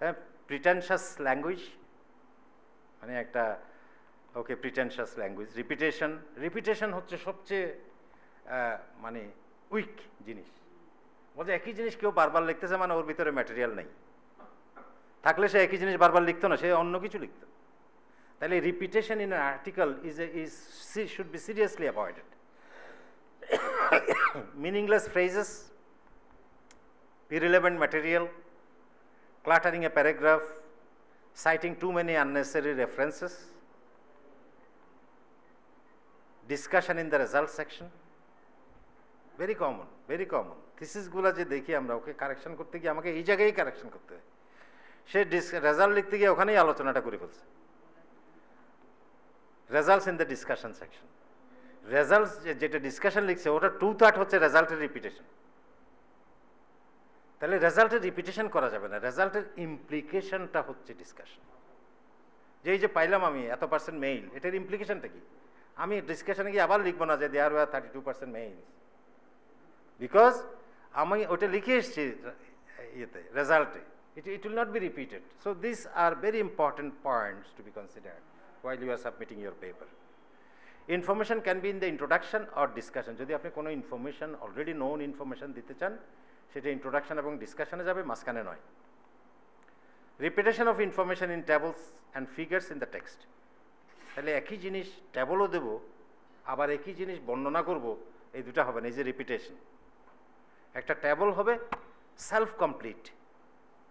হ্যাঁ প্রিটেনশাস ল্যাঙ্গুয়েজ মানে একটা okay pretentious language repetition repetition হচ্ছে সবচেয়ে মানে উইক জিনিস। বলছে একই জিনিস কেউ বারবার লিখতেছে মানে ওর ভিতরে ম্যাটেরিয়াল নেই। থাকলে সে একই জিনিস বারবার লিখতো না সে অন্য কিছু লিখতো। তাহলে repetition in article is is should be seriously avoided meaningless phrases, irrelevant material, cluttering a paragraph, citing too many unnecessary references, discussion in the result section very common very common থিসিসগুলো যে দেখি আমরা, ওকে কারেকশন করতে গিয়ে আমাকে এই জায়গায় correction করতে হয়। সে রেজাল্ট লিখতে গিয়ে ওখানেই আলোচনাটা করে ফেলছে। Results in the discussion section results যেটা ডিসকাশন লিখছে, ওটা টু থার্ড হচ্ছে রেজাল্টের রিপিটেশন তাহলে রেজাল্টের রিপিটেশন করা যাবে না। রেজাল্টের ইমপ্লিকেশনটা হচ্ছে ডিসকাশন যে এই যে পাইলাম আমি, এত পার্সেন্ট মেইল এটার ইমপ্লিকেশনটা কি? আমি ডিসকাশনে গিয়ে আবার লিখব না যে there were thirty two percent male because আমি ওটা লিখে এসেছি, ইয়েতে রেজাল্টে it it will not be repeated so this are very important points to be considered while you are submitting your paper information can be in the introduction or discussion যদি আপনি কোনো information already known information দিতে চান, সেটা introduction এবং ডিসকাশনে যাবে, মাঝখানে নয়। Repetition of information in tables and figures in the text তাহলে একই জিনিস ট্যাবলও দেব, আবার একই জিনিস বর্ণনা করব, এই দুটা হবে না, এই যে রিপিটেশন একটা ট্যাবল হবে সেলফ কমপ্লিট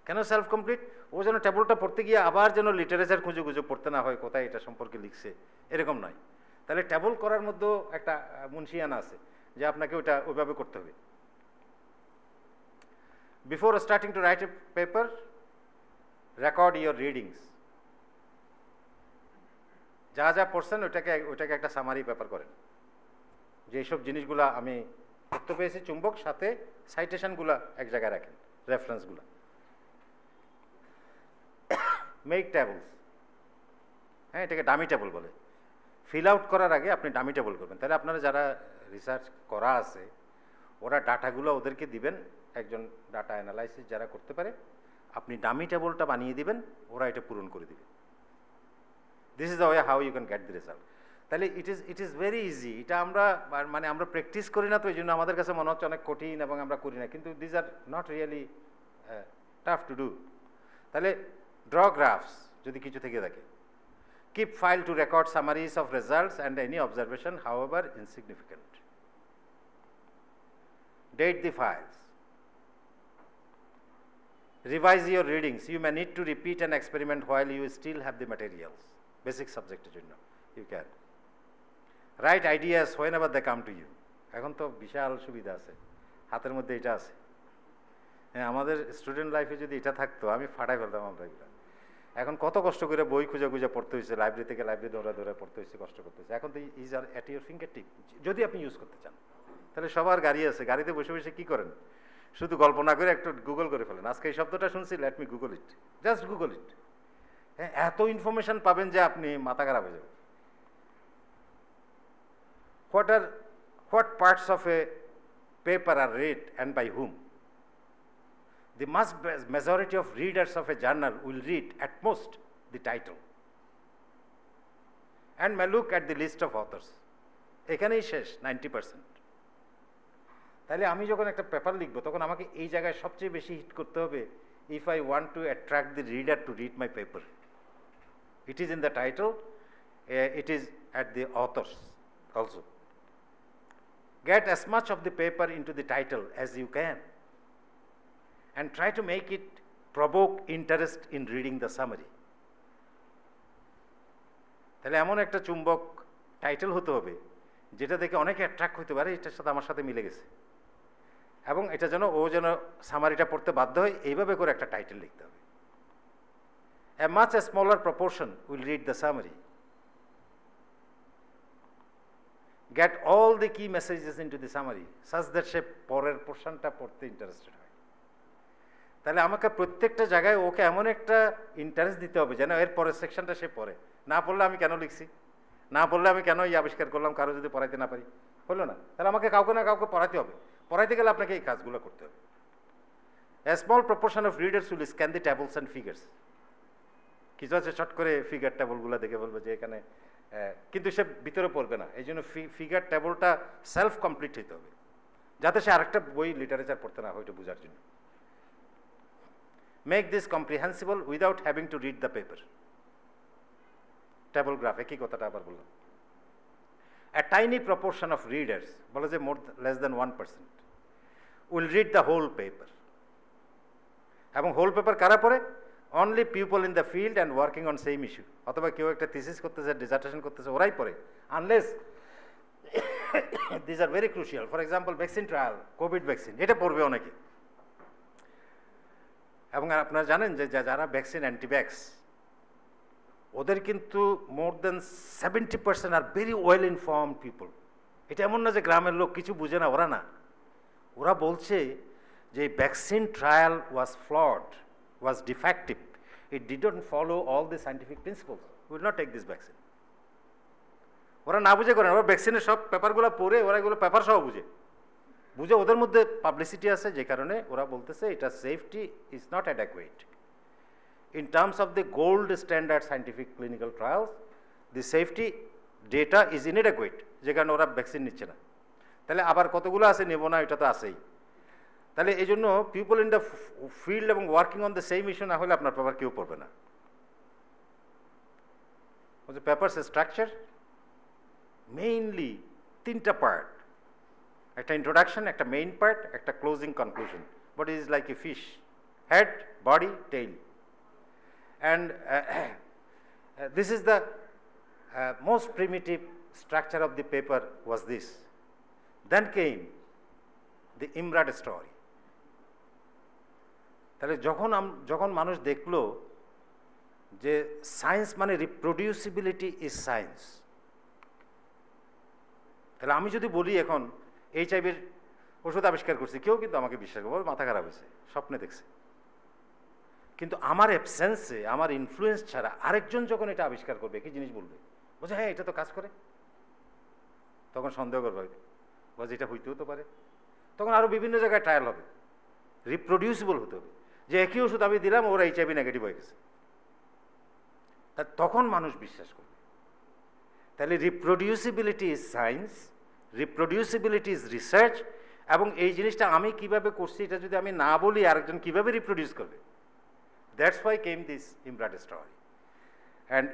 কেন সেলফ কমপ্লিট ও যেন ট্যাবলটা পড়তে গিয়ে আবার যেন লিটারেচার খুঁজে খুঁজে পড়তে না হয়, কোথায় এটা সম্পর্কে লিখছে, এরকম নয়। তাহলে ট্যাবল করার মধ্যেও একটা মুন্সিয়ানা আছে, যে আপনাকে ওটা ওইভাবে করতে হবে। Before starting to write a paper record your readings যা যা পড়ছেন, ওইটাকে ওইটাকে একটা সামারি পেপার করেন। যে এইসব জিনিসগুলো আমি করতে পেয়েছি চুম্বক, সাথে সাইটেশনগুলো এক জায়গায় রাখেন রেফারেন্সগুলো মেক টেবলস হ্যাঁ এটাকে ডামি টেবল বলে। ফিল আউট করার আগে আপনি ডামি টেবল করবেন। তাহলে আপনারা যারা রিসার্চ করা আছে, ওরা ডাটাগুলো ওদেরকে দিবেন। একজন ডাটা অ্যানালাইসিস যারা করতে পারে, আপনি ডামি টেবলটা বানিয়ে দিবেন, ওরা এটা পূরণ করে দিবে। This is the way how you can get the result তাহলে it is it is very easy এটা আমরা মানে আমরা প্র্যাকটিস করি না তো এই জন্য আমাদের কাছে মনে হচ্ছে অনেক কঠিন এবং আমরা করি না কিন্তু this are not really tough to do তাহলে ড্র গ্রাফস যদি কিছু থেকে থাকে keep file to record summaries of results and any observation however insignificant date the files. Revise your readings. You may need to repeat an experiment while you still have the materials. Basic সাবজেক্টের জন্য, you can. Write ideas whenever they come to you এখন তো বিশাল সুবিধা আছে, হাতের মধ্যে এটা আছে। হ্যাঁ আমাদের স্টুডেন্ট লাইফে যদি এটা থাকতো, আমি ফাটাই ফেলতাম আমরা এগুলো। এখন কত কষ্ট করে বই খুঁজে খুঁজে পড়তে হয়েছে লাইব্রেরি থেকে লাইব্রেরি দৌড়া দৌড়া পড়তে হয়েছে, কষ্ট করতে হয়েছে। এখন তো is are at your finger tip যদি আপনি ইউজ করতে চান। তাহলে সবার গাড়ি আছে, গাড়িতে বসে বসে কী করেন? শুধু গল্প না করে একটু গুগল করে ফেলেন। আজকে এই শব্দটা শুনছি let me Google it just Google it হ্যাঁ এত ইনফরমেশন পাবেন যে আপনি মাথা খারাপ হয়ে যাবেন। What are what parts of a paper are read and by whom the mass, majority of readers of a journal will read at most the title. And may look at the list of authors. এখানেই শেষ ninety percent তাহলে আমি যখন একটা paper লিখব, তখন আমাকে এই জায়গায় সবচেয়ে বেশি হিট করতে হবে if I want to attract the reader to read my paper it is in the title it is at the authors also get as much of the paper into the title as you can and try to make it provoke interest in reading the summary. তাহলে এমন একটা চুম্বক title হতে হবে, যেটা দেখে অনেকে attract হতে পারে, এটার সাথে আমার সাথে মিলে গেছে। এবং এটা যেন ও যেন সামারিটা পড়তে বাধ্য হয়, এইভাবে করে একটা টাইটেল লিখতে হবে। Much a smaller proportion will read the summary get all the key messages into the summary. Such that সে পরের পোর্শনটা পড়তে ইন্টারেস্টেড হয়। তাহলে আমাকে প্রত্যেকটা জায়গায় ওকে এমন একটা ইন্টারেস্ট দিতে হবে যেন এর পরের সেকশনটা সে পড়ে। না পড়লে আমি কেন লিখছি? না পড়লে আমি কেন এই আবিষ্কার করলাম? কারও যদি পড়াইতে না পারি। হলো না। তাহলে আমাকে কাউকে না কাউকে পড়াতে হবে। পড়াইতে গেলে আপনাকে এই কাজগুলো করতে হবে। A small proportion of readers will scan the tables and figures কিছু আছে, চট করে ফিগার ট্যাবলগুলো দেখে বলবে যে এখানে কিন্তু সে ভিতরে পড়বে না। এই জন্য ফিগার টেবলটা সেলফ কমপ্লিট হইতে হবে। যাতে সে আরেকটা বই লিটারেচার পড়তে না হয় বোঝার জন্য। Make this comprehensible without having to read the paper table graph একই কথাটা আবার বললাম। A tiny proportion of readers, বলে যে more less than one percent will read the whole paper এবং হোল পেপার কারা পড়ে? Only people in the field and working on same issue অথবা কেউ একটা থিসিস করতেছে ডিজার্টেশন করতেছে, ওরাই পড়ে। Unless this are very crucial for example vaccine trial COVID vaccine এটা পড়বে অনেকে। এবং আপনারা জানেন যে যারা ভ্যাকসিন অ্যান্টিভ্যাক্স ওদের কিন্তু more than seventy percent are very well inform people এটা এমন না যে গ্রামের লোক কিছু বুঝে না, ওরা না। ওরা বলছে যে vaccine trial was flawed was defective. It didn't follow all the scientific principles. We will not take this vaccine. ওরা না বুঝে করে ওরা ভ্যাকসিনের সব পেপারগুলো পড়ে, ওরা এগুলো পেপার সহ বুঝে বুঝে ওদের মধ্যে পাবলিসিটি আছে যে কারণে ওরা বলতেছে এটা safety is not adequate in terms of the gold standard scientific clinical trials the safety data is inadequate যে কারণে ওরা ভ্যাকসিন নিচ্ছে না তাহলে আবার কতগুলো আছে নেব না, এটা তো আছেই তাহলে এই জন্য পিপল ইন দ্য ফিল্ড এবং working on the same issue না হলে আপনার পেপার কেউ পড়বে না। পেপারস স্ট্রাকচার মেইনলি তিনটা পার্ট একটা ইন্ট্রোডাকশন একটা মেইন পার্ট একটা closing conclusion but is like a fish head body tail and this is the most primitive structure of the paper was this then came the IMRAD story তাহলে যখন যখন মানুষ দেখল যে science মানে reproducibility is science, তাহলে আমি যদি বলি এখন এইচআইভির ওষুধ আবিষ্কার করছি, কেউ কিন্তু আমাকে বিশ্বাস করবে, মাথা খারাপ হয়েছে, স্বপ্নে দেখছে। কিন্তু আমার অ্যাবসেন্সে আমার ইনফ্লুয়েন্স ছাড়া আরেকজন যখন এটা আবিষ্কার করবে, কি জিনিস বলবে? বলছে হ্যাঁ এটা তো কাজ করে। তখন সন্দেহ করবে, বলছে, এটা হইতেও তো পারে। তখন আরও বিভিন্ন জায়গায় ট্রায়াল হবে রিপ্রোডিউসিবল হতে হবে। যে একই ওষুধ আমি দিলাম ওরা এইচআইভি নেগেটিভ হয়ে গেছে। তখন মানুষ বিশ্বাস করবে। তাহলে reproducibility is science reproducibility is research এবং এই জিনিসটা আমি কীভাবে করছি এটা যদি আমি না বলি আরেকজন কীভাবে রিপ্রোডিউস করবে? That's why came this IMRAD story and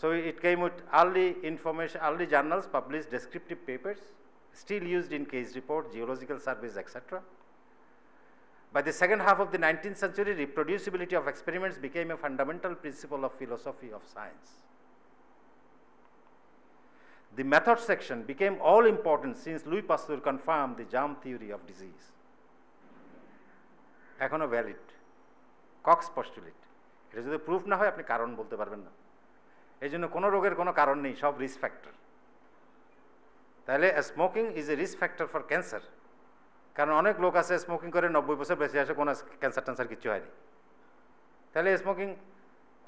so it came with early information, early journals published descriptive papers, still used in case report, geological surveys, etc. By the second half of the 19th century, reproducibility of experiments became a fundamental principle of philosophy of science. The method section became all important since Louis Pasteur confirmed the germ theory of disease. এখনও valid Koch's postulate এটা যদি proof না হয় আপনি কারণ বলতে পারবেন না এই জন্য কোনো রোগের কোনো কারণ নেই সব রিস্ক ফ্যাক্টর তাহলে smoking is a risk factor for cancer কারণ অনেক লোক আছে স্মোকিং করে নব্বই বছর বেঁচে আসে কোনো ক্যান্সার ট্যান্সার কিছু হয়নি। তাহলে স্মোকিং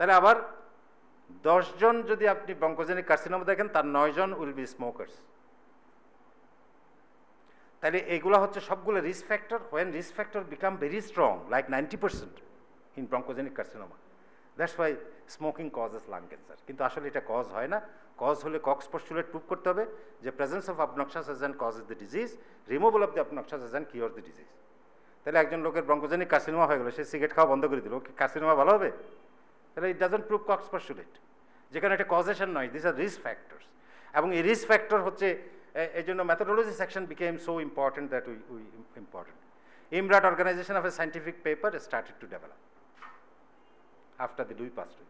তাহলে আবার দশজন যদি আপনি ব্রঙ্কোজেনিক কার্সিনোমা দেখেন, তার নয়জন উইল বি স্মোকার্স তাহলে এগুলো হচ্ছে সবগুলো risk factor when risk factor become very strong like ninety percent in bronchogenic carcinoma that's why smoking causes lung cancer কিন্তু আসলে এটা কজ হয় না। কজ হলে কক্স পস্টুলেট প্রুভ করতে হবে যে presence of obnoxious agent causes the disease removal of the obnoxious agent cure the disease তাহলে একজন লোকের ব্রঙ্কোজেনিক কার্সিনোমা হয়ে গেল, সে সিগারেট খাওয়া বন্ধ করে দিল, ওকে কার্সিনোমা ভালো হবে? তাহলে it doesn't prove Koch's postulate যেখানে এটা কজেশন নয় দিস আর রিস্ক ফ্যাক্টরস এবং এই রিস্ক ফ্যাক্টর হচ্ছে এই জন্য methodology section became so important that we we important IMRAD organisation of a scientific paper started to develop after the Louis Pasteur.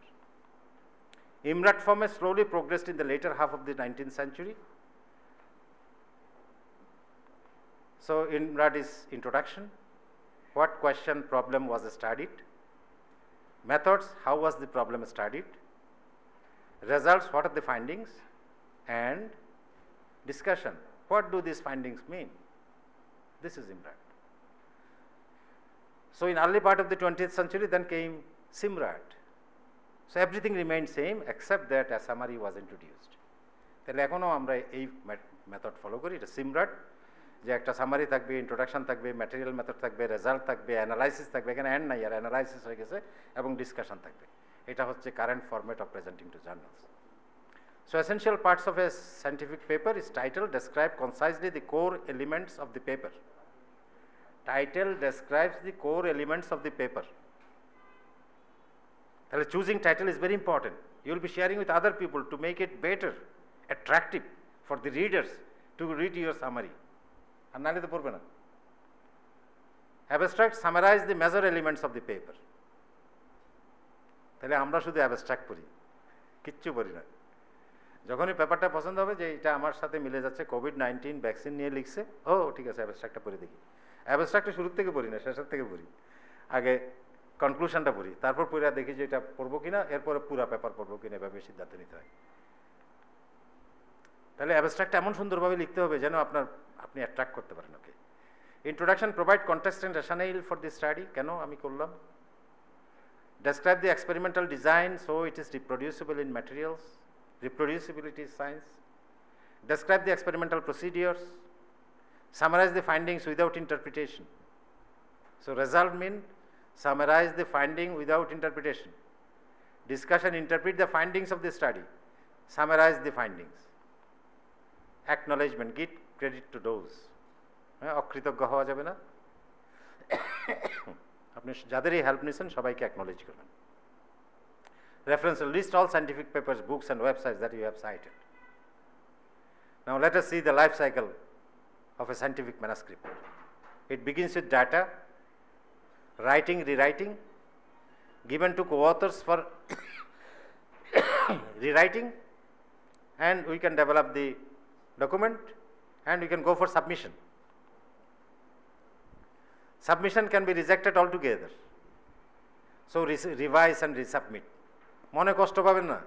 IMRAT format slowly progressed in the later half of the 19th century. So IMRAT is introduction, what question problem was studied, methods, how was the problem studied, results, what are the findings, and discussion, what do these findings mean? This is IMRAT. So in early part of the 20th century then came SIMRAT. So everything remained same except that a summary was introduced. তাহলে এখনও আমরা এই method follow করি এটা সিমরাট যে একটা summary থাকবে introduction থাকবে ম্যাটেরিয়াল মেথড থাকবে রেজাল্ট থাকবে অ্যানালাইসিস থাকবে এখানে অ্যান্ড নাই আর অ্যানালাইসিস হয়ে গেছে এবং ডিসকাশন থাকবে এটা হচ্ছে current format of presenting to journals So essential parts of a scientific paper is title describe concisely the core elements of the paper. Title describes the core elements of the paper. তাহলে choosing title is very important you will be sharing with other people to make it better attractive for the readers to read your summary আর নাহলে তো পড়বে না। Abstract summarise the major elements of the paper তাহলে আমরা শুধু abstract পড়ি, কিচ্ছু পড়ি না। যখনই পেপারটা পছন্দ হবে যে এটা আমার সাথে মিলে যাচ্ছে কোভিড নাইন্টিন ভ্যাকসিন নিয়ে লিখছে, ও ঠিক আছে অ্যাবস্ট্রাক্টটা পড়ে দেখি। অ্যাবস্ট্রাক্টটা শুরুর থেকে পড়ি না, শেষের থেকে পড়ি। আগে কনক্লুশনটা পড়ি। তারপর পুরো দেখি যে এটা পড়ব কিনা, এরপরে পুরা পেপার পড়ব কিনা, এভাবে সিদ্ধান্ত নিতে হয়। তাহলে অ্যাবস্ট্রাক্ট এমন সুন্দরভাবে লিখতে হবে যেন আপনার, আপনি অ্যাট্রাক্ট করতে পারেন ওকে introduction provide contestant rationale for the study কেন আমি করলাম? Describe the experimental design so it is reproducible in materials reproducibility science describe the experimental procedures summarize the findings without interpretation so result mean summarize the finding without interpretation discussion interpret the findings of the study summarize the findings acknowledgement give credit to those হ্যাঁ অকৃতজ্ঞ হওয়া যাবে না *coughs* আপনি যাদেরই help নিয়েছেন সবাইকে acknowledge করবেন reference list all scientific papers books and websites that you have cited now let us see the life cycle of a scientific manuscript it begins with data writing rewriting given to co-authors for rewriting and we can develop the document and we can go for submission submission can be rejected altogether. So re revise and resubmit. মনে কষ্ট পাবেন না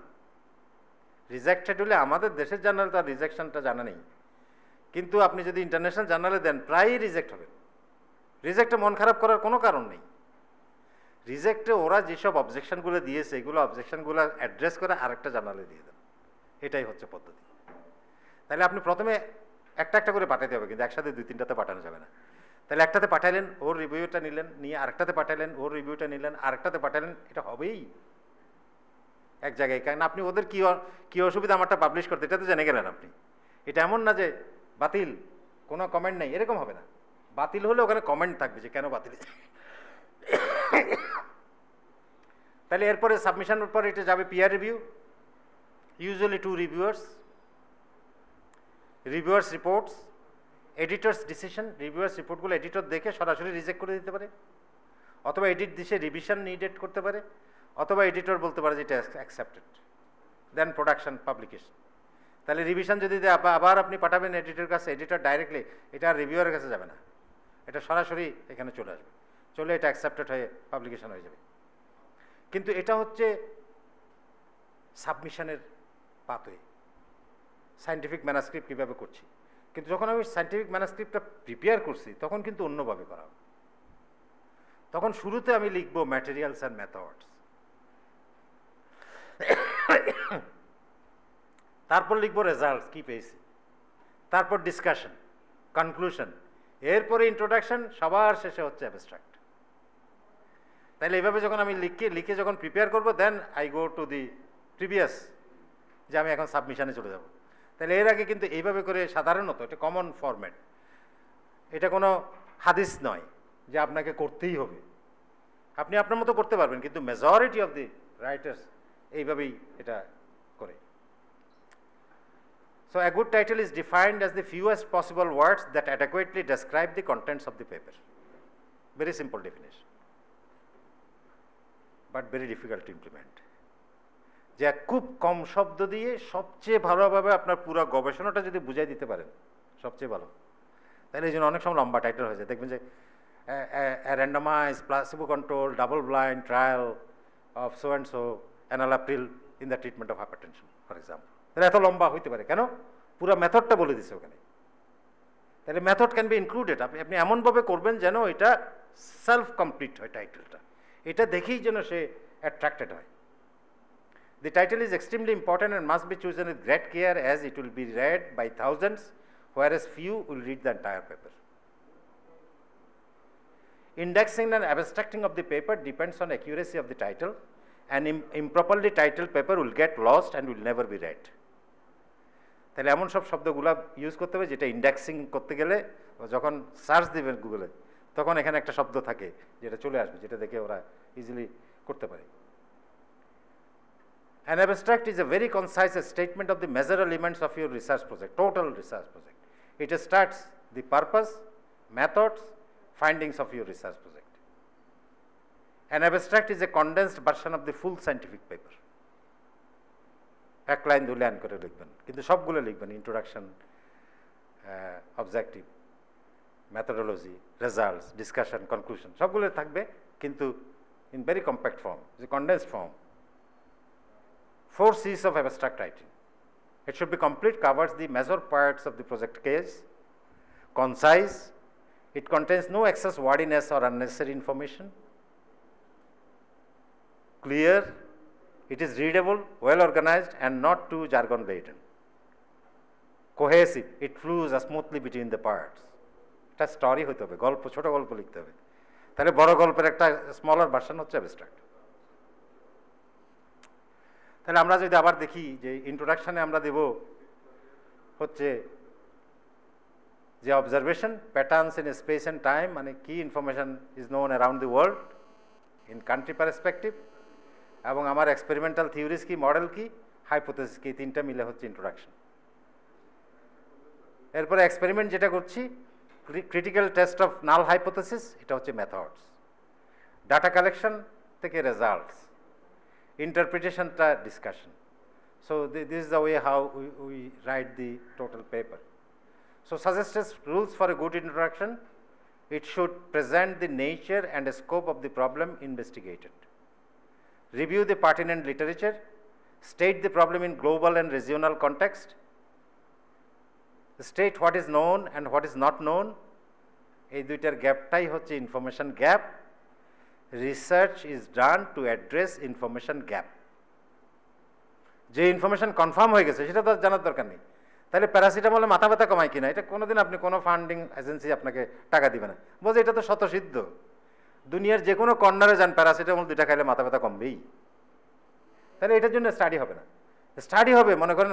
rejected হলে আমাদের দেশের জানার তার রিজেকশনটা জানা নেই কিন্তু আপনি যদি ইন্টারন্যাশনাল জার্নালে দেন প্রায়ই রিজেক্ট হবে রিজেক্টে মন খারাপ করার কোনো কারণ নেই। রিজেক্টে ওরা যেসব অবজেকশনগুলো দিয়েছে, এগুলো অবজেকশনগুলো অ্যাড্রেস করে আরেকটা জানালে দিয়ে দেন এটাই হচ্ছে পদ্ধতি। তাহলে আপনি প্রথমে একটা একটা করে পাঠাতে হবে, কিন্তু একসাথে দুই তিনটাতে পাঠানো যাবে না। তাহলে একটাতে পাঠালেন ওর রিভিউটা নিলেন, নিয়ে আরেকটাতে পাঠালেন ওর রিভিউটা নিলেন, আরেকটাতে পাঠালেন, এটা হবেই। এক জায়গায়, কারণ আপনি ওদের কী কী অসুবিধা আমারটা পাবলিশ করতে, এটা তো জেনে গেলেন আপনি। এটা এমন না যে বাতিল, কোনো কমেন্ট নেই, এরকম হবে না। বাতিল হলে ওখানে কমেন্ট থাকবে যে কেন বাতিল তাহলে এরপরে সাবমিশনের পর এটা যাবে peer review usually two reviewers reviewers reports editors decision reviewers রিপোর্টগুলো এডিটর দেখে সরাসরি রিজেক্ট করে দিতে পারে, অথবা এডিট দিশে রিভিশন নিডেড করতে পারে, অথবা এডিটর বলতে পারে যে এটা অ্যাকসেপ্টেড দেন প্রোডাকশন পাবলিকেশন তাহলে রিভিশন যদি আবার আপনি পাঠাবেন এডিটর কাছে এডিটর ডাইরেক্টলি এটা রিভিউয়ারের কাছে যাবে না। এটা সরাসরি এখানে চলে আসবে। চলে এটা অ্যাকসেপ্টেড হয়ে পাবলিকেশন হয়ে যাবে। কিন্তু এটা হচ্ছে সাবমিশনের পাতোয় সাইন্টিফিক ম্যানাস্ক্রিপ্ট কীভাবে করছি? কিন্তু যখন আমি সাইন্টিফিক ম্যানাস্ক্রিপ্টটা প্রিপেয়ার করছি, তখন কিন্তু অন্যভাবে করা হবে। তখন শুরুতে আমি লিখব ম্যাটেরিয়ালস অ্যান্ড মেথডস তারপর লিখব রেজাল্টস কি পেয়েছি? তারপর ডিসকাশন কনক্লুশন এরপরে ইন্ট্রোডাকশন সবার শেষে হচ্ছে অ্যাবস্ট্রাক্ট তাহলে এইভাবে যখন আমি লিখে লিখে যখন প্রিপেয়ার করব then I go to the previous যে আমি এখন সাবমিশানে চলে যাব। তাহলে এর আগে কিন্তু এইভাবে করে সাধারণত, এটা কমন ফরম্যাট এটা কোনো হাদিস নয় যে আপনাকে করতেই হবে। আপনি আপনার মতো করতে পারবেন, কিন্তু মেজরিটি অফ দি রাইটার্স এইভাবেই এটা So, a good title is defined as the fewest possible words that adequately describe the contents of the paper. Very simple definition. But very difficult to implement. যে খুব কম শব্দ দিয়ে সবচেয়ে ভালোভাবে আপনার পুরো গবেষণাটা যদি বুঝাই দিতে পারেন, সবচেয়ে ভালো তাহলে এই জন্য অনেক সময় লম্বা টাইটেল হয়ে যায় দেখবেন যে randomize placebo control double blind trial of so and so enalapril in the treatment of hypertension for example তাহলে এত লম্বা হইতে পারে কেন পুরো মেথডটা বলে দিছে ওখানে তাহলে মেথড ক্যান বি ইনক্লুডেড আপনি আপনি এমনভাবে করবেন যেন এটা সেলফ কমপ্লিট হয় টাইটেলটা এটা দেখেই যেন সে অ্যাট্রাক্টেড হয় The title is extremely important and must be chosen with great care as it will be read by thousands, whereas few will read the entire paper. Indexing and abstracting of the paper depends on accuracy of the title. An improperly titled paper will get lost and will never be read. তাহলে এমন সব শব্দগুলা use করতে হবে যেটা indexing করতে গেলে যখন সার্চ দেবে গুগলে তখন এখানে একটা শব্দ থাকে যেটা চলে আসবে, যেটা দেখে ওরা ইজিলি করতে পারে। An abstract is a very concise statement of the major elements of your research project total research project it a starts the purpose methods findings of your research project an abstract is a condensed version of the full scientific paper এক line দু line করে লিখবেন। কিন্তু সবগুলো লিখবেন introduction objective methodology results discussion conclusion সবগুলো থাকবে কিন্তু ইন ভেরি কম্প্যাক্ট ফর্ম যে condense form four cis of abstract writing it should be complete covers the major parts of the project case concise it contains no excess wordiness or unnecessary information clear it is readable, well organized, and not too jargon laden. Cohesive, it flows smoothly between the parts. একটা story হতে হবে গল্প ছোট গল্প লিখতে হবে তাহলে বড় গল্পের একটা স্মলার ভার্সন হচ্ছে অ্যাবস্ট্রাক্ট তাহলে আমরা যদি আবার দেখি যে ইন্ট্রোডাকশানে আমরা দেব হচ্ছে যে observation patterns in space and time মানে কি information is known around the world in country perspective এবং আমার এক্সপেরিমেন্টাল থিওরিস কি মডেল কি হাইপোথেসিস কি তিনটা মিলে হচ্ছে ইন্ট্রোডাকশন এরপরে এক্সপেরিমেন্ট যেটা করছি critical test of null hypothesis এটা হচ্ছে মেথডস ডাটা কালেকশন থেকে results ইন্টারপ্রিটেশনটা discussion so this is the way how we write the total paper so suggests rules for a good introduction it should present the nature and a scope of the problem investigated Review the pertinent literature, state the problem in global and regional context, state what is known and what is not known এই দুইটার গ্যাপটাই হচ্ছে information gap research is done to address information gap যে information confirm হয়ে গেছে সেটা তো জানার দরকার নেই। তাহলে প্যারাসিটামলে মাথা ব্যথা কমায় কিনা? এটা কোনোদিন আপনি কোনো ফান্ডিং এজেন্সি আপনাকে টাকা দিবে না। বলছে এটা তো শতসিদ্ধ দুনিয়ার যে কোনো কর্নারে যান প্যারাসিটামল দুইটা খাইলে মাথা ব্যথা কমবেই। তাহলে এটার জন্য স্টাডি হবে না। স্টাডি হবে, মনে করেন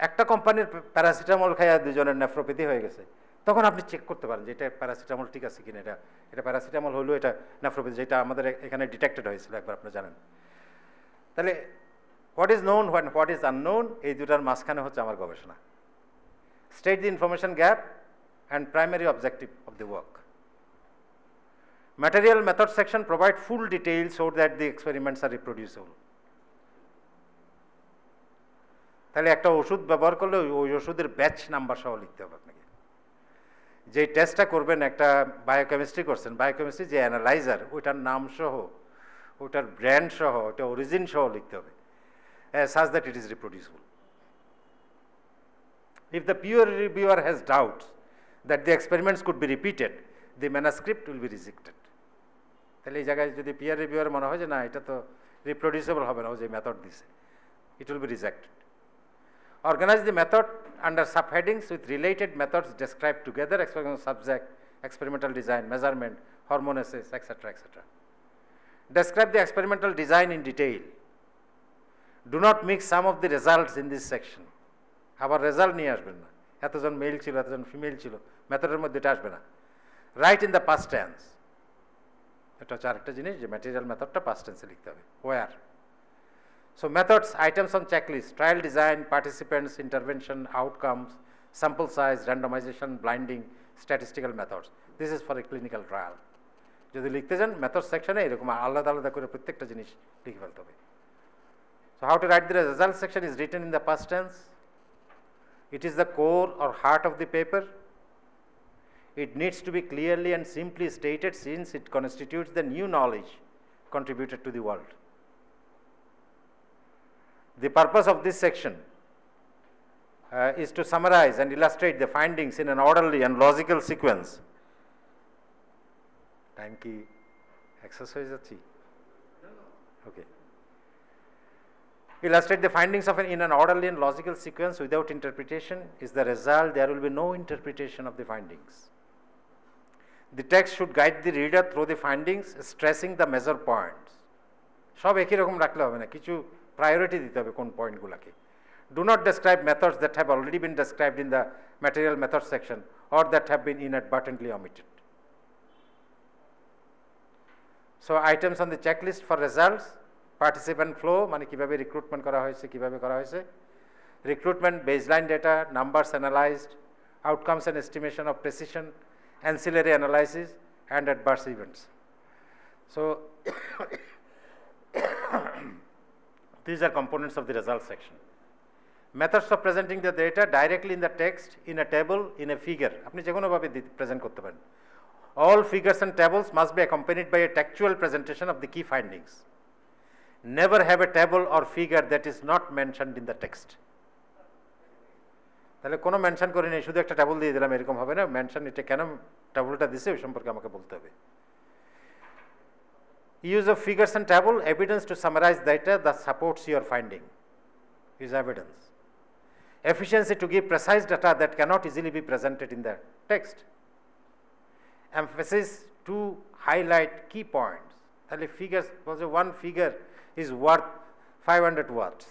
একটা কোম্পানির প্যারাসিটামল খাইয়া দুজনের নেফ্রোপ্যাথি হয়ে গেছে, তখন আপনি চেক করতে পারেন যে এটা প্যারাসিটামল ঠিক আছে কিনা, এটা এটা প্যারাসিটামল হলো, এটা নেফ্রোপ্যাথি যেটা আমাদের এখানে ডিটেক্টেড হয়েছিল, একবার আপনারা জানেন। তাহলে what is known what what is unknown এই দুটার মাঝখানে হচ্ছে আমার গবেষণা। State the information gap and primary objective of the work Material method section provide full details so that the experiments are reproducible. তাহলে একটা ওষুধ ব্যবহার করলে ওই- ওষুধের ব্যাচ নাম্বার সহ লিখতে হবে আপনাকে যে টেস্টটা করবেন একটা বায়োকেমিস্ট্রি করছেন বায়োকেমিস্ট্রি যে অ্যানালাইজার ওইটার নাম সহ ওইটার ব্র্যান্ড সহ ওইটা অরিজিন সহ লিখতে হবে such that it is reproducible If the peer reviewer has doubts that the experiments could be repeated, the manuscript will be rejected. তাহলে এই জায়গায় যদি পিয়ার রিভিউয়ার মনে হয় যে না, এটা তো রিপ্রডিউসেবল হবে না, ও যে মেথড দিছে it will be rejected organize the method under sub headings with related methods describe together experiment subject experimental design measurement হরমোনেসিস etcetera etcetera describe the experimental design in detail do not mix some of the results in this section আবার result নিয়ে আসবেন না। এতজন mail ছিল, এতজন female ছিল মেথডের মধ্যে এটা আসবে না। রাইট ইন দ্য পাস্ট অ্যান্স এটা হচ্ছে আরেকটা জিনিস যে ম্যাটেরিয়াল মেথডটা পাস্ট টেন্সে লিখতে হবে were So methods, items on checklist, trial design, participants, intervention, outcomes, sample size, randomization, blinding, statistical methods. This is for a clinical trial. যদি লিখতে যান মেথড সেকশনে এরকম আলাদা আলাদা করে প্রত্যেকটা জিনিস লিখে ফেলতে হবে So how to write the result section is written in the past tense. It is the core or heart of the paper. it needs to be clearly and simply stated since it constitutes the new knowledge contributed to the world. The purpose of this section uh, is to summarize and illustrate the findings in an orderly and logical sequence. Time ki exercise achi? Okay. Illustrate the findings of an, in an orderly and logical sequence without interpretation is the result. There will be no interpretation of the findings. The text should guide the reader through the findings, stressing the measure points. সব একই রকম রাখলে হবে না কিছু priority দিতে হবে কোন পয়েন্টগুলোকে do not describe methods that have already been described in the material method section or that have been inadvertently omitted. So items on the checklist for results participant flow মানে কীভাবে রিক্রুটমেন্ট করা হয়েছে কীভাবে করা হয়েছে recruitment baseline data numbers analysed outcomes and estimation of precision, ancillary analysis, and adverse events. So, these are components of the result section. Methods of presenting the data directly in the text, in a table, in a figure. আপনি যে কোনোভাবে present করতে পারেন All figures and tables must be accompanied by a textual presentation of the key findings. Never have a table or figure that is not mentioned in the text. তাহলে কোনো mention করি শুধু একটা টেবল দিয়ে দিলাম এরকম হবে না মেনশন এটা কেন টেবলটা দিছে ওই সম্পর্কে আমাকে বলতে হবে Use of figures and table, evidence to summarize data that supports your finding is evidence. Efficiency to give precise data that cannot easily be presented in the text. Emphasis to highlight key points. তাহলে figures, one figure is worth 500 words.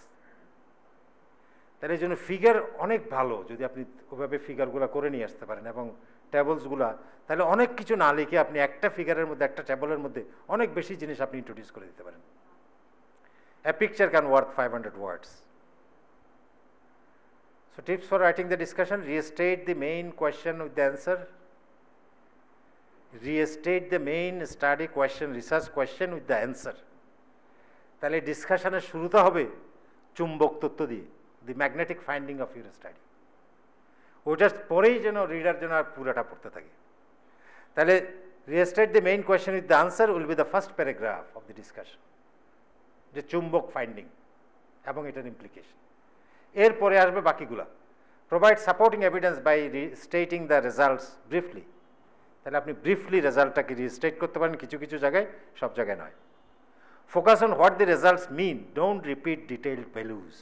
তাহলে এই জন্য figure অনেক ভালো যদি আপনি ওভাবে ফিগারগুলো করে নিয়ে আসতে পারেন এবং টেবলসগুলো তাহলে অনেক কিছু না লিখে আপনি একটা ফিগারের মধ্যে একটা টেবলের মধ্যে অনেক বেশি জিনিস আপনি ইন্ট্রোডিউস করে দিতে পারেন a picture can worth five hundred words So tips for writing the discussion, restate the main question with the answer. Restate the main study question, research question with the answer. তাহলে ডিসকাশনের শুরুতে হবে চুম্বক তত্ত্ব দিয়ে the magnetic finding of your study ওইটা পরেই যেন reader যেন আর পুরাটা পড়তে থাকে তাহলে restate the main question with the answer will be the first paragraph of the discussion যে চুম্বক ফাইন্ডিং এবং এটার ইমপ্লিকেশন এরপরে আসবে বাকিগুলা। Provide supporting evidence by stating the results briefly. তাহলে আপনি ব্রিফলি রেজাল্টটাকে রিস্টেট করতে পারেন, কিছু কিছু জায়গায়, সব জায়গায় নয়। Focus on what the results mean don't repeat detailed values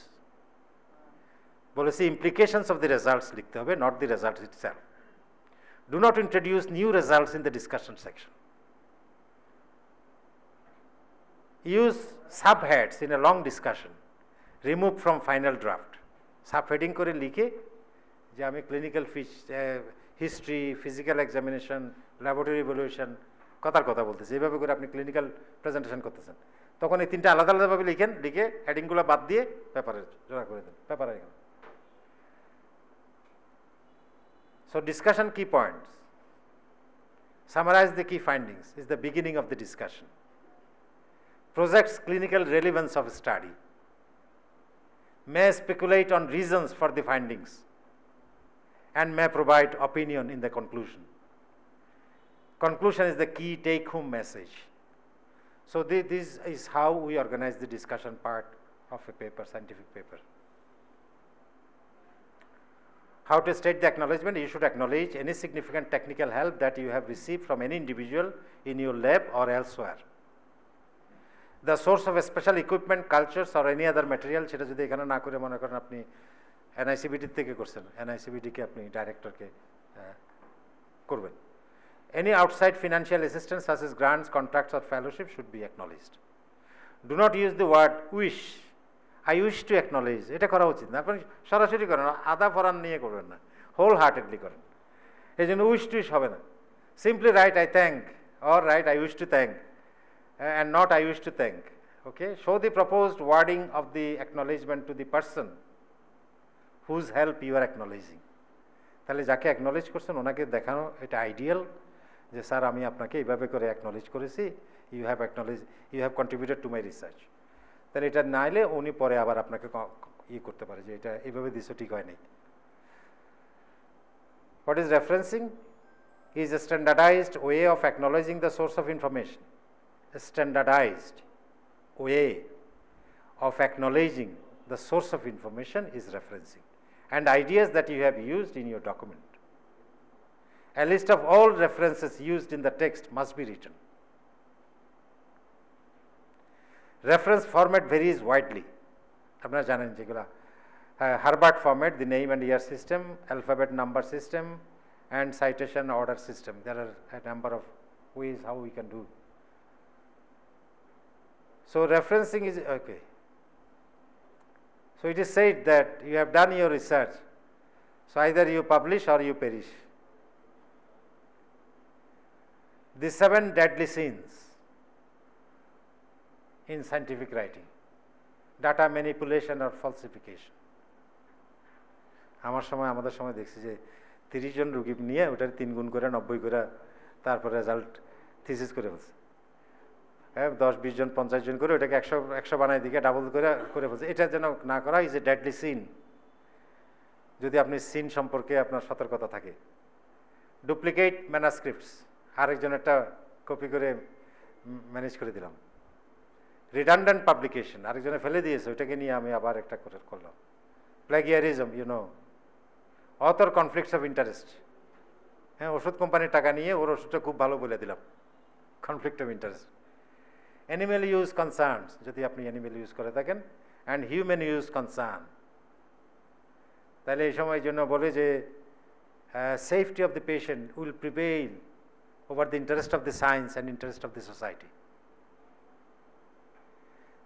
বলেছি ইমপ্লিকেশনস অফ দি রেজাল্টস লিখতে হবে not the results itself do not introduce new results in the discussion section use use subheads in a long discussion. Removed from final draft. Subheading করে লিখে যে আমি clinical ফিস history physical examination laboratory evaluation কথার কথা বলতেছি। এইভাবে করে আপনি ক্লিনিক্যাল প্রেজেন্টেশন করতেছেন। তখন এই তিনটা আলাদা আলাদাভাবে লিখেন, লিখে হেডিংগুলো বাদ দিয়ে পেপারে জোড়া করে দেন। পেপারে So discussion key points. Summarize the key findings is the beginning of the discussion. Projects clinical relevance of study. May speculate on reasons for the findings and may provide opinion in the conclusion. Conclusion is the key take home message. So this is how we organize the discussion part of a paper, scientific paper. How to state the acknowledgement? You should acknowledge any significant technical help that you have received from any individual in your lab or elsewhere. The source of special equipment, cultures or any other material সেটা যদি এখানে না করে মনে করেন আপনি এনআইসিবিটির থেকে করছেন এনআইসিবিটিকে আপনি ডাইরেক্টরকে করবেন Any outside financial assistance such as grants, contracts or fellowship should be acknowledged. Do not use the word wish. I wish to acknowledge. এটা করা উচিত না আপনি সরাসরি করেন, আদা ফরান নিয়ে করবেন না হোল হার্টেডলি করেন এই জন্য উইশ টুইশ হবে না simply write I thank or write I wish to thank and not I wish to thank. Okay show the proposed wording of the acknowledgement to the person whose help you are acknowledging. তাহলে যাকে acknowledge করছেন, ওনাকে দেখানো এটা ideal যে, sir, আমি আপনাকে এইভাবে করে অ্যাকনলেজ করেছি you have acknowledge you have contributed to my research তাহলে এটা না এলে উনি পরে আবার আপনাকে ইয়ে করতে পারে যে এটা এইভাবে দিছো ঠিক হয় নাই what is referencing is a standardized way of acknowledging the source of information. A standardized way of acknowledging the source of information is referencing and ideas that you have used in your document. A list of all references used in the text must be written. Reference format varies widely. আপনারা জানেন যেগুলা Harvard format the name and year system alphabet number system and citation order system. There are a number of ways how we can do. So referencing is okay. So it is said that you have done your research. So either you publish or you perish. The seven deadly sins In scientific writing. Data manipulation or falsification. আমার সময়, আমাদের সময় দেখছি যে তিরিশ জন রুগী নিয়ে ওটার তিন গুণ করে, নব্বই করে তারপর রেজাল্ট থিসিস করে ফেলছে। হ্যাঁ দশ, বিশ জন, পঞ্চাশ জন করে ওটাকে একশো একশো বানাই দিকে ডাবল করে করে ফেলছে। এটা যেন না করা ইজ এ ডেডলি সিন যদি আপনি সিন সম্পর্কে আপনার সতর্কতা থাকে। ডুপ্লিকেট ম্যানাস্ক্রিপ্টস আরেকজন একটা কপি করে ম্যানেজ করে দিলাম। রিডান্ডেন্ট পাবলিকেশন আরেকজনে ফেলে দিয়েছে, ওইটাকে নিয়ে আমি আবার একটা করে করলাম। Plagiarism you know author conflicts of interest হ্যাঁ ওষুধ কোম্পানির টাকা নিয়ে ওর ওষুধটা খুব ভালো বলে দিলাম। Conflict of interest animal use concerns যদি আপনি অ্যানিমেল ইউজ করে থাকেন অ্যান্ড হিউম্যান ইউজ কনসার্ন তাহলে এই সময় জন্য বলে যে safety of the patient will prevail over the interest of the science and interest of the society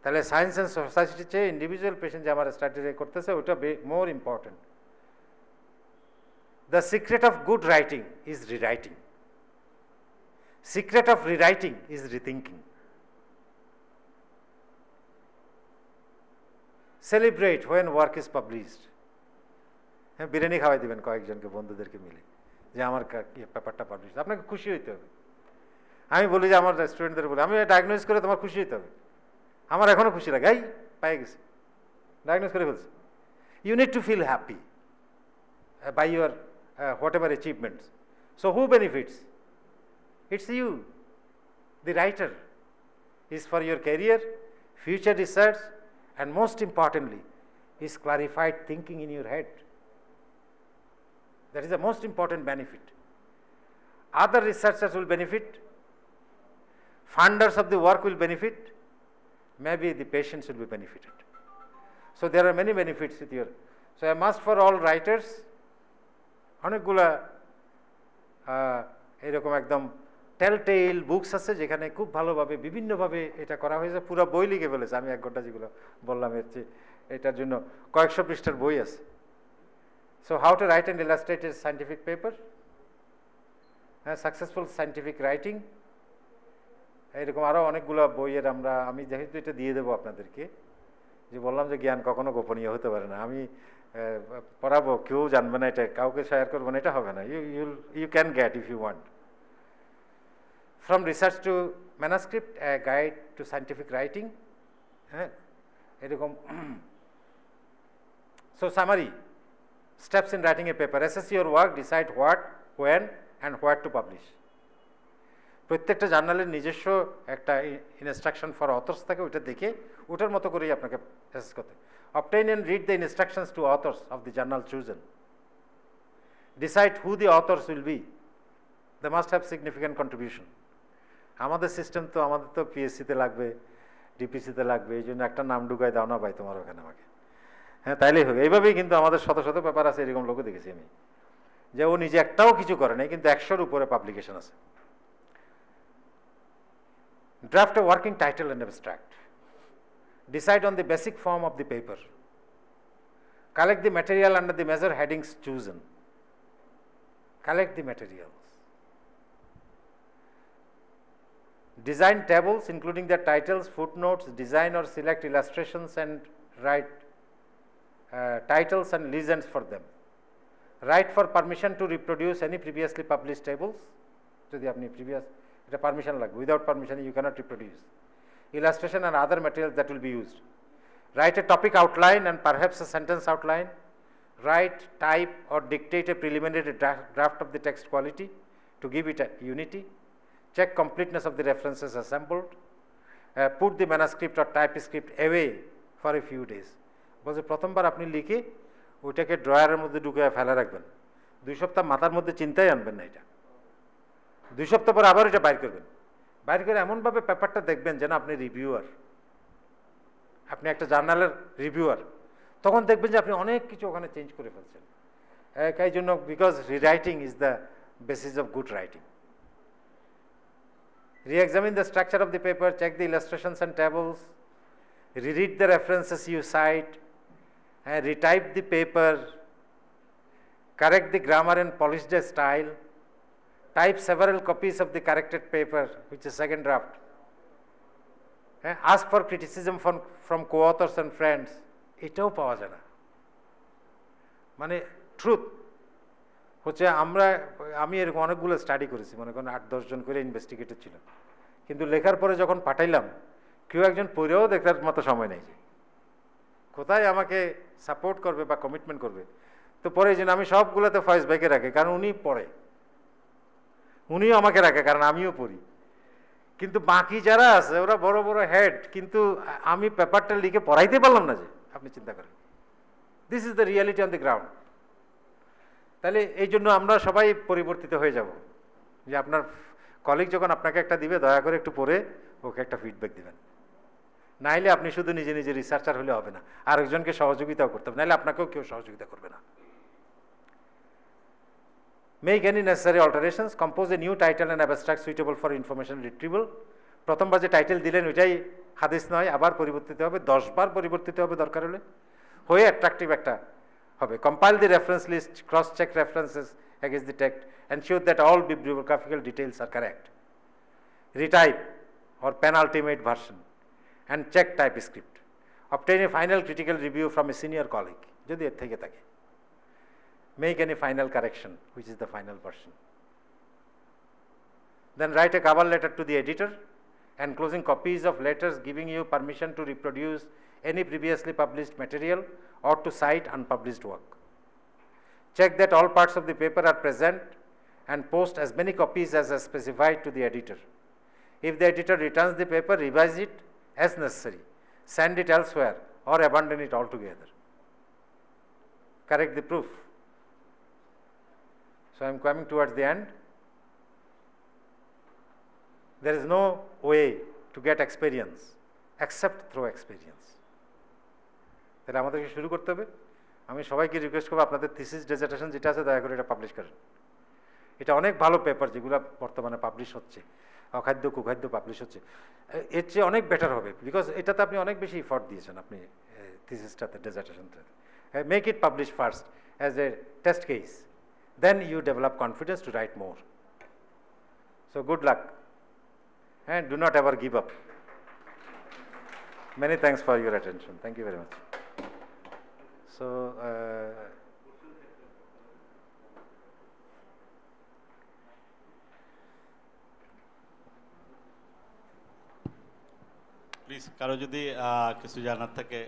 তাহলে সায়েন্স অ্যান্ড সোসাইটির চেয়ে ইন্ডিভিজুয়াল পেশেন্ট যে আমার স্টাডি করতেছে ওটা more important The secret of good writing is rewriting. Secret of rewriting is rethinking. Celebrate when work is published. হ্যাঁ বিরিয়ানি খাওয়াই দিবেন কয়েকজনকে, বন্ধুদেরকে মিলে, যে আমার পেপারটা পাবলিশ আপনাকে খুশি হইতে হবে আমি বলি যে, আমার স্টুডেন্টদের বলি, আমি ডায়াগনোজ করে তোমার খুশি হইতে হবে আমার এখনও খুশি লাগে এই পাই গেছে ডায়াগনোজ করে ফেলছে you need to feel happy by your uh, whatever achievements. So, who benefits? It's you, the writer, is for your career, future research, and most importantly, is clarified thinking in your head. That is the most important benefit. Other researchers will benefit, funders of the work will benefit, maybe the patients will be benefited. So there are many benefits with your. So a must for all writers, অনেকগুলা এরকম একদম টেল books আছে যেখানে খুব ভালোভাবে বিভিন্নভাবে এটা করা হয়েছে পুরো বই লিখে ফেলেছে আমি এক ঘণ্টা যেগুলো বললাম এর চেয়ে এটার জন্য কয়েকশো পৃষ্ঠার বই আছে so how to write and illustrated scientific paper হ্যাঁ সাকসেসফুল সাইন্টিফিক রাইটিং এরকম আরও অনেকগুলো বইয়ের আমরা আমি যেহেতু এটা দিয়ে দেবো আপনাদেরকে যে বললাম যে জ্ঞান কখনো গোপনীয় হতে পারে না। আমি আহ, পড়াবো কেউ জানবে না এটা কাউকে শেয়ার করব না এটা হবে না। You you'll you can get if you want from research to manuscript guide to scientific writing হ্যাঁ? এরকম so summary steps in writing a paper. Assess your work decide what when and where to publish. প্রত্যেকটা জার্নালের নিজস্ব একটা instruction for authors থাকে, ওইটা দেখে ওটার মতো করেই আপনাকে অ্যাসেস করতে obtain and read the instructions to authors of the journal chosen decide who the authors will be they must have significant contribution আমাদের সিস্টেম তো, আমাদের তো পিএসসিতে লাগবে ডিপিসিতে লাগবে, এই জন্য একটা নাম ঢুকায় দাও না ভাই তোমার ওখানে আমাকে। হ্যাঁ তাইলেই হবে। এইভাবেই কিন্তু আমাদের শত শত পেপার আছে, এরকম লোকও দেখেছি আমি। যে ও নিজে একটাও কিছু করে নাই, কিন্তু একশোর উপরে পাবলিকেশন আছে। draft a working title and abstract decide on the basic form of the paper collect the material under the major headings chosen collect the materials design tables including their titles footnotes design or select illustrations and write uh, titles and legends for them write for permission to reproduce any previously published tables যদি আপনি previous এটা permission লাগবে। Without permission you can't reproduce illustration and other material that will be used write a topic outline and perhaps a sentence outline write type or dictate a preliminary draft of the text quality to give it unity check completeness of the references assembled put the manuscript or typescript away for a few days বলছে প্রথমবার আপনি লিখে ওইটাকে ড্রয়ারের মধ্যে ঢুকে ফেলে রাখবেন। দুই সপ্তাহ মাথার মধ্যে চিন্তাই আনবেন না এটা। দুই সপ্তাহ পরে আবার এটা বাইর করবেন। বাইর করে এমনভাবে পেপারটা দেখবেন যেন আপনি রিভিউয়ার। আপনি একটা জার্নালের রিভিউয়ার। তখন দেখবেন যে আপনি অনেক কিছু ওখানে চেঞ্জ করে ফেলছেন। একাই জন্য because rewriting is the basis of good writing reexamine the structure of the paper check the illustrations and tables reread the references you cite হ্যাঁ retype the paper correct the grammar and polish the style type several copies of the corrected paper, which is second draft. Eh, Ask for criticism from, from co-authors and friends. এটাও পাওয়া যায় না। মানে truth হচ্ছে আমরা আমি এরকম অনেকগুলো স্টাডি করেছি মনে করেন আট দশজন করে ইনভেস্টিগেটর ছিল। কিন্তু লেখার পরে যখন পাঠাইলাম কেউ একজন পড়েও দেখার মতো সময় নেই। যে কোথায় আমাকে সাপোর্ট করবে বা কমিটমেন্ট করবে? তো পরে জন্য আমি সবগুলোতে ফয়েজ ভাইকে রাখি কারণ উনি পড়ে। উনিও আমাকে রাখে, কারণ আমিও পড়ি। কিন্তু বাকি যারা আছে, ওরা বড় বড় হেড কিন্তু আমি পেপারটা লিখে পড়াইতে পারলাম না যে, আপনি চিন্তা করেন। This is the reality on the ground তাহলে এই জন্য আমরা সবাই পরিবর্তিত হয়ে যাব। যে আপনার কলিগ যখন আপনাকে একটা দিবে, দয়া করে একটু পড়ে ওকে একটা ফিডব্যাক দিবেন। নাইলে আপনি শুধু নিজে নিজে রিসার্চার হলে হবে না। আরেকজনকে সহযোগিতাও করতে হবে। নাহলে আপনাকেও কেউ সহযোগিতা করবে না। Make any necessary alterations, compose a new title and abstract suitable for information retrieval. প্রথমবার যে টাইটেল দিলেন ওইটাই হাদিস নয় আবার পরিবর্তিত হবে দশবার পরিবর্তিত হবে দরকার হলে হয়ে অ্যাট্রাকটিভ একটা হবে compile the reference list cross check references against the text ensure that all bibliographical details are correct retype or penultimate version and check typescript obtain a final critical review from a senior colleague যদি এর থেকে থাকে make any final correction, which is the final version. Then write a cover letter to the editor, enclosing copies of letters giving you permission to reproduce any previously published material or to cite unpublished work. Check that all parts of the paper are present and post as many copies as are specified to the editor. If the editor returns the paper, revise it as necessary, send it elsewhere, or abandon it altogether. Correct the proof. So I'm coming towards the end. There is no way to get experience except through experience. তাহলে আমাদেরকে শুরু করতে হবে। আমি সবাইকে request করব আপনাদের thesis ডেজার্টেশন যেটা আছে দয়া করে এটা পাবলিশ করেন। এটা অনেক ভালো পেপার যেগুলো বর্তমানে পাবলিশ হচ্ছে, অখাদ্য, কুখাদ্য পাবলিশ হচ্ছে। এর চেয়ে অনেক বেটার হবে বিকজ এটাতে আপনি অনেক বেশি ইফর্ট দিয়েছেন আপনি থিসিসটাতে ডেজার্টেশনটাতে make it publish first as a test case Then you develop confidence to write more so good luck and do not ever give up. Many thanks for your attention. Thank you very much. So, uh, please কারো যদি আহ, কিছু জানার থাকে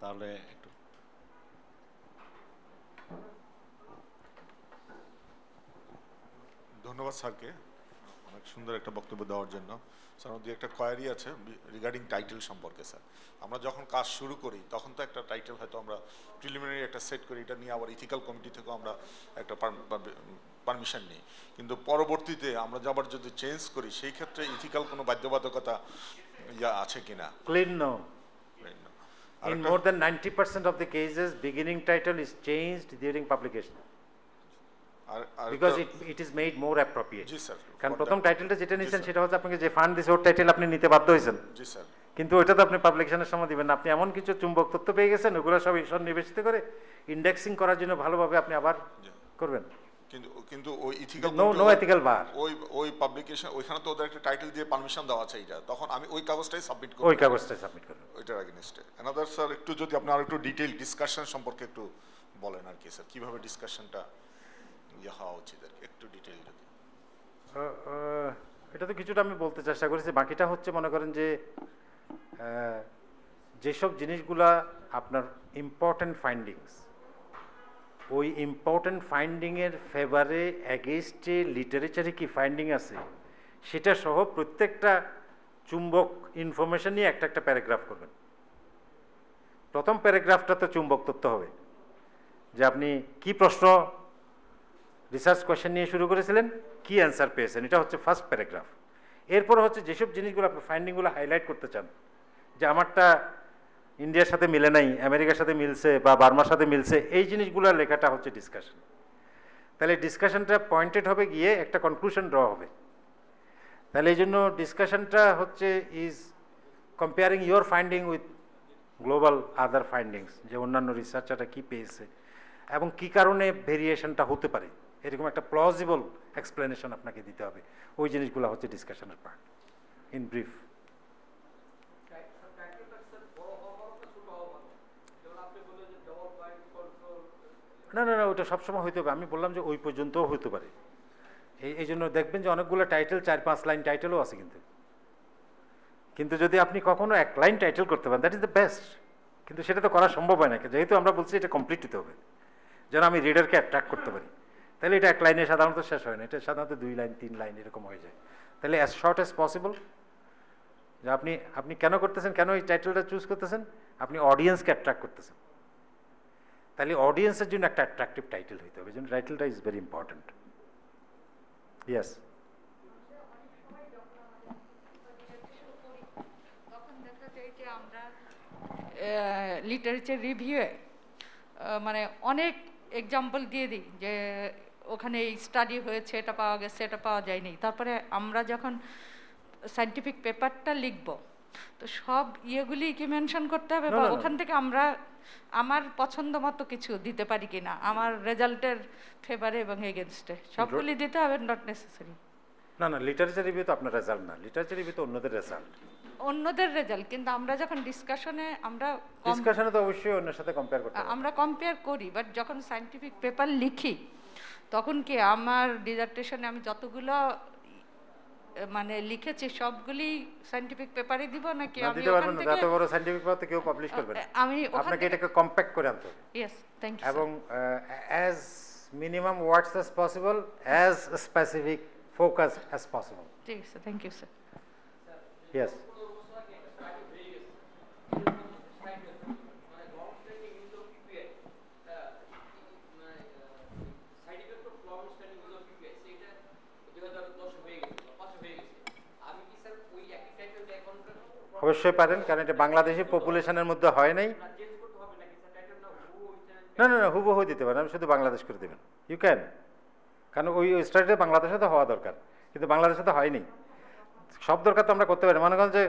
তাহলে ধন্যবাদ স্যারকে। অনেক সুন্দর একটা বক্তব্য দেওয়ার জন্য। স্যার আমাদের একটা কোয়ারি আছে রিগার্ডিং টাইটেল সম্পর্কে স্যার। আমরা যখন কাজ শুরু করি তখন তো একটা টাইটেল হয়তো আমরা প্রিলিমিনারি একটা সেট করি এটা নিয়ে আবার ইথিক্যাল কমিটি থেকেও আমরা একটা পারমিশন নিই। কিন্তু পরবর্তীতে আমরা যে আবার যদি চেঞ্জ করি সেই ক্ষেত্রে ইথিক্যাল কোনো বাধ্যবাধকতা ইয়া আছে কিনা? Clean no. আর In more than 90% of the cases, beginning title is changed during publication. একটা- it, it is made more appropriate. জি স্যার কারণ প্রথম টাইটেলটা যেটা নিয়েছেন। সেটা হচ্ছে আপনাকে যে ফান্ড দিছে ওর টাইটেল আপনি নিতে বাধ্য হয়েছেন। জি স্যার। কিন্তু ওইটা তো আপনি পাবলিকেশনের সময় দিবেন না। আপনি এমন কিছু চুম্বক তথ্য পেয়ে গেছেন ওগুলো সব সন্নিবেশিত করে ইন্ডেক্সিং করার জন্য ভালোভাবে আপনি আবার করবেন। কিন্তু কিন্তু ওই ethical No- no ethical bar. ওই ওই পাবলিকেশন ওইখানে তো ওদের একটা টাইটেল দিয়ে পারমিশন দেওয়া আছে এটা তখন আমি ওই কাগজটাই সাবমিট করব। ওই কাগজটা সাবমিট করবেন। ওইটার এগেনস্টে অ্যানাদার স্যার একটু যদি আপনি আর একটু ডিটেইল ডিসকাশন সম্পর্কে একটু বলেন আর কি স্যার কীভাবে ডিসকাশনটা ইয়ে হওয়া উচিত আর একটু ডিটেইল যদি এটা তো কিছুটা আমি বলতে চেষ্টা করেছি, বাকিটা হচ্ছে মনে করেন যে যেসব জিনিসগুলা আপনার ইম্পর্ট্যান্ট ফাইন্ডিংস ওই ইম্পর্ট্যান্ট ফাইন্ডিংয়ের ফেভারে অ্যাগেস্টে লিটারেচারে কি ফাইন্ডিং আছে, সেটা সহ প্রত্যেকটা চুম্বক ইনফরমেশন নিয়ে একটা একটা প্যারাগ্রাফ করবেন। প্রথম প্যারাগ্রাফটা তো চুম্বক তথ্য হবে, যে আপনি কি প্রশ্ন রিসার্চ কোয়েশ্চেন নিয়ে শুরু করেছিলেন, কি অ্যান্সার পেয়েছেন? এটা হচ্ছে ফার্স্ট প্যারাগ্রাফ এরপর হচ্ছে যেসব জিনিসগুলো আপনি ফাইন্ডিংগুলো হাইলাইট করতে চান, যে আমারটা ইন্ডিয়ার সাথে মিলে নাই আমেরিকার সাথে মিলছে বা বার্মার সাথে মিলছে, এই জিনিসগুলোর লেখাটা হচ্ছে ডিসকাশন তাহলে ডিসকাশনটা পয়েন্টেড হবে গিয়ে একটা কনক্লুশন ড্র হবে। তাহলে এই জন্য ডিসকাশনটা হচ্ছে is comparing your finding with global other findings যে অন্যান্য রিসার্চাররা কী পেয়েছে এবং কি কারণে ভেরিয়েশনটা হতে পারে। এরকম একটা প্লজিবল এক্সপ্লেনেশন আপনাকে দিতে হবে। ওই জিনিসগুলো হচ্ছে ডিসকাশনের পার্ট ইন ব্রিফ না না না, ওটা সবসময় হইতে হবে। আমি বললাম যে ওই পর্যন্তও হতে পারে। এই এই জন্য দেখবেন যে অনেকগুলো টাইটেল চার, পাঁচ লাইন টাইটেলও আছে কিন্তু। কিন্তু যদি আপনি কখনো এক লাইন টাইটেল করতে পারেন দ্যাট ইজ দ্য বেস্ট কিন্তু সেটা তো করা সম্ভব হয় না। যেহেতু আমরা বলছি এটা কমপ্লিট হতে হবে। যেন আমি রিডারকে অ্যাট্রাক্ট করতে পারি। তাহলে এটা এক লাইনে সাধারণত শেষ হয় না, এটা সাধারণত দুই লাইন, তিন লাইন এরকম হয়ে যায়। তাহলে অ্যাজ শর্ট অ্যাজ পসিবল যে আপনি আপনি কেন করতেছেন, কেন এই টাইটেলটা চুজ করতেছেন? আপনি অডিয়েন্সকে অ্যাট্রাক্ট করতেছেন। তাহলে অডিয়েন্সের জন্য একটা অ্যাট্রাকটিভ টাইটেল হইতে হবে জন্য টাইটেলটা is very important yes literature রিভিউয়ে মানে অনেক এক্সাম্পল দিয়ে দিই, যে ওখানে স্টাডি হয়েছে এটা পাওয়া গেছে এটা পাওয়া যায়নি। তারপরে আমরা যখন সাইন্টিফিক পেপারটা লিখব তো সব ইয়েগুলি কি মেনশন করতে হবে বা। ওখান থেকে আমরা আমার পছন্দ মতো কিছু দিতে পারি কিনা? আমার রেজাল্টের ফেভারে এবং এগেনস্টে সবগুলি দিতে হবে নট নেসেসারি না না লিটারেচার রিভিউ তো আপনার রেজাল্ট না। লিটারেচার রিভিউ তো অন্যদের রেজাল্ট অন্যদের রেজাল্ট কিন্তু আমরা যখন ডিসকাশনে আমরা ডিসকাশনে তো অবশ্যই অন্যের সাথে কম্পেয়ার করতে আমরা কম্পেয়ার করি বাট যখন সাইন্টিফিক পেপার লিখি তখন কি আমার ডিজার্টেশনে আমি যতগুলো মানে লিখেছি সবগুলি সাইন্টিফিক পেপারে দিব নাকি আমি ওখান না থেকে? এত বড় সাইন্টিফিক পাওয়াতে কেউ পাবলিশ করবে না। আমি আপনাকে এটাকে কম্প্যাক্ট করে আনতে ইয়েস থ্যাংক ইউ এবং as minimum words as possible as specific focus as possible ঠিক আছে থ্যাংক ইউ স্যার ইয়েস অবশ্যই পারেন, কারণ এটা বাংলাদেশি পপুলেশনের মধ্যে হয় নাই। না না না, হুবহু দিতে পারেন, আমি শুধু বাংলাদেশ করে দেবেন। ইউ ক্যান কারণ ওই স্টাডিটা বাংলাদেশে তো হওয়া দরকার, কিন্তু বাংলাদেশে তো হয়নি। সব দরকার তো আমরা করতে পারি। মনে করেন যে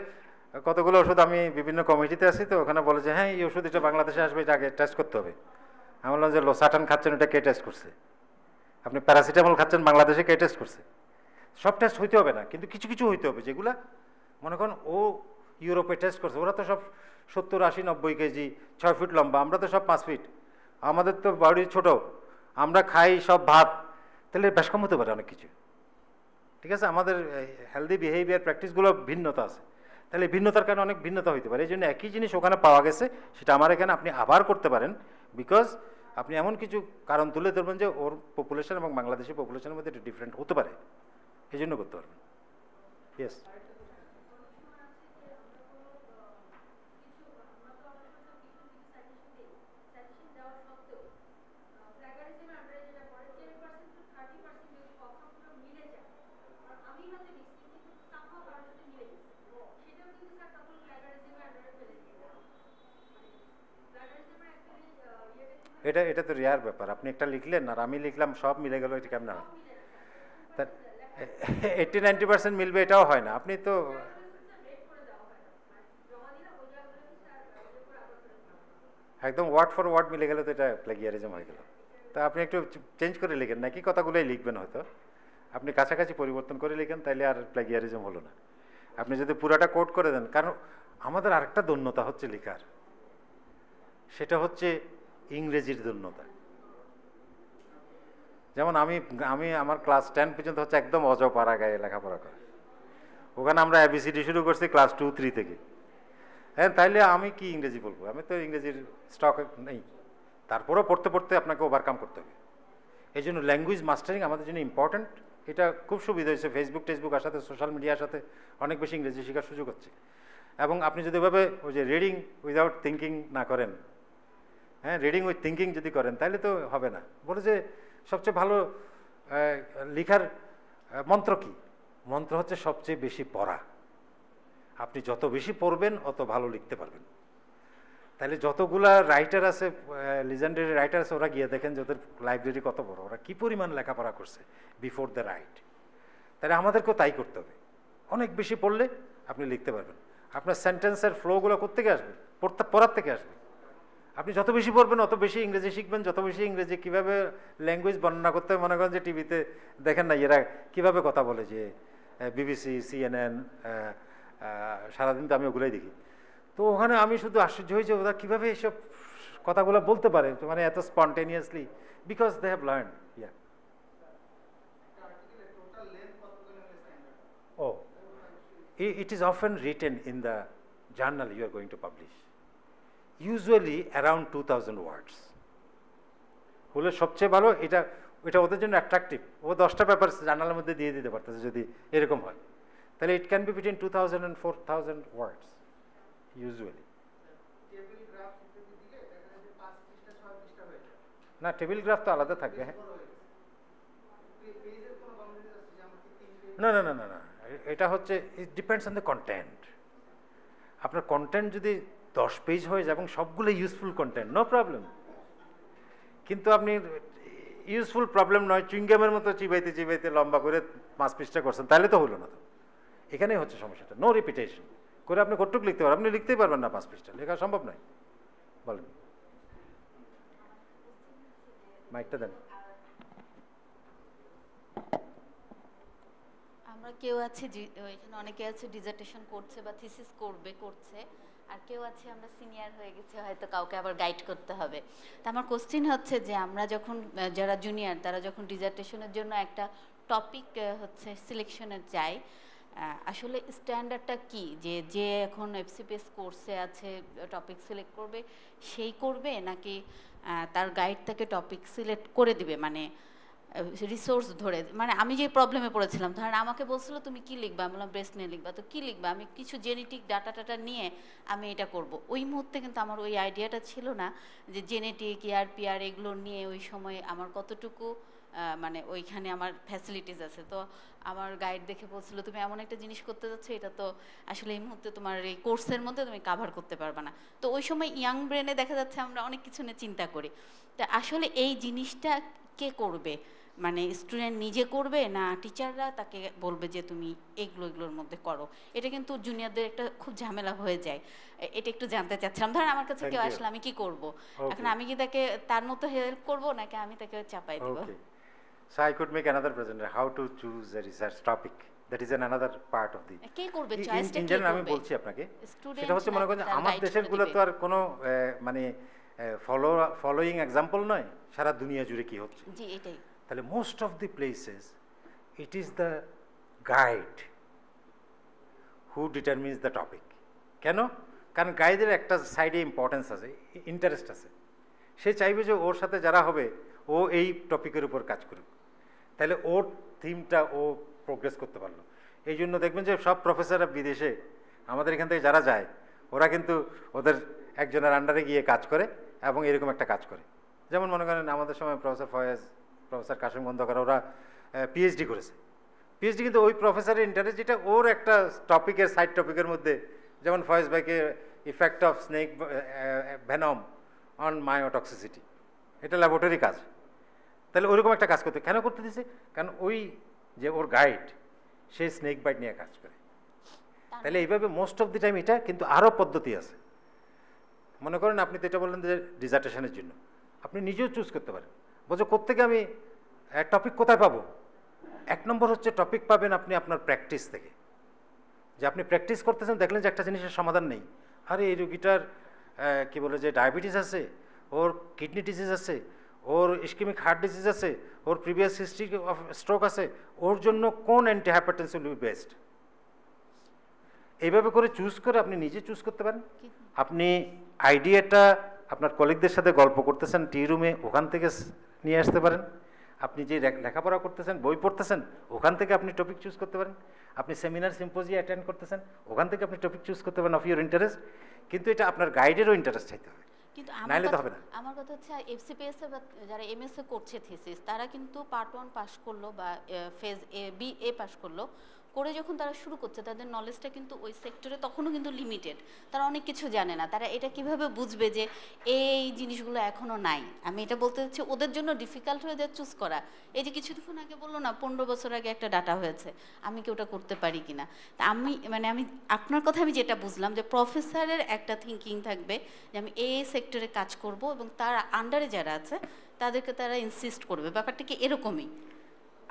কতগুলো ওষুধ আমি বিভিন্ন কমিটিতে আছি, তো ওখানে বলে যে হ্যাঁ এই ওষুধ এটা বাংলাদেশে আসবে, এটা আগে টেস্ট করতে হবে। আমি বললাম যে, লোসাটান খাচ্ছেন ওটা কে টেস্ট করছে? আপনি প্যারাসিটামল খাচ্ছেন, বাংলাদেশে কে টেস্ট করছে? সব টেস্ট হইতে হবে না, কিন্তু কিছু কিছু হইতে হবে, যেগুলা, মনে করেন ও ইউরোপে টেস্ট করছে। ওরা তো সব সত্তর, আশি, নব্বই কেজি, ছয় ফিট লম্বা, আমরা তো সব পাঁচ ফিট। আমাদের তো বাড়ি ছোট, আমরা খাই সব ভাত। তাহলে বেশ কম হতে পারে অনেক কিছু। ঠিক আছে? আমাদের হেলদি বিহেভিয়ার প্র্যাকটিসগুলো ভিন্নতা আছে। তাহলে ভিন্নতার কারণে অনেক ভিন্নতা হইতে পারে। এই জন্য একই জিনিস ওখানে পাওয়া গেছে, সেটা আমার এখানে আপনি আবার করতে পারেন। বিকজ আপনি এমন কিছু কারণ তুলে ধরবেন যে ওর পপুলেশন এবং বাংলাদেশের পপুলেশনের মধ্যে এটা ডিফারেন্ট হতে পারে। এই জন্য করতে পারবেন। ইয়েস এটা এটা তো রেয়ার ব্যাপার। আপনি একটা লিখলেন আর আমি লিখলাম, সব মিলে গেল, এটা কেমন এইটটি নাইনটি পার্সেন্ট মিলবে, এটাও হয় না। আপনি তো একদম ওয়ার্ড ফর ওয়ার্ড মিলে গেলে, তো এটা প্লেগিয়ারিজম হয়ে গেল। তা আপনি একটু চেঞ্জ করে লিখেন। নাকি কথাগুলোই লিখবেন হয়তো। আপনি কাছাকাছি পরিবর্তন করে লিখেন, তাইলে আর প্লেগিয়ারিজম হলো না। আপনি যদি পুরাটা কোট করে দেন, কারণ আমাদের আরেকটা দন্যতা হচ্ছে লেখার। সেটা হচ্ছে ইংরেজির দন্যতা যেমন আমি আমি আমার ক্লাস টেন পর্যন্ত হচ্ছে একদম অজপাড়া গায়ে লেখাপড়া করে। ওখানে আমরা এবিসিডি শুরু করছি ক্লাস টু, থ্রি থেকে। হ্যাঁ তাইলে আমি কি ইংরেজি বলব? আমি তো ইংরেজির স্টক নেই। তারপরেও পড়তে পড়তে আপনাকে ওভারকাম করতে হবে। এই জন্য ল্যাঙ্গুয়েজ মাস্টারিং আমাদের জন্য ইম্পর্ট্যান্ট এটা খুব সুবিধা হয়েছে। ফেসবুক টেসবুক আসাতে সোশ্যাল মিডিয়ার সাথে অনেক বেশি ইংরেজি শেখার সুযোগ হচ্ছে। এবং আপনি যদি এভাবে ওই যে রিডিং উইদাউট থিঙ্কিং না করেন হ্যাঁ রিডিং উইথ থিঙ্কিং যদি করেন তাহলে তো হবে না। বলে যে সবচেয়ে ভালো লেখার মন্ত্র কি? মন্ত্র হচ্ছে সবচেয়ে বেশি পড়া। আপনি যত বেশি পড়বেন, অত ভালো লিখতে পারবেন। তাহলে যতগুলা রাইটার আছে লিজেন্ডারি রাইটার আছে, ওরা গিয়ে দেখেন যাদের লাইব্রেরি কত বড়। ওরা কি পরিমাণ লেখাপড়া করছে বিফোর দ্য রাইট তাহলে আমাদেরকেও তাই করতে হবে। অনেক বেশি পড়লে আপনি লিখতে পারবেন। আপনার সেন্টেন্সের ফ্লোগুলো কোথেকে আসবে? পড়তে, পড়ার থেকে আসবে। আপনি যত বেশি পড়বেন, অত বেশি ইংরেজি শিখবেন, যত বেশি ইংরেজি কীভাবে ল্যাঙ্গুয়েজ বর্ণনা করতে মনে করেন যে টিভিতে দেখেন না, এরা কীভাবে কথা বলে যে বিবিসি সিএনএন সারাদিন তো আমি ওগুলোই দেখি। তো ওখানে আমি শুধু আশ্চর্য হয়েছি ওরা কীভাবে এইসব কথাগুলো বলতে পারে মানে এত spontaneously because they have learn yeah O it is often written in the journal you are going to to publish usually two 2000 words হলে সবচেয়ে ভালো এটা এটা ওদের জন্য অ্যাট্রাকটিভ ও দশটা পেপার জার্নালের মধ্যে দিয়ে দিতে পারতেছে যদি এরকম হয়। তাহলে it can be between two thousand and four thousand words usually না টেবিল গ্রাফ তো আলাদা থাকবে হ্যাঁ। না না না না না, এটা হচ্ছে it depends on the content আপনার কন্টেন্ট যদি দশ পেজ হয়ে যায় এবং সবগুলো ইউজফুল কন্টেন্ট নো প্রবলেম কিন্তু আপনি ইউজফুল প্রবলেম নয় চুইংগামের মতো চিবাইতে চিবাইতে লম্বা করে পাঁচ পিসটা করছেন, তাহলে তো হলো না তো। এখানেই হচ্ছে সমস্যাটা নো রিপিটেশন করে আপনি কটুক লিখতে পারেন, আপনি লিখতেই পারবেন না পাঁচ পিসটা, লেখা সম্ভব নয়। বলেন। মাইকটা দেন। আমরা কেউ আছে এখানে অনেকে আছে ডিজার্টেশন করছে বা থিসিস করবে, করছে। আর কেউ আছে, আমরা সিনিয়র হয়ে গেছে, হয়তো কাউকে আবার গাইড করতে হবে। তা আমার কোশ্চিন হচ্ছে যে, আমরা যখন যারা জুনিয়র তারা যখন ডিজার্টেশনের জন্য একটা টপিক হচ্ছে সিলেকশনে যাই আসলে স্ট্যান্ডার্ডটা কি? যে যে এখন এফসিপিএস কোর্সে আছে টপিক সিলেক্ট করবে, সেই করবে, নাকি তার গাইড তাকে টপিক সিলেক্ট করে দিবে? মানে রিসোর্স ধরে মানে আমি যে প্রবলেমে পড়েছিলাম, ধরেন আমাকে বলছিল, তুমি কি লিখবা? আমি বললাম ব্রেস্ট নিয়ে লিখবা। তো কি লিখবা? আমি কিছু জেনেটিক ডাটা টাটা নিয়ে আমি এটা করব। ওই মুহূর্তে কিন্তু আমার ওই আইডিয়াটা ছিল না যে জেনেটিক ইয়ার পিয়ার এগুলো নিয়ে ওই সময় আমার কতটুকু মানে ওইখানে আমার ফ্যাসিলিটিস আছে। তো আমার গাইড দেখে বলছিল, তুমি এমন একটা জিনিস করতে যাচ্ছ, এটা তো আসলে এই মুহূর্তে তোমার এই কোর্সের মধ্যে তুমি কাভার করতে পারবে না। তো ওই সময় ইয়াং ব্রেনে দেখা যাচ্ছে আমরা অনেক কিছু নিয়ে চিন্তা করি। তা আসলে এই জিনিসটা কে করবে? মানে স্টুডেন্ট নিজে করবে না টিচাররা তাকে বলবে যে তুমি এগুলো এগুলোর মধ্যে করো। এটা কিন্তু জুনিয়রদের একটা খুব ঝামেলা হয়ে যায়। এটা একটু জানতে চাচ্ছিলাম। ধরেন আমার কাছে কেউ আসলে আমি কি করব? এখন আমি কি তাকে তার মতো হেল্প করব নাকি আমি তাকে চাপাই দিব. So I could make another presentation, how to choose a research topic. That is an another part of the. কে করবে? চয়েসটা কে general আমি বলছি আপনাকে সেটা হচ্ছে মনে করেন আমার দেশেরগুলো তো আর কোনো মানে ফলো ফলোয়িং এক্সাম্পল নয় সারা দুনিয়া জুড়ে কি হচ্ছে। জি এটাই। তাহলে most of the places it is the guide who determines the topic কেন? কারণ গাইডের একটা সাইডে ইম্পর্টেন্স আছে ইন্টারেস্ট আছে। সে চাইবে যে ওর সাথে যারা হবে, ও এই টপিকের উপর কাজ করুক। তাহলে ওর থিমটা ও প্রোগ্রেস করতে পারল। এই জন্য দেখবেন যে সব প্রফেসররা বিদেশে, আমাদের এখান থেকে যারা যায়, ওরা কিন্তু ওদের একজনের আন্ডারে গিয়ে কাজ করে এবং এরকম একটা কাজ করে। যেমন মনে করেন আমাদের সময় প্রফেসর ফয়েজ প্রফেসর কাশিম গন্ধকার ওরা পিএইচডি করেছে। পিএইচডি কিন্তু ওই প্রফেসরের ইন্টারেস্ট যেটা ওর একটা টপিকের সাইড টপিকের মধ্যে যেমন ফয়েজ ভাইকে effect of snake venom on myotoxicity এটা ল্যাবরেটরি কাজ। তাহলে ওইরকম একটা কাজ করতে কেন করতে দিছে? কারণ ওই যে ওর গাইড সে স্নেক বাইট নিয়ে কাজ করে। তাহলে এইভাবে মোস্ট অফ দি টাইম এটা কিন্তু আরও পদ্ধতি আছে। মনে করেন আপনি তো এটা বললেন যে ডিজার্টেশনের জন্য। আপনি নিজেও চুজ করতে পারেন। বলছে কোত্থেকে আমি টপিক কোথায় পাবো? এক নম্বর হচ্ছে টপিক পাবেন আপনি আপনার প্র্যাকটিস থেকে। যে আপনি প্র্যাকটিস করতেছেন দেখলেন যে একটা জিনিসের সমাধান নেই। আরে এই রুগীটার কি বলে যে ডায়াবেটিস আছে ওর কিডনি ডিজিজ আছে ওর ইস্কিমিক হার্ট ডিজিজ আছে ওর প্রিভিয়াস হিস্ট্রি অফ স্ট্রোক আছে ওর জন্য কোন anti hypertensive will be best এইভাবে করে চুজ করে আপনি নিজে চুজ করতে পারেন। আপনি আইডিয়াটা আপনার কলিগদের সাথে গল্প করতেছেন টি রুমে ওখান থেকে নিয়ে আসতে পারেন। আপনি যে লেখাপড়া করতেছেন বই পড়তেছেন ওখান থেকে আপনি টপিক চুজ করতে পারেন। আপনি সেমিনার সিম্পোজিয়া অ্যাটেন্ড করতেছেন ওখান থেকে আপনি টপিক চুজ করতে পারেন অফ ইউর ইন্টারেস্ট কিন্তু এটা আপনার গাইডেরও ইন্টারেস্ট চাইতে হবে। কিন্তু আমার নাইলে তো কথা- হবে না। আমার কথা হচ্ছে এফসিপিএস এ বা যারা এমএসএ করছে থিসিস তারা কিন্তু পার্ট ওয়ান পাস করল বা phase A B A pass করল। করে যখন তারা শুরু করছে, তাদের নলেজটা কিন্তু ওই সেক্টরে তখনও কিন্তু লিমিটেড তারা অনেক কিছু জানে না। তারা এটা কীভাবে বুঝবে যে এই জিনিসগুলো এখনও নাই? আমি এটা বলতে চাচ্ছি, ওদের জন্য ডিফিকাল্ট হয়ে যায় চুজ করা। এই যে কিছুক্ষণ আগে বলল না, পনেরো বছর আগে একটা ডাটা হয়েছে, আমি কি ওটা করতে পারি কি না তা আমি মানে আমি, আপনার কথা আমি যেটা বুঝলাম যে প্রফেসরের একটা থিঙ্কিং থাকবে যে আমি এই সেক্টরে কাজ করব এবং তার আন্ডারে যারা আছে, তাদেরকে তারা ইনসিস্ট করবে। ব্যাপারটা কি এরকমই?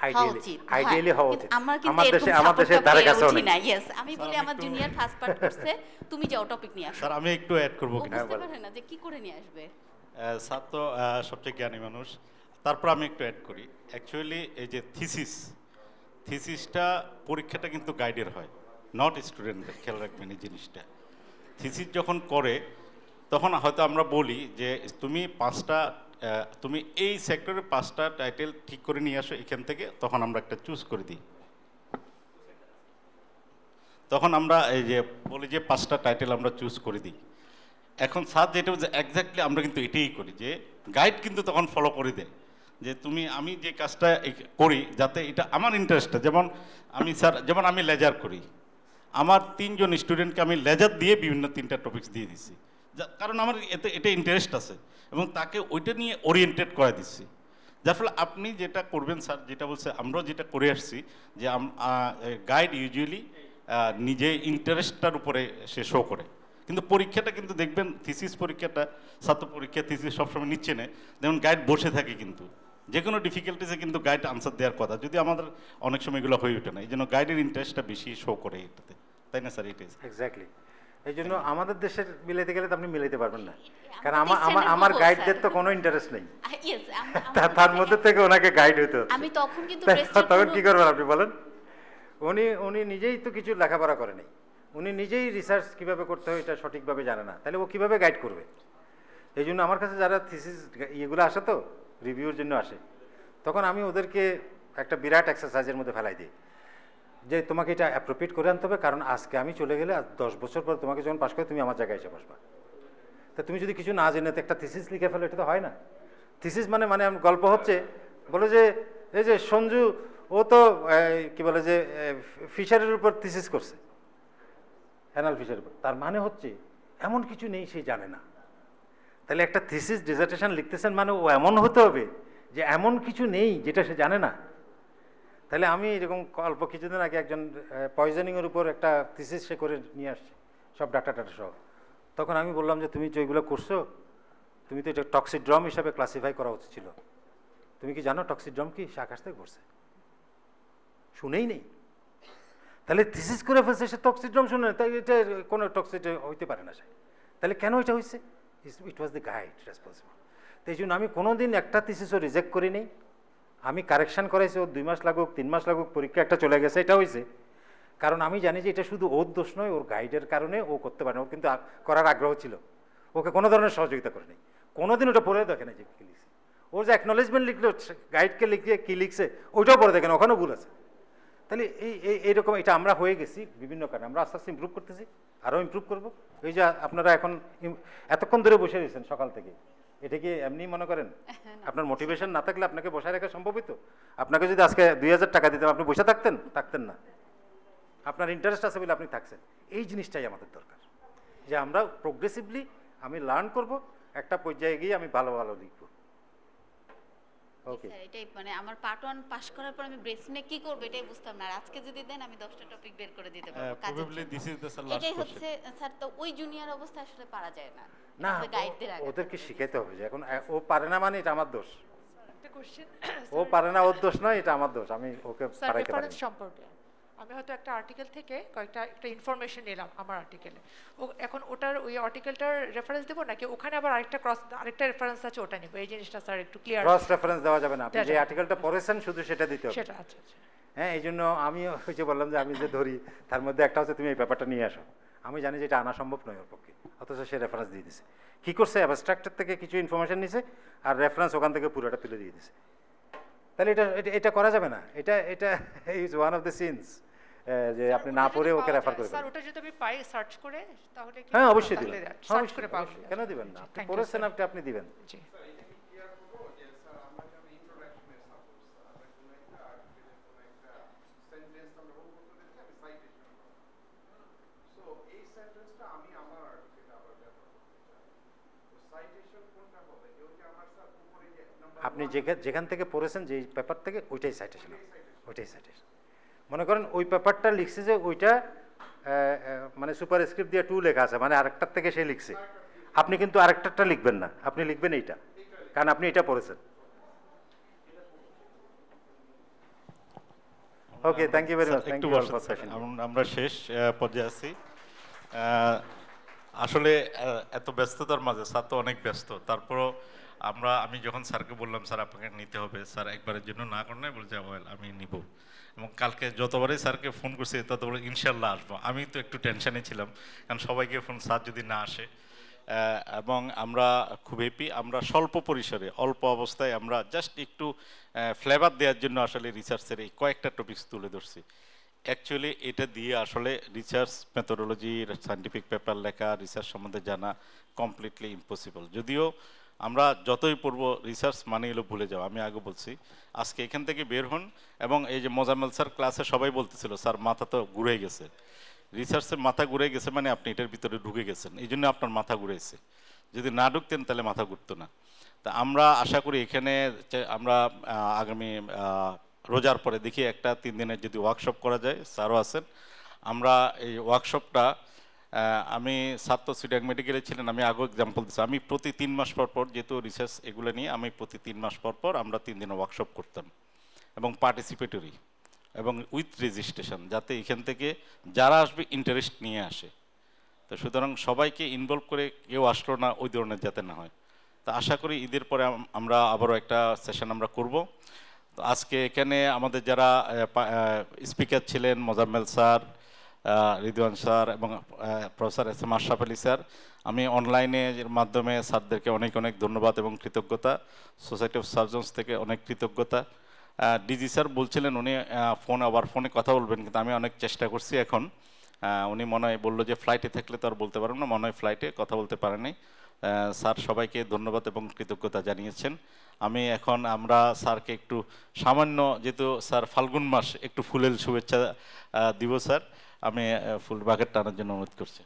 আইডিয়ালি উচিত আইডিয়ালি হওয়া উচিত আমার কিন্তু দেশে আমার support ধারে পেয়ে উঠি না। Yes আমি বলি আমার জুনিয়র ফার্স্ট পার্ট করছে তুমি যাও টপিক নিয়ে আসো। স্যার আমি একটু অ্যাড করব কিনা বুঝতে পারে না যে কি করে নিয়ে আসবে। আহ, স্যার তো সবচেয়ে জ্ঞানী মানুষ। তারপর আমি একটু অ্যাড করি। অ্যাকচুয়ালি এই যে থিসিস থিসিসটা পরীক্ষাটা কিন্তু গাইডের হয় নট স্টুডেন্টদের খেয়াল রাখবেন এই জিনিসটা। থিসিস যখন করে তখন হয়তো আমরা বলি যে তুমি পাঁচটা তুমি এই সেক্টরে পাঁচটা টাইটেল ঠিক করে নিয়ে আসো এখান থেকে, তখন আমরা একটা চুজ করে দিই। তখন আমরা এই যে বলি যে পাঁচটা টাইটেল আমরা চুজ করে দিই। এখন স্যার যেটা এক্স্যাক্টলি আমরা কিন্তু এটাই করি যে গাইড কিন্তু তখন ফলো করে দেয়। যে তুমি, আমি যে কাজটা করি, যাতে এটা আমার ইন্টারেস্টটা যেমন আমি স্যার যেমন আমি লেজার করি। আমার তিনজন স্টুডেন্টকে আমি লেজার দিয়ে বিভিন্ন তিনটা টপিকস দিয়ে দিচ্ছি যা- কারণ আমার এতে এটা ইন্টারেস্ট আছে এবং তাকে ওইটা নিয়ে ওরিয়েন্টেড করে দিচ্ছি। যার ফলে আপনি যেটা করবেন স্যার, যেটা বলছে, আমরাও যেটা করে আসছি যে গাইড ইউজুয়ালি নিজে ইন্টারেস্টটার উপরে সে শো করে। কিন্তু পরীক্ষাটা কিন্তু দেখবেন থিসিস পরীক্ষাটা, ছাত্র পরীক্ষা থিসিস সবসময় নিচ্ছে না যেমন গাইড বসে থাকে কিন্তু। যে কোনো ডিফিকাল্টিসে কিন্তু গাইড আনসার দেওয়ার কথা। যদি আমাদের অনেক সময় এগুলো হয়ে ওঠে না এই জন্য গাইডের ইন্টারেস্টটা বেশি শো করে এটাতে। তাই না স্যার? এটাই। এক্স্যাক্টলি এই জন্য আমাদের দেশের মিলাইতে গেলে তো আপনি মিলাইতে পারবেন না। কারণ আমার আমার গাইডদের তো কোনো ইন্টারেস্ট নেই। তার মধ্যে থেকে ওনাকে গাইড হতে আমি তখন কিন্তু তখন কি করবেন আপনি বলেন? উনি উনি নিজেই তো কিছু লেখাপড়া করে নাই। উনি নিজেই রিসার্চ কীভাবে করতে হয় এটা সঠিকভাবে জানে না। তাহলে ও কীভাবে গাইড করবে? এই জন্য আমার কাছে যারা থিসিস ইয়েগুলো আসে তো রিভিউর জন্য আসে তখন আমি ওদেরকে একটা বিরাট এক্সারসাইজের মধ্যে ফেলাই দিই। যে তোমাকে এটা অ্যাপ্রোপ্রিয়েট করে আনতে হবে, কারণ আজকে আমি চলে গেলে আর দশ বছর পর তোমাকে যখন পাশ করে তুমি আমার জায়গায় এসে বসবা। তা তুমি যদি কিছু না জেনে একটা থিসিস লিখে ফেলো, এটা তো হয় না। থিসিস মানে মানে গল্প হচ্ছে, বলে যে, এই যে সঞ্জু, ও তো কি বলে যে ফিশারের উপর থিসিস করছে অ্যানাল ফিশারের উপর। তার মানে হচ্ছে, এমন কিছু নেই সে জানে না। তাহলে একটা থিসিস ডিজার্টেশন লিখতেছেন মানে ও এমন হতে হবে যে, এমন কিছু নেই যেটা সে জানে না। তাহলে আমি এরকম অল্প কিছুদিন আগে একজন পয়জনিংয়ের উপর একটা থিসিস সে করে নিয়ে আসছে, সব ডাটা টাটা সহ। তখন আমি বললাম যে, তুমি যে এগুলো করছ, তুমি তো এটা টক্সিড্রম হিসাবে ক্লাসিফাই করা উচিত ছিল। তুমি কি জানো টক্সিড্রম কি? সে আকাশ থেকে পড়ছে শুনেই নেই। তাহলে থিসিস করে ফেলছে, সে টক্সিড্রম শুনে, তাই এটা কোনো টক্সিড হইতে পারে না সে। তাহলে কেন এটা হয়েছে it was the guide responsible তো এই জন্য আমি কোনো দিন একটা থিসিসও রিজেক্ট করি নেই। আমি কারেকশন করাইছি ওর দুই মাস লাগুক, তিন মাস লাগুক, পরীক্ষা একটা চলে গেছে, এটা হয়েছে। কারণ আমি জানি যে এটা শুধু ওর দোষ নয়, ওর গাইডের কারণে ও করতে পারে ওর কিন্তু করার আগ্রহ ছিল। ওকে কোনো ধরনের সহযোগিতা করে নেই। কোনোদিন ওটা পড়ে দেখে না যে কী লিখছে। ওর যে অ্যাকনোলেজমেন্ট লিখলো গাইডকে লিখে কী লিখছে, ওইটাও পড়ে দেখে না ওখানেও ভুল আছে। তাহলে এই এই, এইরকম এটা আমরা হয়ে গেছি বিভিন্ন কারণে। আমরা আস্তে আস্তে ইম্প্রুভ করতেছি, আরও ইমপ্রুভ করব। এই যে আপনারা এখন, এতক্ষণ ধরে বসে রয়েছেন সকাল থেকে। এটা কি এমনি মনে করেন? *laughs* আপনার মোটিভেশন না থাকলে আপনাকে বসায় রাখা সম্ভব হতো আপনাকে যদি আজকে দুই হাজার টাকা দিতাম আপনি বসে থাকতেন? থাকতেন না। আপনার ইন্টারেস্ট আছে বলে আপনি থাকছেন। এই জিনিসটাই আমাদের দরকার। যে আমরা প্রোগ্রেসিভলি আমি লার্ন করব একটা পর্যায়ে গিয়ে আমি ভালো ভালো লিখব। ওকে এটাই মানে আমার পার্ট ওয়ান পাস করার পর আমি ব্রেস্ট নিয়ে কি করব এটাই বুঝতাম না। আজকে যদি দেন আমি দশটা টপিক বের করে দিতে পারব কাজের দিস ইজ দ্য লাস্ট এটাই হচ্ছে স্যার তো ওই জুনিয়র অবস্থা আসলে পারা যায় না। না ওদেরকে শিখাইতে হবে যে এখন ও পারে না মানে এটা আমার দোষ। ও পারে না ওর দোষ নয় এটা আমার দোষ আমি ওকে পারি সম্পর্কে। আমি হয়তো একটা আর্টিকেল থেকে কয়েকটা একটা ইনফরমেশন নিলাম আমার আর্টিকেলে ও এখন ওটার ওই আর্টিকেলটার রেফারেন্স দেবো নাকি ওখানে আবার আরেকটা ক্রস আরেকটা রেফারেন্স আছে ওটা নিবো? এই জিনিসটা স্যার একটু ক্লিয়ার ক্রস রেফারেন্স দেওয়া যাবে না আপনি যে আর্টিকেলটা পড়েছেন শুধু সেটা দিতে হবে। সেটা আচ্ছা আচ্ছা। হ্যাঁ এই জন্য আমি ওই যে বললাম যে আমি যে ধরি তার মধ্যে একটা হচ্ছে তুমি এই ব্যাপারটা নিয়ে আসো। আমি জানি যে এটা আনা সম্ভব নয় ওর পক্ষে অথচ সে রেফারেন্স দিয়ে দিছে। কী করছে? অ্যাবস্ট্রাক্টের থেকে কিছু ইনফরমেশন নিছে আর রেফারেন্স ওখান থেকে পুরোটা তুলে দিয়ে দিছে। তাহলে এটা এটা- এটা করা যাবে না। এটা এটা is one of the sins যে আপনি না পড়ে ওকে রেফার করে স্যার ওটা যদি আমি পাই সার্চ করে তাহলে হ্যাঁ অবশ্যই দিবেন। সার্চ করে পাবো কেন দিবেন না? আপনি পড়েছেন আপনি আপনি দিবেন। জি ক্লিয়ার করব যে স্যার আমরা যেন ইন্ট্রোডাকশনে সাপোজ আমরা কোনো একটা আর্টিকেলের কোনো একটা সেন্টেন্স আমরা অনুভূত দিচ্ছি আমি সাইটেশন সো এই সেন্টেন্সটা আমি আমার আর্টিকেলে আবার ব্যবহার করতে চাই তো সাইটেশন কোনটা হবে যে ওই যে আমার স্যার উপরে যে নাম্বার আপনি যেখান থেকে পড়েছেন যে পেপার থেকে ওইটাই সাইটেশন ওইটাই সাইটেশন মনে করেন ওই পেপারটা লিখছে যে ওইটা মানে সুপার স্ক্রিপ্ট দিয়ে টু লেখা আছে মানে আরেকটার থেকে সে লিখছে। আপনি কিন্তু আরেকটারটা লিখবেন না আপনি লিখবেন এইটা কারণ আপনি এটা পড়েছেন। Okay thank you very much thank you আমরা শেষ পর্যায়ে আছি। আসলে এত ব্যস্ততার মাঝে স্যার তো অনেক ব্যস্ত তারপরও আমরা, আমি যখন স্যারকে বললাম, স্যার, আপনাকে নিতে হবে। স্যার একবারের জন্য না করেন বলছে, ওয়েল, আমি নিব। এবং কালকে যতবারই স্যারকে ফোন করছি ততবার ইনশাল্লাহ আসব। আমি তো একটু টেনশানে ছিলাম, কারণ সবাইকে ফোন, স্যার যদি না আসে। এবং আমরা খুব হ্যাপি আমরা স্বল্প পরিসরে, অল্প অবস্থায় আমরা জাস্ট একটু ফ্লেভার দেওয়ার জন্য আসলে রিসার্চের এই কয়েকটা টপিকস তুলে ধরছি। অ্যাকচুয়ালি এটা দিয়ে আসলে রিসার্চ মেথোডোলজি সায়েন্টিফিক পেপার লেখা রিসার্চ সম্বন্ধে জানা কমপ্লিটলি ইম্পসিবল যদিও আমরা যতই পড়ব রিসার্চ মানে এলো ভুলে যাও, আমি আগে বলছি। আজকে এখান থেকে বের হন এবং এই যে মোজাম্মেল স্যার ক্লাসে সবাই বলতেছিল, স্যার, মাথা তো ঘুরে গেছে। রিসার্চের মাথা ঘুরে গেছে মানে আপনি এটার ভিতরে ঢুকে গেছেন, এই জন্য আপনার মাথা ঘুরেছে। যদি না ঢুকতেন তাহলে মাথা ঘুরতো না। তা আমরা আশা করি এখানে আমরা আগামী রোজার পরে দেখি একটা তিন দিনের যদি ওয়ার্কশপ করা যায়, স্যারও আছেন। আমরা এই ওয়ার্কশপটা আমি ছাত্র সিডাক মেডিকেলে ছিলেন, আমি আগেও এক্সাম্পল দিচ্ছি আমি প্রতি তিন মাস পর পর যেহেতু রিসার্চ এগুলো নিয়ে আমি প্রতি তিন মাস পর পর আমরা তিন দিনের ওয়ার্কশপ করতাম এবং পার্টিসিপেটরি এবং উইথ রেজিস্ট্রেশন যাতে এখান থেকে যারা আসবে ইন্টারেস্ট নিয়ে আসে। তো সুতরাং সবাইকে ইনভলভ করে কেউ আসলো না, ওই ধরনের যাতে না হয়। তো আশা করি ঈদের পরে আমরা আবারও একটা সেশন আমরা করব। তো আজকে এখানে আমাদের যারা স্পিকার ছিলেন মোজাম্মেল স্যার রিদওয়ান স্যার এবং professor S M Ashraf sir. আমি অনলাইনে মাধ্যমে স্যারদেরকে অনেক অনেক ধন্যবাদ এবং কৃতজ্ঞতা। সোসাইটি অফ সার্জনস থেকে অনেক কৃতজ্ঞতা। ডিজি স্যার বলছিলেন উনি ফোন আবার ফোনে কথা বলবেন, কিন্তু আমি অনেক চেষ্টা করছি এখন। উনি মনে হয় বলল যে ফ্লাইটে থাকলে তো আর বলতে পারবেন না, মনে হয় ফ্লাইটে কথা বলতে পারেনি স্যার সবাইকে ধন্যবাদ এবং কৃতজ্ঞতা জানিয়েছেন। আমি এখন আমরা স্যারকে একটু সামান্য, যেহেতু স্যার ফাল্গুন মাস, একটু ফুলের শুভেচ্ছা দিব স্যার। আমি ফুল বাকেট টানার জন্য অনুরোধ করছি।